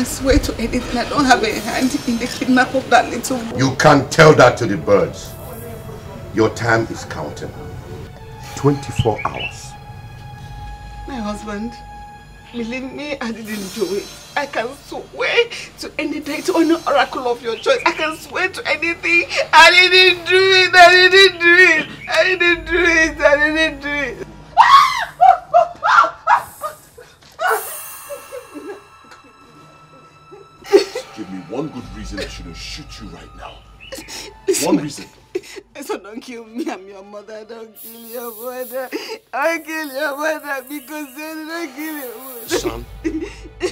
Speaker 2: Can swear to anything. I don't have a hand in the kidnap of that little boy.
Speaker 23: You can't tell that to the birds. Your time is counting. 24 hours.
Speaker 2: My husband, believe me, I didn't do it. I can swear to any date or oracle of your choice. I can swear to anything. I didn't do it. I didn't do it. I didn't do it. I didn't do it.
Speaker 18: One good reason I shouldn't shoot you right now. One reason.
Speaker 2: So don't kill me, I'm your mother. Don't kill your mother. I kill your mother because they didn't kill your mother.
Speaker 23: Son,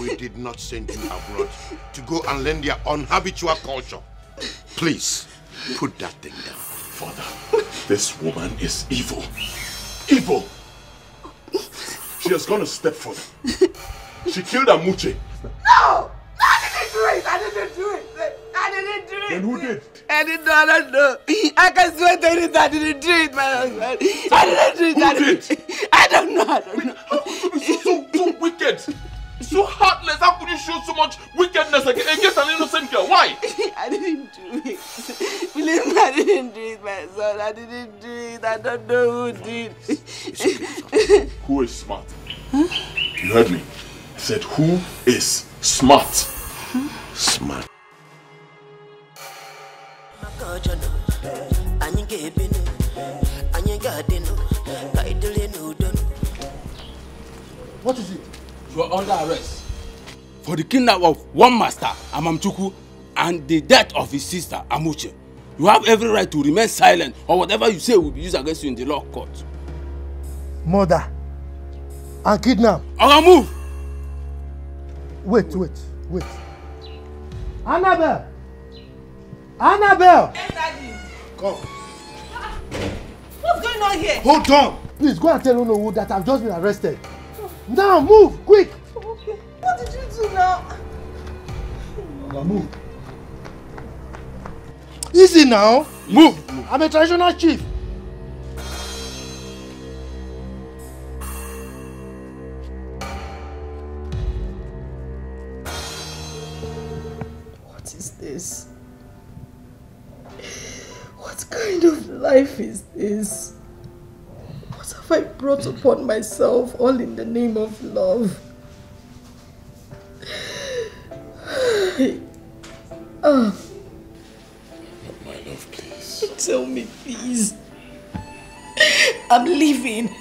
Speaker 23: we did not send you abroad to go and learn their unhabitual culture. Please, put that thing down.
Speaker 18: Father, this woman is evil. Evil! She has gone a step further. She killed Amuche.
Speaker 2: No! I didn't do it! I didn't do it! I didn't do it!
Speaker 18: Then who did?
Speaker 2: I didn't know, I don't know. I can swear to you that I didn't do it, my husband. I didn't do it. I didn't. I don't know. I don't know.
Speaker 18: So, so, so wicked. So heartless. How could you show so much wickedness against an innocent girl? Why?
Speaker 2: I didn't do it. Believe me, I didn't do it, my son. I didn't do it. I don't know who did.
Speaker 18: Who is smart? You heard me. I said, who is smart?
Speaker 23: Smart.
Speaker 7: What is it?
Speaker 43: You are under arrest for the kidnap of one master, Amamchuku, and the death of his sister, Amuche. You have every right to remain silent, or whatever you say will be used against you in the law court.
Speaker 7: Murder. And kidnap.
Speaker 43: Oga, move!
Speaker 7: Wait, wait, wait. Annabelle! Annabelle! Come.
Speaker 2: What's going on here?
Speaker 7: Hold on! Please go and tell Onowu that I've just been arrested. Now move, quick!
Speaker 2: Okay. What did you do now?
Speaker 7: Now move. Easy now.
Speaker 43: Move.
Speaker 7: I'm a traditional chief.
Speaker 1: This? What kind of life is this? What have I brought upon myself all in the name of love? Ah,
Speaker 18: My love, please.
Speaker 1: tell me, please. I'm leaving.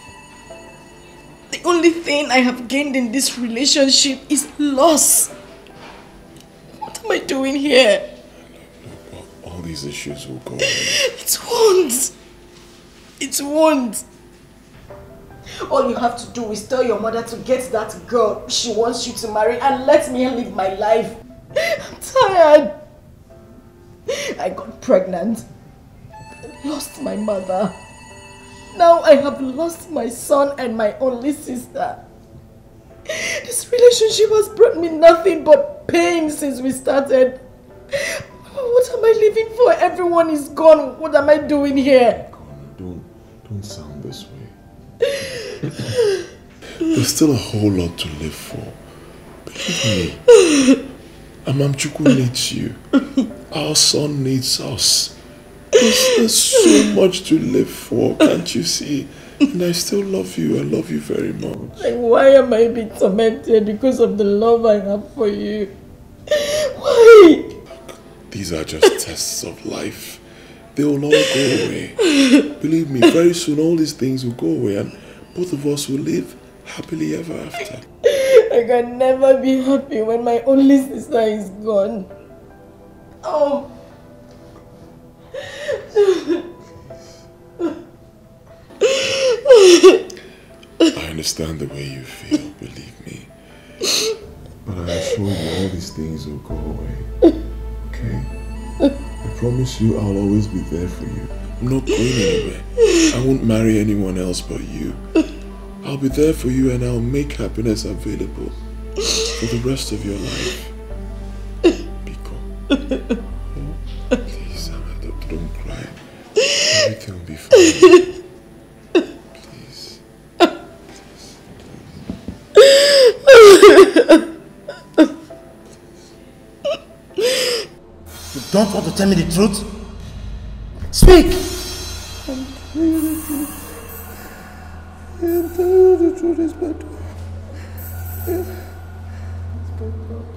Speaker 1: The only thing I have gained in this relationship is loss. What am I doing here?
Speaker 18: All
Speaker 21: these issues will go away.
Speaker 1: It won't. It won't. All you have to do is tell your mother to get that girl she wants you to marry and let me live my life. I'm tired. I got pregnant. Lost my mother. Now I have lost my son and my only sister. This relationship has brought me nothing but pain since we started. What am I living for? Everyone is gone. What am I doing here?
Speaker 21: Don't, don't sound this way. There's still a whole lot to live for. Believe me. Amamchuku needs you. Our son needs us. There's, there's so much to live for, can't you see? And I still love you. I love you very much.
Speaker 1: Like, why am I being tormented because of the love I have for you? Why?
Speaker 21: These are just tests of life. They will all go away. Believe me, very soon all these things will go away and both of us will live happily ever after.
Speaker 1: I can never be happy when my only sister is gone. Oh.
Speaker 21: I understand the way you feel, believe me. But I assure you all these things will go away. Okay? I promise you I'll always be there for you. I'm not going anywhere. I won't marry anyone else but you. I'll be there for you and I'll make happiness available for the rest of your life. Biko. Oh, please, Anna, don't, don't cry. Everything will be fine.
Speaker 7: Don't want to tell me the truth? Speak!
Speaker 44: I'm telling you the truth. I'm telling you the truth, Inspector.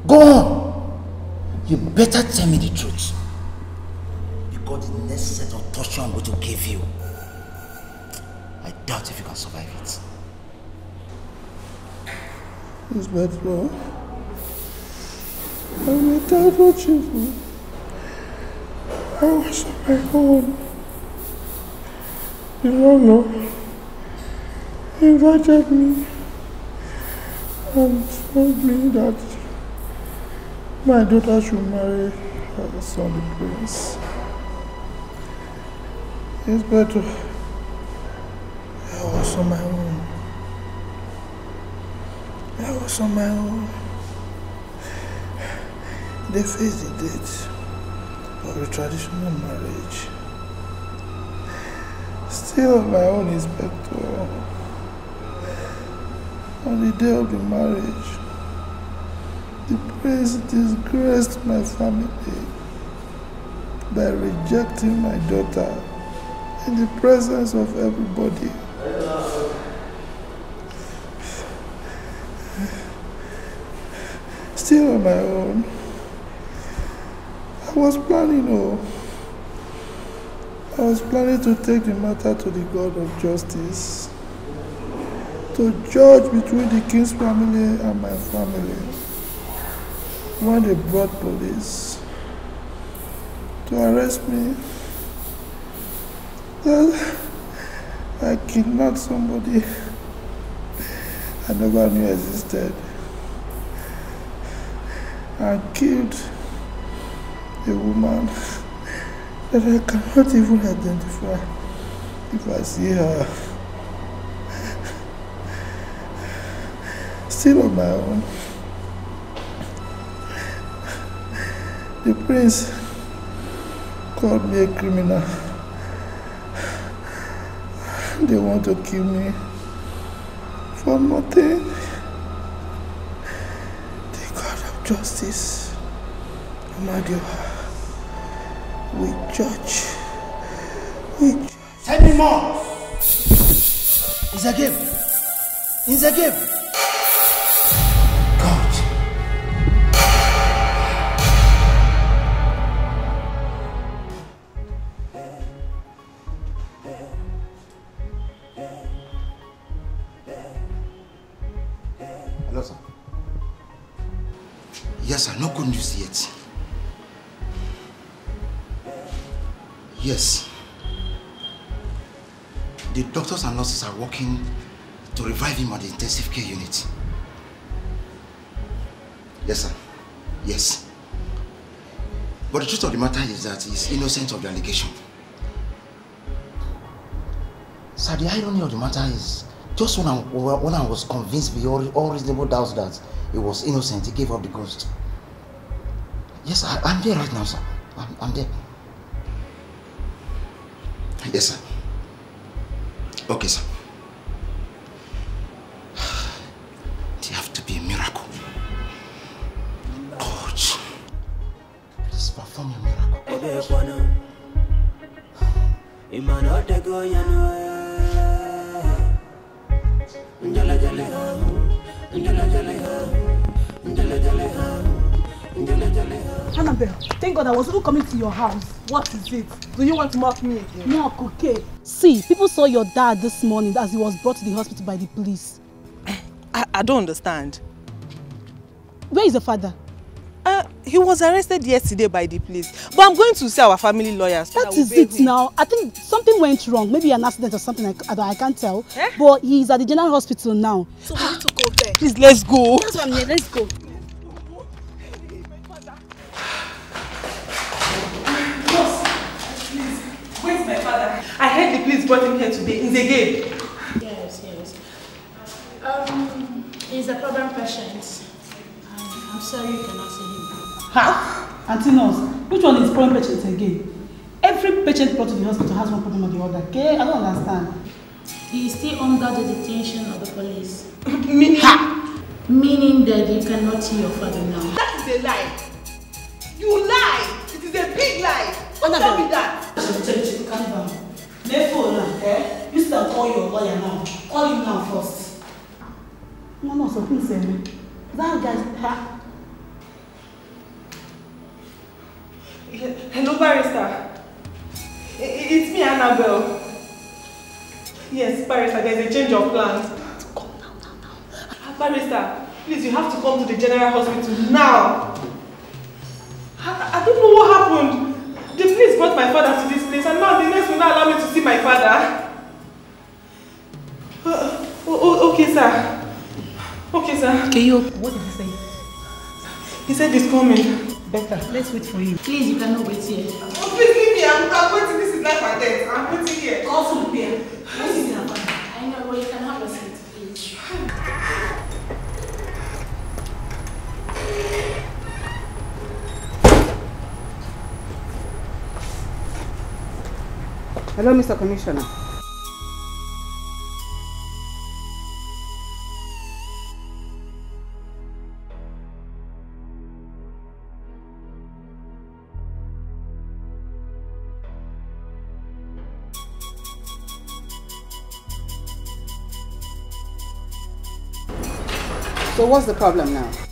Speaker 7: Go on! You better tell me the truth. Because the next set of torture I'm going to give you, I doubt if you can survive it.
Speaker 44: Inspector, I'm a terrible chief. The Lolo invited me and told me that my daughter should marry her son, the prince. Inspector, I was on my own. I was on my own. They faced the date of a traditional marriage. Still my own is inspector. On the day of the marriage, the prince disgraced my family by rejecting my daughter in the presence of everybody. Still on my own. I was planning, oh. I was planning to take the matter to the God of justice. To judge between the king's family and my family. When they brought police to arrest me, that I kidnapped somebody I never knew existed. I killed a woman that I cannot even identify if I see her. Still on my own. The prince called me a criminal. They want to kill me for nothing. The God of justice, Amadioha, we judge. We judge.
Speaker 7: Tell me more! It's a game. It's a game.
Speaker 45: Doctors and nurses are working to revive him at the intensive care unit. Yes, sir. Yes. But the truth of the matter is that he's innocent of the allegation. Sir, the irony of the matter is, just when I, when I was convinced beyond all reasonable doubts that he was innocent, he gave up the ghost. Yes, I, I'm there right now, sir. I'm, I'm there. Yes, sir. Okay, sir. There have to be a miracle. God, please perform your miracle.
Speaker 11: njala jale ha njala jale ha njala jale ha
Speaker 9: Annabelle, thank God I was even coming to your house. What is it? Do you want to mock me again? Mock, okay. See, people saw your dad this morning as he was brought to the hospital by the police.
Speaker 5: I, I don't understand.
Speaker 9: Where is the father?
Speaker 5: Uh, he was arrested yesterday by the police. But I'm going to see our family lawyers.
Speaker 9: That is it now. I think something went wrong. Maybe an accident or something. I, I, I can't tell. But he's at the general hospital now.
Speaker 5: So we need to go there. Please, let's go.
Speaker 9: That's what I'm here. Let's go.
Speaker 5: Where's my father? I heard the police brought him here today. He's again.
Speaker 46: Yes, yes. Um, he's a problem patient. I'm sorry you cannot see him.
Speaker 9: Ha! Auntie Nurse, which one is problem patient again? Every patient brought to the hospital has one problem or the other. Okay? I don't understand.
Speaker 46: He is still under the detention of the police.
Speaker 5: Meaning?
Speaker 46: Meaning that you cannot see your father now.
Speaker 5: That is a lie. You lie. It is a big lie. Don't tell me that.
Speaker 9: Calm down. Lay phone now, eh? You still call your lawyer now. Call him now first. No, no, so please, me. That guy, ha.
Speaker 5: Hello, barrister. I- I- It's me, Annabelle. Yes, barrister, there's a change of plans. Ah, Barrister, please, you have to come to the general hospital now. I, I don't know what happened. The police brought my father to this place and now the nurse will not allow me to see my father. Uh, oh, okay, sir. Okay, sir.
Speaker 46: Okay, you. What did he say?
Speaker 5: He said he's coming.
Speaker 9: Better. Let's wait for you.
Speaker 46: Please, you cannot wait here.
Speaker 5: Oh, please leave me. I'm, I'm waiting. This is life and death. I'm waiting here.
Speaker 46: Also, prepare. What is your father? I know, but you can have a seat, please.
Speaker 20: Hello, Mr. Commissioner. So what's the problem now?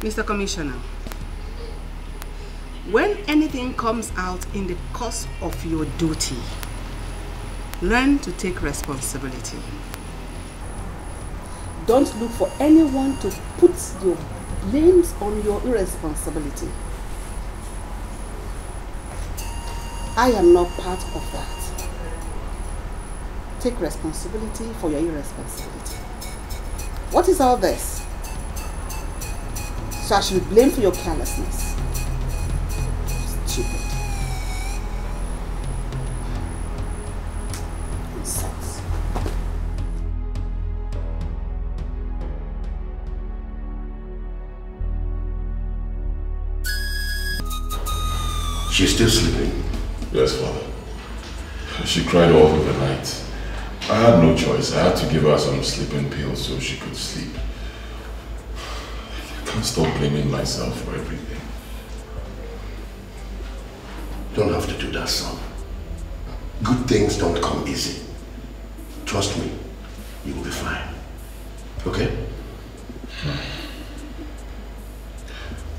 Speaker 13: Mr. Commissioner, when anything comes out in the course of your duty, learn to take responsibility. Don't look for anyone to put your blames on your irresponsibility. I am not part of that. Take responsibility for your irresponsibility. What is all this? So I should be blamed for your carelessness. Stupid. Nonsense.
Speaker 23: She's still sleeping.
Speaker 21: Yes, Father. She cried all through the night. I had no choice. I had to give her some sleeping pills so she could sleep. Stop blaming myself for everything.
Speaker 23: Don't have to do that, son. Good things don't come easy. Trust me, you will be fine. Okay?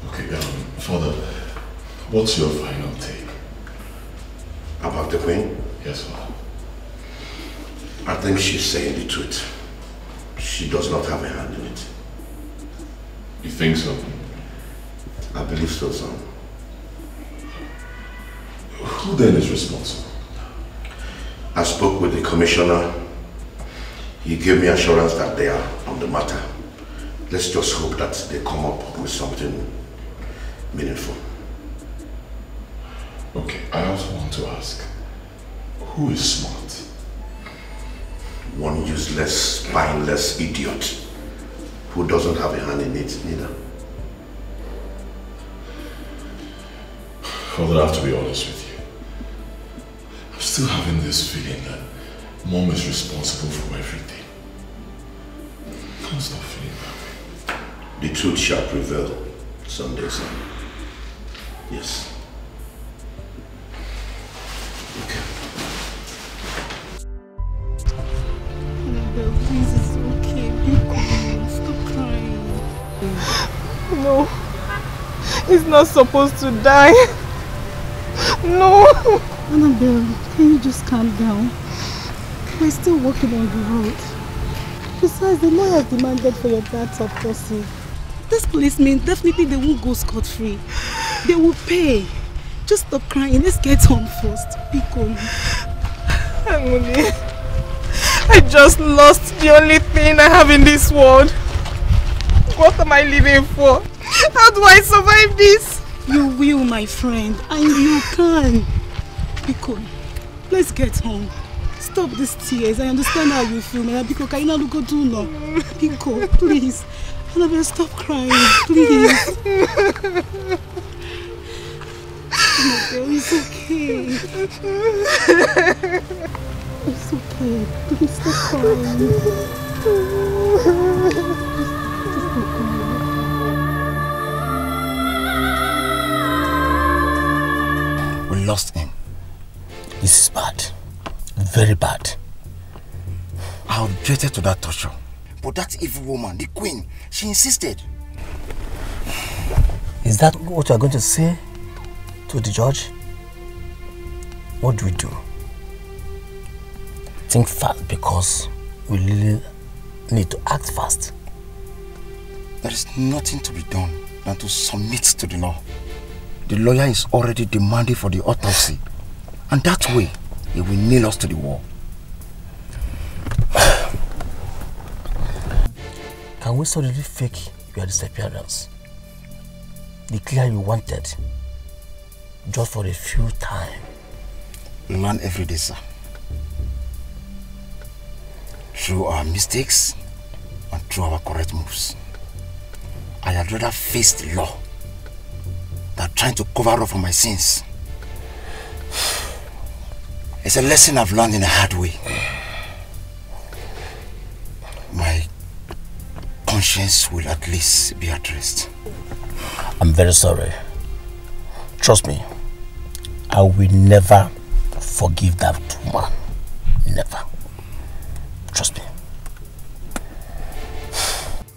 Speaker 21: Okay, um, Father, what's your final take?
Speaker 23: About the queen?
Speaker 21: Yes, Father.
Speaker 23: I think she's saying the truth. She does not have a hand in it.
Speaker 21: You think so?
Speaker 23: I believe so, son.
Speaker 21: Who then is responsible?
Speaker 23: I spoke with the commissioner. He gave me assurance that they are on the matter. Let's just hope that they come up with something meaningful.
Speaker 21: Okay, I also want to ask, who is smart?
Speaker 23: One useless, spineless idiot who doesn't have a hand in it neither.
Speaker 21: Father, I have to be honest with you. I'm still having this feeling that Mom is responsible for everything. I can't stop feeling that way.
Speaker 23: The truth shall prevail someday, son. Yes.
Speaker 2: Annabelle, please, it's okay.
Speaker 5: No. He's not supposed to die. No.
Speaker 9: Annabelle, can you just calm down? We're still walking on the road. Besides, the lawyers demanded for your dad's autopsy. This policemen definitely they won't go scot-free. They will pay. Just stop crying. Let's get home first. Be calm.
Speaker 5: Anuli, I just lost the only thing I have in this world. What am I living for? How do I survive this?
Speaker 9: You will, my friend, and you can. Biko, let's get home. Stop these tears. I understand how you feel, man. Biko, can you not go do no? Biko, please. Annabelle, stop crying, please. Annabelle, it's okay. It's okay. Please stop crying.
Speaker 41: Lost him. This is bad. Very bad. I objected to that torture. But that evil woman, the queen, she insisted. Is that what you are going to say to the judge? What do we do? Think fast because we really need to act fast. There is nothing to be done than to submit to the law. The lawyer is already demanding for the autopsy. And that way, he will nail us to the wall. Can we suddenly fake your disappearance? Declare you wanted. Just for a few time. Learn every day, sir. Through our mistakes and through our correct moves. I had rather face the law than trying to cover up for my sins. It's a lesson I've learned in a hard way. My conscience will at least be at rest. I'm very sorry. Trust me, I will never forgive that woman. Never. Trust me.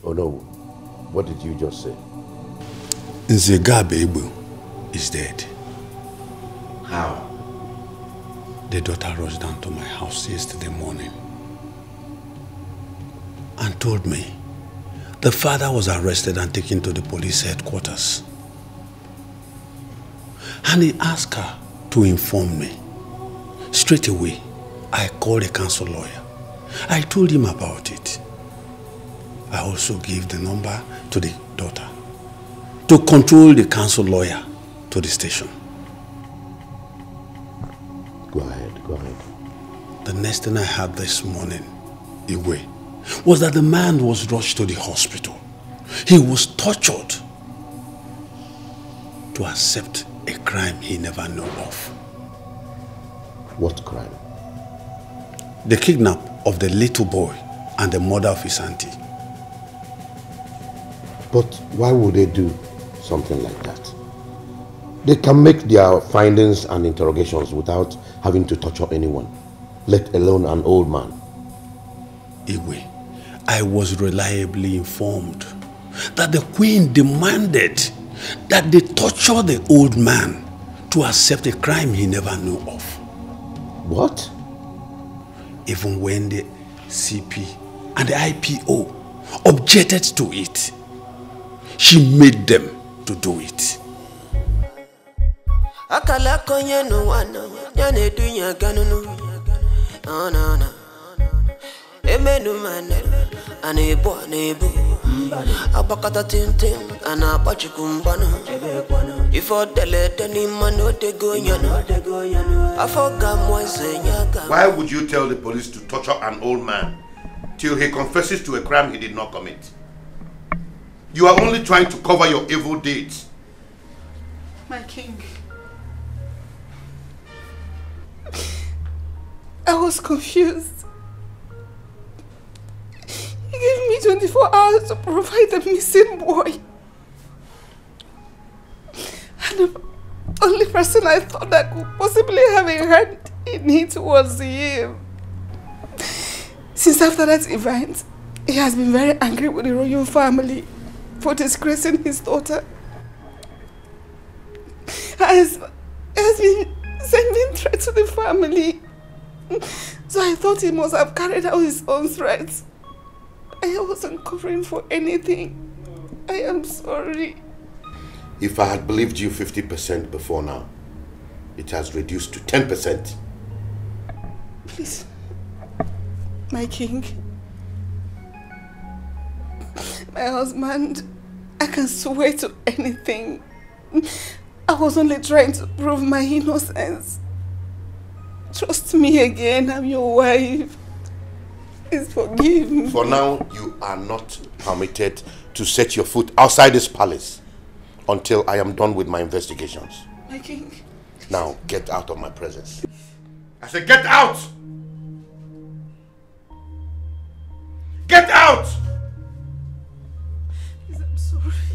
Speaker 23: Oh no, what did you just say?
Speaker 7: Nze Gabe Igbo is dead.
Speaker 23: How?
Speaker 7: The daughter rushed down to my house yesterday morning and told me the father was arrested and taken to the police headquarters. And he asked her to inform me. Straight away, I called a council lawyer. I told him about it. I also gave the number to the daughter to control the council lawyer to the station.
Speaker 23: Go ahead, go ahead.
Speaker 7: The next thing I heard this morning, Igwe, was that the man was rushed to the hospital. He was tortured to accept a crime he never knew of.
Speaker 23: What crime?
Speaker 7: The kidnap of the little boy and the mother of his auntie.
Speaker 23: But why would they do something like that? They can make their findings and interrogations without having to torture anyone, let alone an old man.
Speaker 7: Igwe, I was reliably informed that the queen demanded that they torture the old man to accept a crime he never knew of.
Speaker 23: What?
Speaker 7: Even when the CP and the IPO objected to it, she made them to do it.
Speaker 11: akala aka onye n'ụwa nọ ya na-edu ya aga n'unu ọ nọ nọ emenu manelu a na-ebu a na-ebu agbakọta tintin a na-agbachikwu mgbanụ ife odelede n'ime na odego onye nọ afọ ga-amụ eze nye aka
Speaker 23: Why would you tell the police to torture an old man till he confesses to a crime he did not commit? You are only trying to cover your evil deeds.
Speaker 2: My king. I was confused. He gave me 24 hours to provide the missing boy. And the only person I thought that could possibly have a hand in it was him. Since after that event, he has been very angry with the royal family for disgracing his daughter. Has, has been sending threats to the family. So I thought he must have carried out his own threats. I wasn't covering for anything. I am sorry.
Speaker 23: If I had believed you 50% before now, it has reduced to 10%.
Speaker 2: Please, my king, my husband, I can swear to anything. I was only trying to prove my innocence. Trust me again, I'm your wife. Please forgive me.
Speaker 23: For now, you are not permitted to set your foot outside this palace until I am done with my investigations.
Speaker 2: My king,
Speaker 23: Now, get out of my presence. I said, get out! Get out!
Speaker 2: Sorry.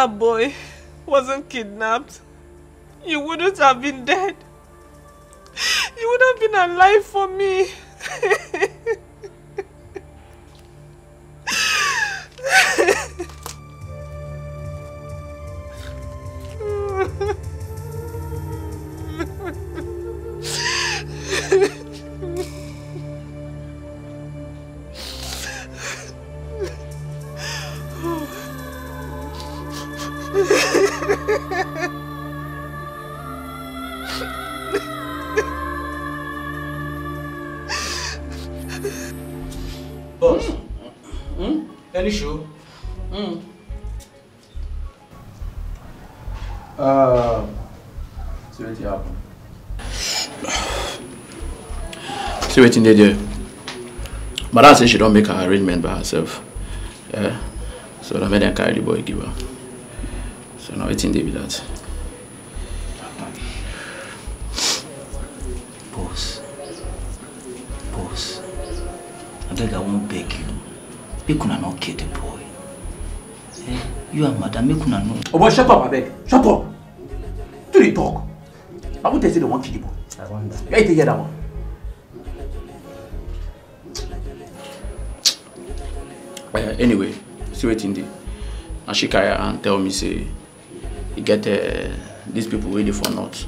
Speaker 5: That boy wasn't kidnapped, you wouldn't have been dead. You would have been alive for me.
Speaker 47: Uh, see what happen.
Speaker 48: See wetin dey there. Madam say she don make her arrangement by herself. Yeah. So na make dem carry the boy give her. So na wetin dey be that.
Speaker 47: Boss. Boss. I beg I won't beg you. Make una not kill the boy. Eh? You and madam, make una know.
Speaker 49: Oh boy, shut up, abeg. Shut up. Do they talk? I tell you they want kill the boy.
Speaker 47: I wonder.
Speaker 49: You ain't hear that one.
Speaker 48: Uh, anyway, see wetin dey. Na she carry her hand tell me say e get uh, these people wey dey for north.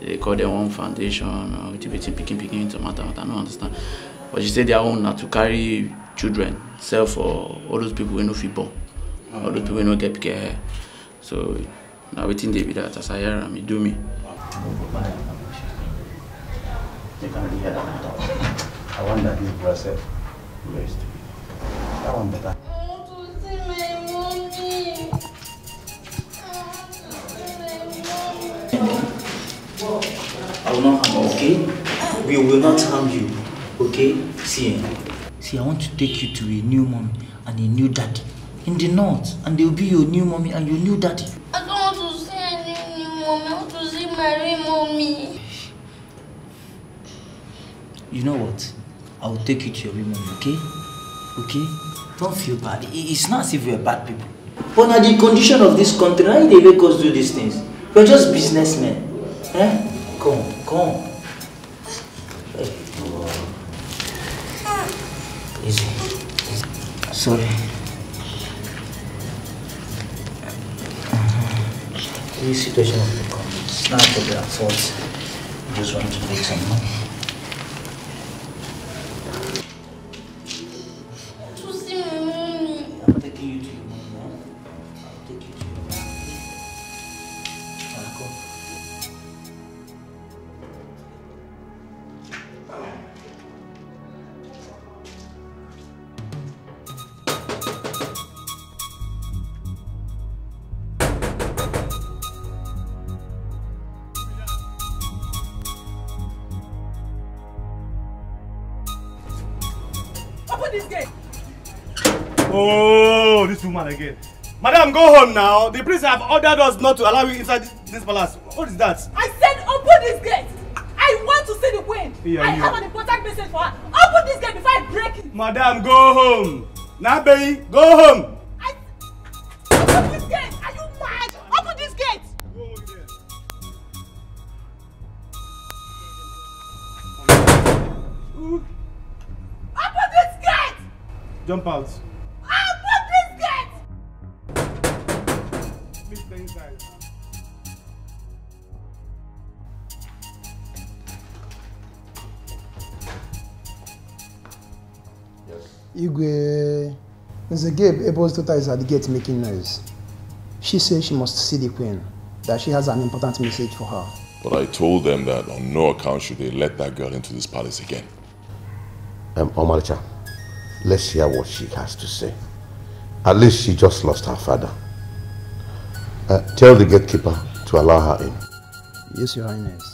Speaker 48: They call them one foundation or wetin wetin pikin pikin tomato tomato I no understand. But she say their own na to carry children sell for all those people wey no fit born. All those people wey no get pikin hair so na wetin dey be that as i hear am e do me.
Speaker 41: You can hear that. I wonder this breast eh, very stupid. That one better.
Speaker 47: I will not harm you, okay? We will not harm you, okay? See, see, I want to take you to a new mommy and a new daddy in the north, and they will be your new mommy and your new daddy.
Speaker 4: I don't want to see any new mommy. I want to see my real mommy.
Speaker 47: You know what? I will take you to your real mommy, okay? Okay? Don't feel bad. It's not as if we're bad people. But now the condition of this country, how they make us do these things? We're just businessmen. Eh? Come, come. Hey. Easy. Easy. Sorry. This situation of the it's not that their fault. Just want to make some money.
Speaker 36: Oh, this woman again. Madam, go home now. The priest have ordered us not to allow you inside this, palace. What is that?
Speaker 50: I said open this gate. I want to see the queen.
Speaker 36: Yeah,
Speaker 50: I
Speaker 36: you-
Speaker 50: have an important message for her. Open this gate before I break it.
Speaker 36: Madam, go home. Nabe, go home.
Speaker 50: Open this gate. Are you mad? Open this gate. Open this gate.
Speaker 36: Jump out.
Speaker 51: Mr. Gabe Abel's daughter is at the gate making noise. She says she must see the queen, that she has an important message for her.
Speaker 18: But I told them that on no account should they let that girl into this palace again.
Speaker 23: Um, Omalicha, let's hear what she has to say. At least she just lost her father. Uh, tell the gatekeeper to allow her in.
Speaker 51: Yes, Your Highness.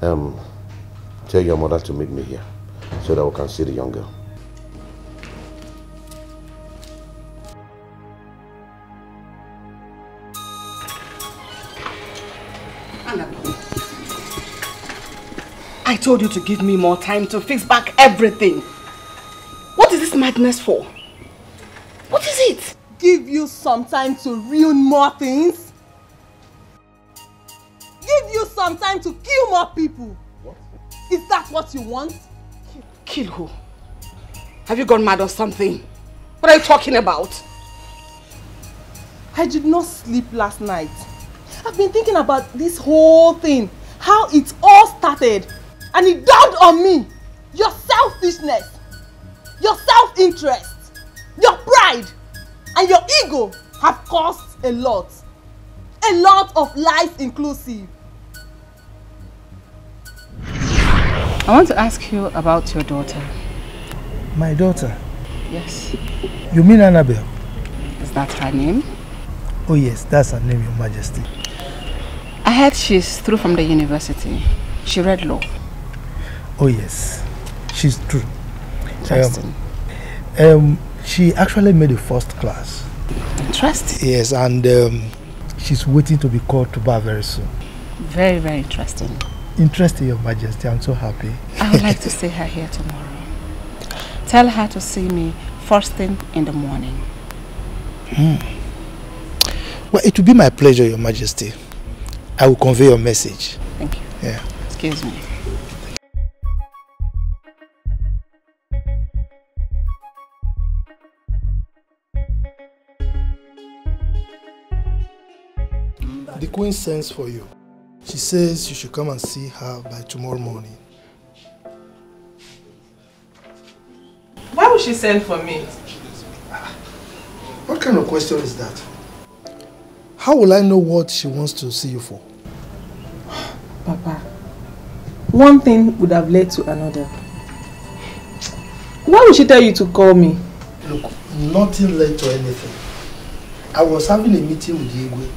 Speaker 23: Um, tell your mother to meet me here so that we can see the young girl.
Speaker 52: I told you to give me more time to fix back everything. What is this madness for? What is it?
Speaker 5: Give you some time to ruin more things? Give you some time to kill more people? Is that what you want?
Speaker 52: Kill who? Have you gone mad or something? What are you talking about?
Speaker 5: I did not sleep last night. I've been thinking about this whole thing, how it all started, and it dawned on me. Your selfishness, your self-interest, your pride, and your ego have caused a lot. A lot of lies inclusive.
Speaker 13: I want to ask you about your daughter.
Speaker 7: My daughter.
Speaker 13: Yes.
Speaker 7: You mean Annabelle?
Speaker 13: Is that her name?
Speaker 7: Oh yes, that's her name, Your Majesty.
Speaker 13: I heard she's through from the university. She read law.
Speaker 7: Oh yes, she's true.
Speaker 13: Interesting.
Speaker 7: Um, um, she actually made the first class.
Speaker 13: Interesting.
Speaker 7: Yes, and um, she's waiting to be called to bar very soon.
Speaker 13: Very, very interesting.
Speaker 7: Interesting, Your Majesty. I'm so happy.
Speaker 13: I would like to see her here tomorrow. Tell her to see me first thing in the morning.
Speaker 7: Hmm. Well, it will be my pleasure, Your Majesty. I will convey your message.
Speaker 13: Thank you.
Speaker 7: Yeah.
Speaker 13: Excuse me.
Speaker 7: The Queen sends for you. She says you should come and see her by tomorrow morning.
Speaker 5: Why would she send for me?
Speaker 7: What kind of question is that? How will I know what she wants to see you for?
Speaker 5: Papa, one thing would have led to another. Why would she tell you to call me?
Speaker 7: Look, nothing led to anything. I was having a meeting with Igwe.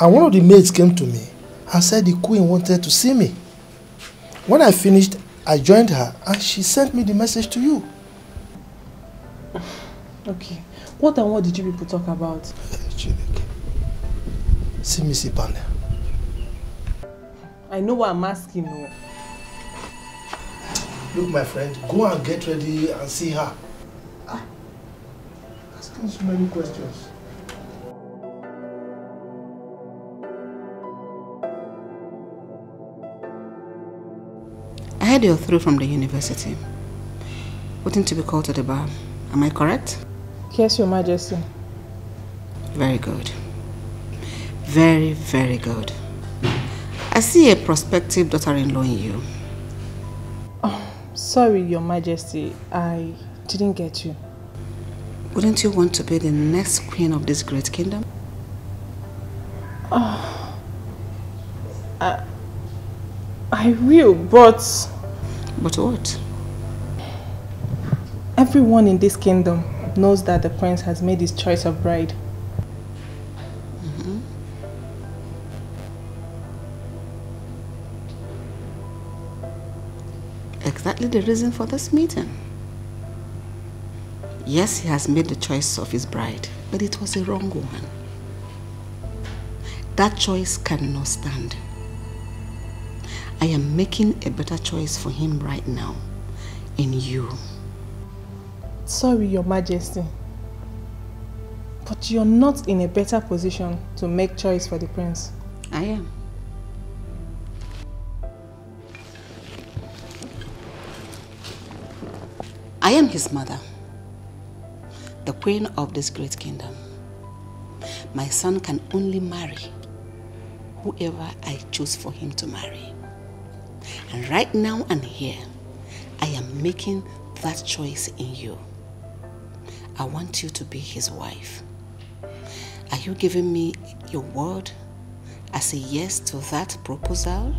Speaker 7: And one of the maids came to me and said the queen wanted to see me. When I finished, I joined her and she sent me the message to you.
Speaker 5: Okay. What and what did you people talk about?
Speaker 7: See me, see Pane.
Speaker 5: I know what I'm asking. No.
Speaker 7: Look, my friend, go and get ready and see her. Ah, asking so many questions.
Speaker 13: I heard you're through from the university. Waiting to be called to the bar. Am I correct?
Speaker 5: Yes, Your Majesty.
Speaker 13: Very good. Very, very good. I see a prospective daughter-in-law in you.
Speaker 5: Oh, Sorry, Your Majesty. I didn't get you.
Speaker 13: Wouldn't you want to be the next queen of this great kingdom?
Speaker 5: Oh, I, I will, but...
Speaker 13: But what?
Speaker 5: Everyone in this kingdom knows that the prince has made his choice of bride.
Speaker 13: Mhm. Exactly the reason for this meeting. Yes, he has made the choice of his bride, but it was a wrong one. That choice cannot stand. I am making a better choice for him right now in you.
Speaker 5: Sorry, Your Majesty. But you're not in a better position to make choice for the prince.
Speaker 13: I am. I am his mother, the queen of this great kingdom. My son can only marry whoever I choose for him to marry. And right now and here, I am making that choice in you. I want you to be his wife. Are you giving me your word as a yes to that proposal?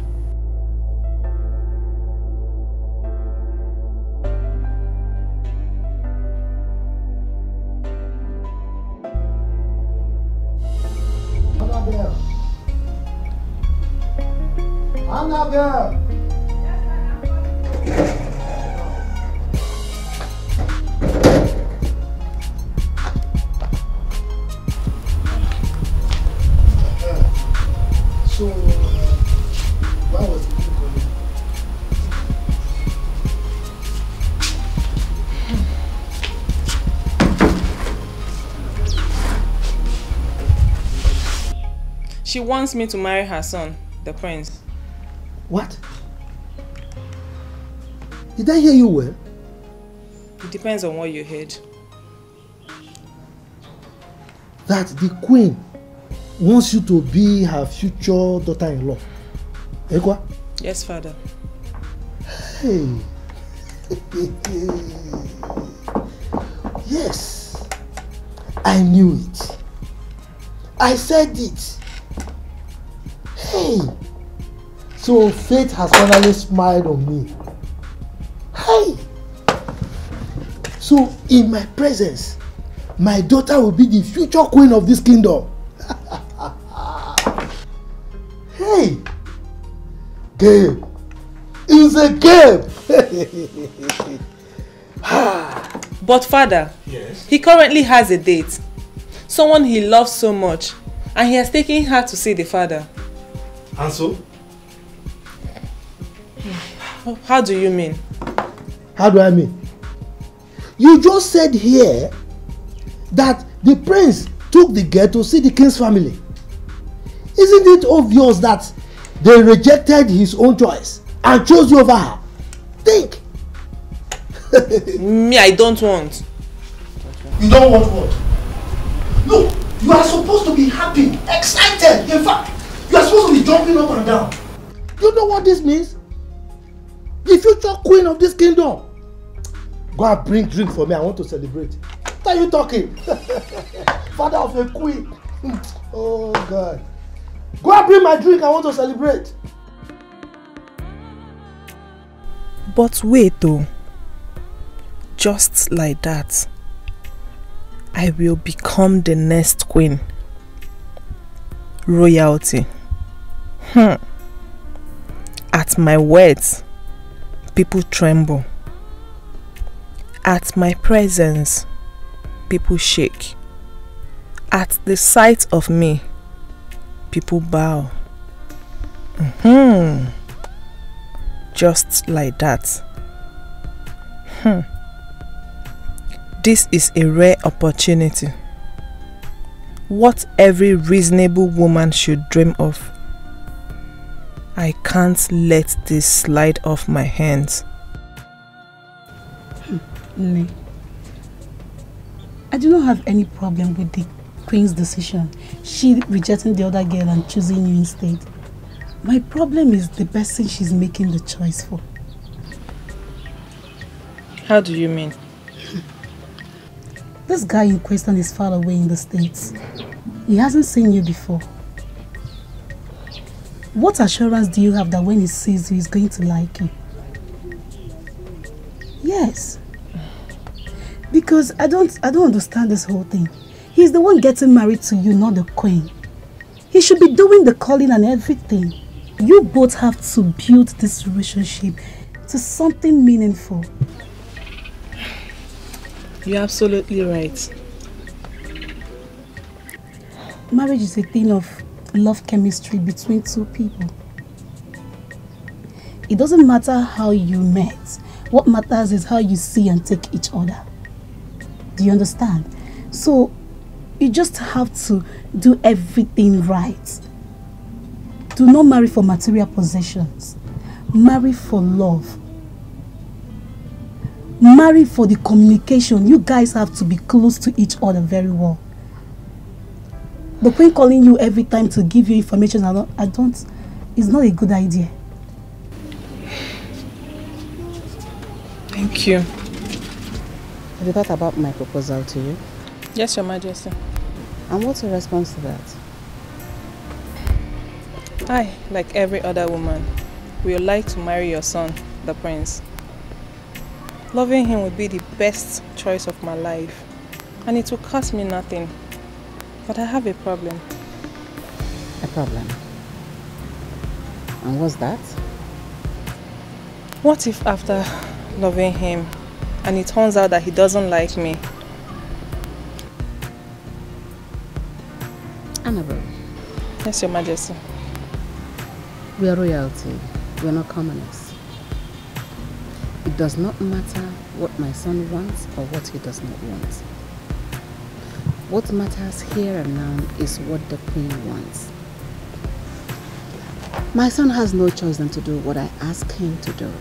Speaker 7: Annabelle. Annabelle.
Speaker 5: She wants me to marry her son, the prince.
Speaker 7: What? Did I hear you well?
Speaker 5: It depends on what you heard.
Speaker 7: That the queen wants you to be her future daughter-in-law. Eh, Ekwa?
Speaker 5: Yes, father.
Speaker 7: Hey. yes. I knew it. I said it. Hey. So fate has finally smiled on me. Hey. So in my presence, my daughter will be the future queen of this kingdom. hey. Gabe. It's a game.
Speaker 5: But father,
Speaker 7: Yes.
Speaker 5: he currently has a date. Someone he loves so much. And he has taken her to see the father.
Speaker 7: And so?
Speaker 5: How do you mean?
Speaker 7: How do I mean? You just said here that the prince took the girl to see the king's family. Isn't it obvious that they rejected his own choice and chose you over her? Think.
Speaker 5: Me, I don't want.
Speaker 7: You don't want what? Look, you are supposed to be happy, excited. In fact, you are supposed to be jumping up and down. You know what this means? The future queen of this kingdom. Go and bring drink for me. I want to celebrate. What are you talking? Father of a queen. Oh God. Go and bring my drink. I want to celebrate.
Speaker 5: But wait though. Just like that, I will become the next queen. Royalty. Hmm. At my words, people tremble. At my presence, people shake. At the sight of me, people bow. Hmm. Just like that. Hmm. This is a rare opportunity. What every reasonable woman should dream of. I can't let this slide off my hands.
Speaker 9: Lee, I do not have any problem with the queen's decision. She rejecting the other girl and choosing you instead. My problem is the person she's making the choice for.
Speaker 5: How do you mean?
Speaker 9: This guy in question is far away in the States. He hasn't seen you before. What assurance do you have that when he sees you, he's going to like you? Yes. Because I don't I don't understand this whole thing. He's the one getting married to you, not the queen. He should be doing the calling and everything. You both have to build this relationship to something meaningful.
Speaker 5: You're absolutely right.
Speaker 9: Marriage is a thing of love chemistry between two people. It doesn't matter how you met. What matters is how you see and take each other. Do you understand? So you just have to do everything right. Do not marry for material possessions. Marry for love. Marry for the communication. You guys have to be close to each other very well. The queen calling you every time to give you information, I don't, I don't, it's not a good idea.
Speaker 5: Thank you.
Speaker 13: Have you thought about my proposal to you?
Speaker 5: Yes, Your Majesty.
Speaker 13: And what's your response to that?
Speaker 5: I, like every other woman, would like to marry your son, the prince. Loving him would be the best choice of my life, and it will cost me nothing. But I have a problem.
Speaker 13: A problem? And what's that?
Speaker 5: What if after loving him, and it turns out that he doesn't like me?
Speaker 13: Annabelle,
Speaker 5: Yes, Your Majesty.
Speaker 13: we are royalty. We are not commoners. It does not matter what my son wants or what he does not want. What matters here and now is what the queen wants. My son has no choice than to do what I ask him to do.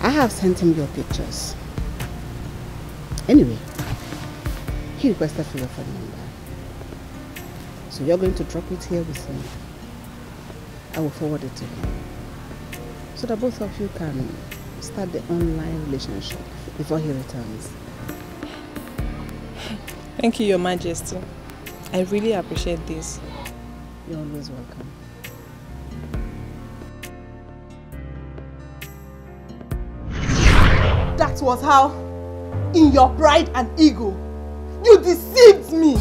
Speaker 13: I have sent him your pictures. Anyway, he requested for your phone number. So you're going to drop it here with me. I will forward it to him. So that both of you can start the online relationship before he returns.
Speaker 5: Thank you, Your Majesty. I really appreciate this.
Speaker 13: You're always welcome.
Speaker 53: That was how, in your pride and ego, you deceived me.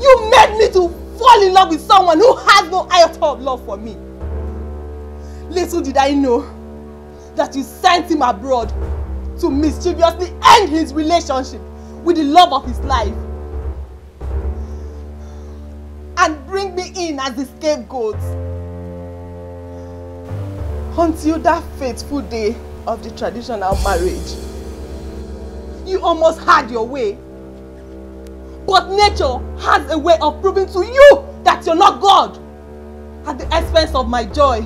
Speaker 53: You made me to fall in love with someone who has no iota of love for me. Little did I know that you sent him abroad to mischievously end his relationship with the love of his life and bring me in as the scapegoat. Until that fateful day of the traditional marriage, you almost had your way. But nature has a way of proving to you that you're not God at the expense of my joy.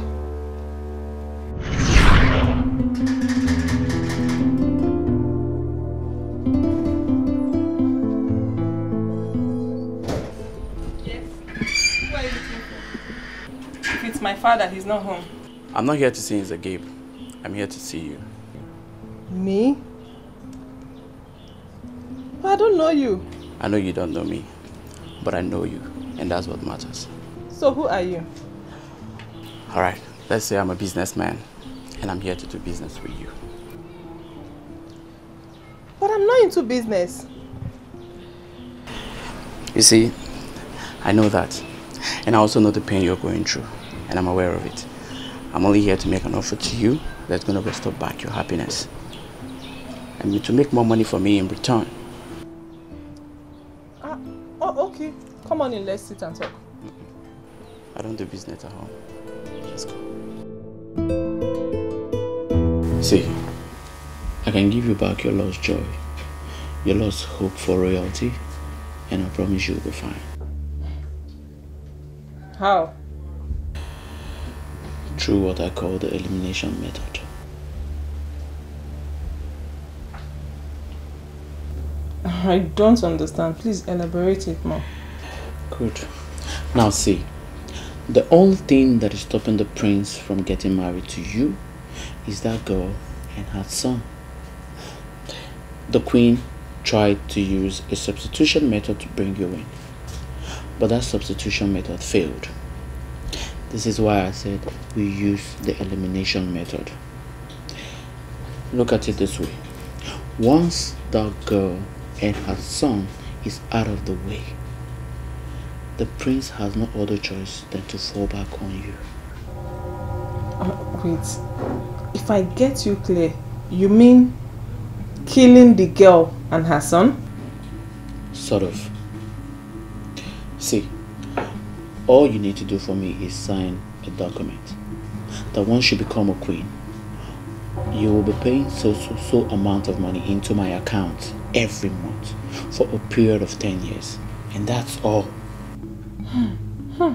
Speaker 5: My father, he's not home.
Speaker 48: I'm not here to see Mr. Gabe. I'm here to see you.
Speaker 5: Me? But I don't know you.
Speaker 41: I know you don't know me, but I know you, and that's what matters.
Speaker 5: So who are you?
Speaker 41: Alright, let's say I'm a businessman, and I'm here to do business with you.
Speaker 5: But I'm not into business.
Speaker 41: You see, I know that, and I also know the pain you're going through, and I'm aware of it. I'm only here to make an offer to you that's going to restore back your happiness. And to make more money for me in return.
Speaker 5: Ah, oh, okay. Come on in, let's sit and talk.
Speaker 41: I don't do business at home. Let's go. See, I can give you back your lost joy, your lost hope for royalty, and I promise you'll be fine.
Speaker 5: How?
Speaker 41: Through what I call the elimination method.
Speaker 5: I don't understand. Please elaborate it more.
Speaker 41: Good. Now see, the only thing that is stopping the prince from getting married to you is that girl and her son. The queen tried to use a substitution method to bring you in, but that substitution method failed. This is why I said we use the elimination method. Look at it this way. Once that girl and her son is out of the way, the prince has no other choice than to fall back on you.
Speaker 5: Uh, wait. If I get you clear, you mean killing the girl and her son?
Speaker 41: Sort of. See, all you need to do for me is sign a document that once you become a queen, you will be paying so so so amount of money into my account every month for a period of 10 years. And that's all.
Speaker 5: Hmm. Hmm.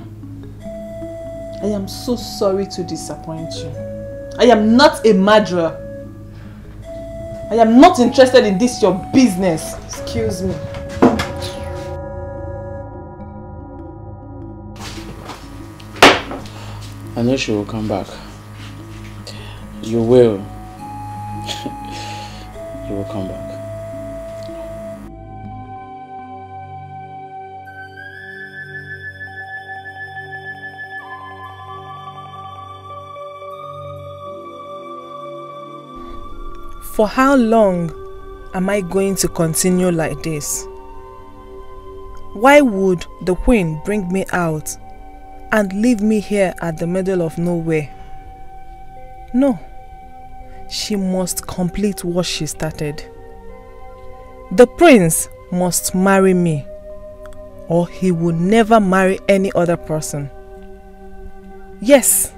Speaker 5: I am so sorry to disappoint you. I am not a murderer. I am not interested in this your business. Excuse me.
Speaker 41: I know she will come back. You will. you will come back.
Speaker 5: For how long am I going to continue like this? Why would the queen bring me out and leave me here at the middle of nowhere? No, she must complete what she started. The prince must marry me or he will never marry any other person. Yes,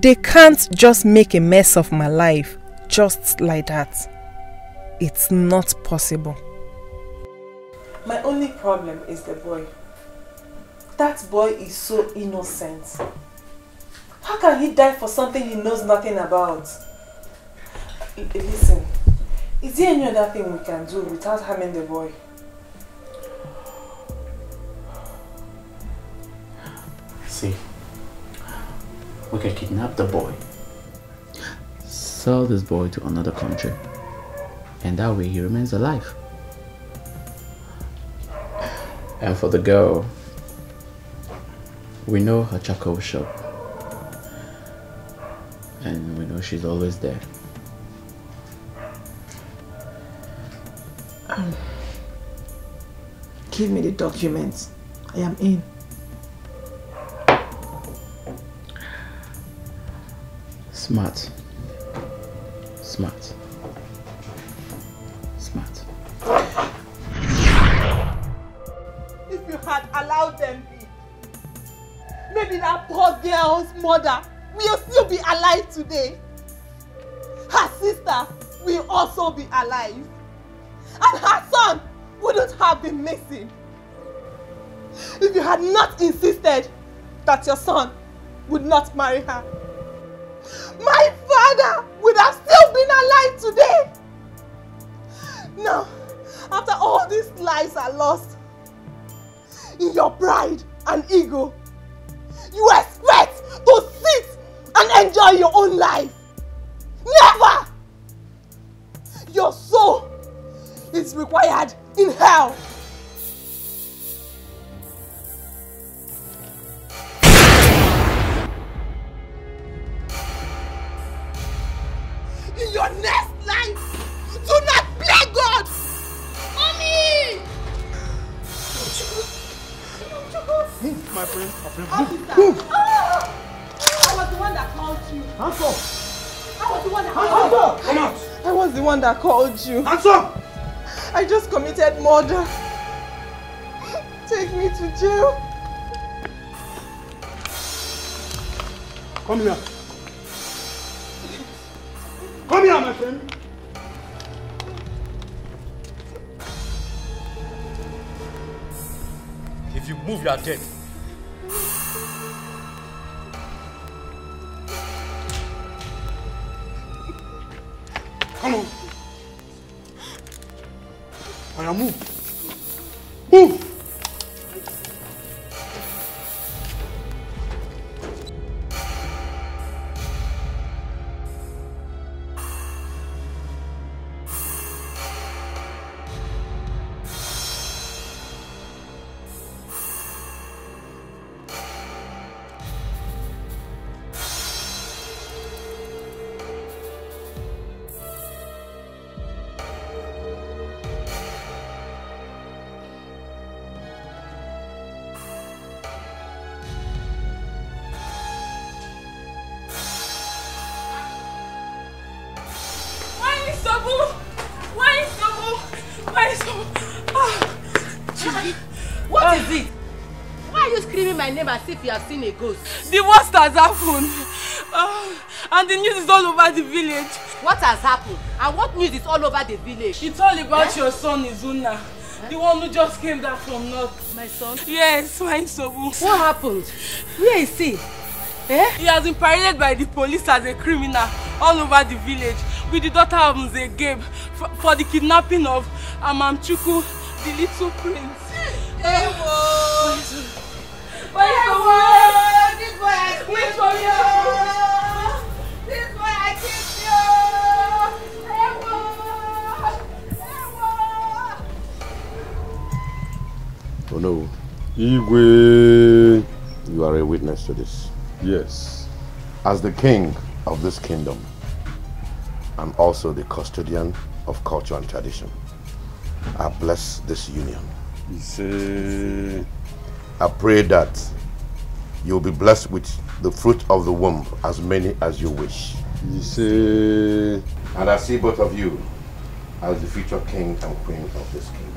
Speaker 5: they can't just make a mess of my life just like that. It's not possible. My only problem is the boy. That boy is so innocent. How can he die for something he knows nothing about? Listen, is there any other thing we can do without harming the boy?
Speaker 41: See, we can kidnap the boy, sell this boy to another country, and that way he remains alive. And for the girl, we know her charcoal shop, and we know she's always there.
Speaker 5: Um, give me the documents. I am in.
Speaker 41: Smart. Smart. Smart.
Speaker 5: If you had allowed them be, maybe that poor girl's mother will still be alive today. Her sister will also be alive. And her son wouldn't have been missing. If you had not insisted that your son would not marry her, my father would have still been alive today. Now, after all these lives are lost, in your pride and ego, you expect to sit and enjoy your own life. Never!
Speaker 1: Your soul is required in hell. In your next life, do not play God. Mommy!
Speaker 5: My friend. My friend.
Speaker 1: Ah. One that called you.
Speaker 5: Up.
Speaker 1: I just committed murder. Take me to jail.
Speaker 5: Come here. Come here, my friend.
Speaker 7: If you move, you are dead.
Speaker 3: If you have seen a ghost?
Speaker 1: The worst has happened. Ah, and the news is all over the village.
Speaker 3: What has happened? And what news is all over the village?
Speaker 1: It's all about
Speaker 3: Eh?
Speaker 1: your son, Izuna. The one who just came back from north.
Speaker 3: My son?
Speaker 1: Yes, my Sobu.
Speaker 3: What happened? Where is he?
Speaker 1: Eh? He has been paraded by the police as a criminal all over the village with the daughter of Mze Gabe for, for the kidnapping of Amamchuku, the little prince.
Speaker 11: Oh no. Igwe, you are a witness to this.
Speaker 36: Yes.
Speaker 11: As the king of this kingdom, and also the custodian of culture and tradition, I bless this union.
Speaker 36: Say,
Speaker 11: I pray that you'll be blessed with the fruit of the womb, as many as you wish.
Speaker 36: say,
Speaker 11: And I see both of you as the future king and queen of this kingdom.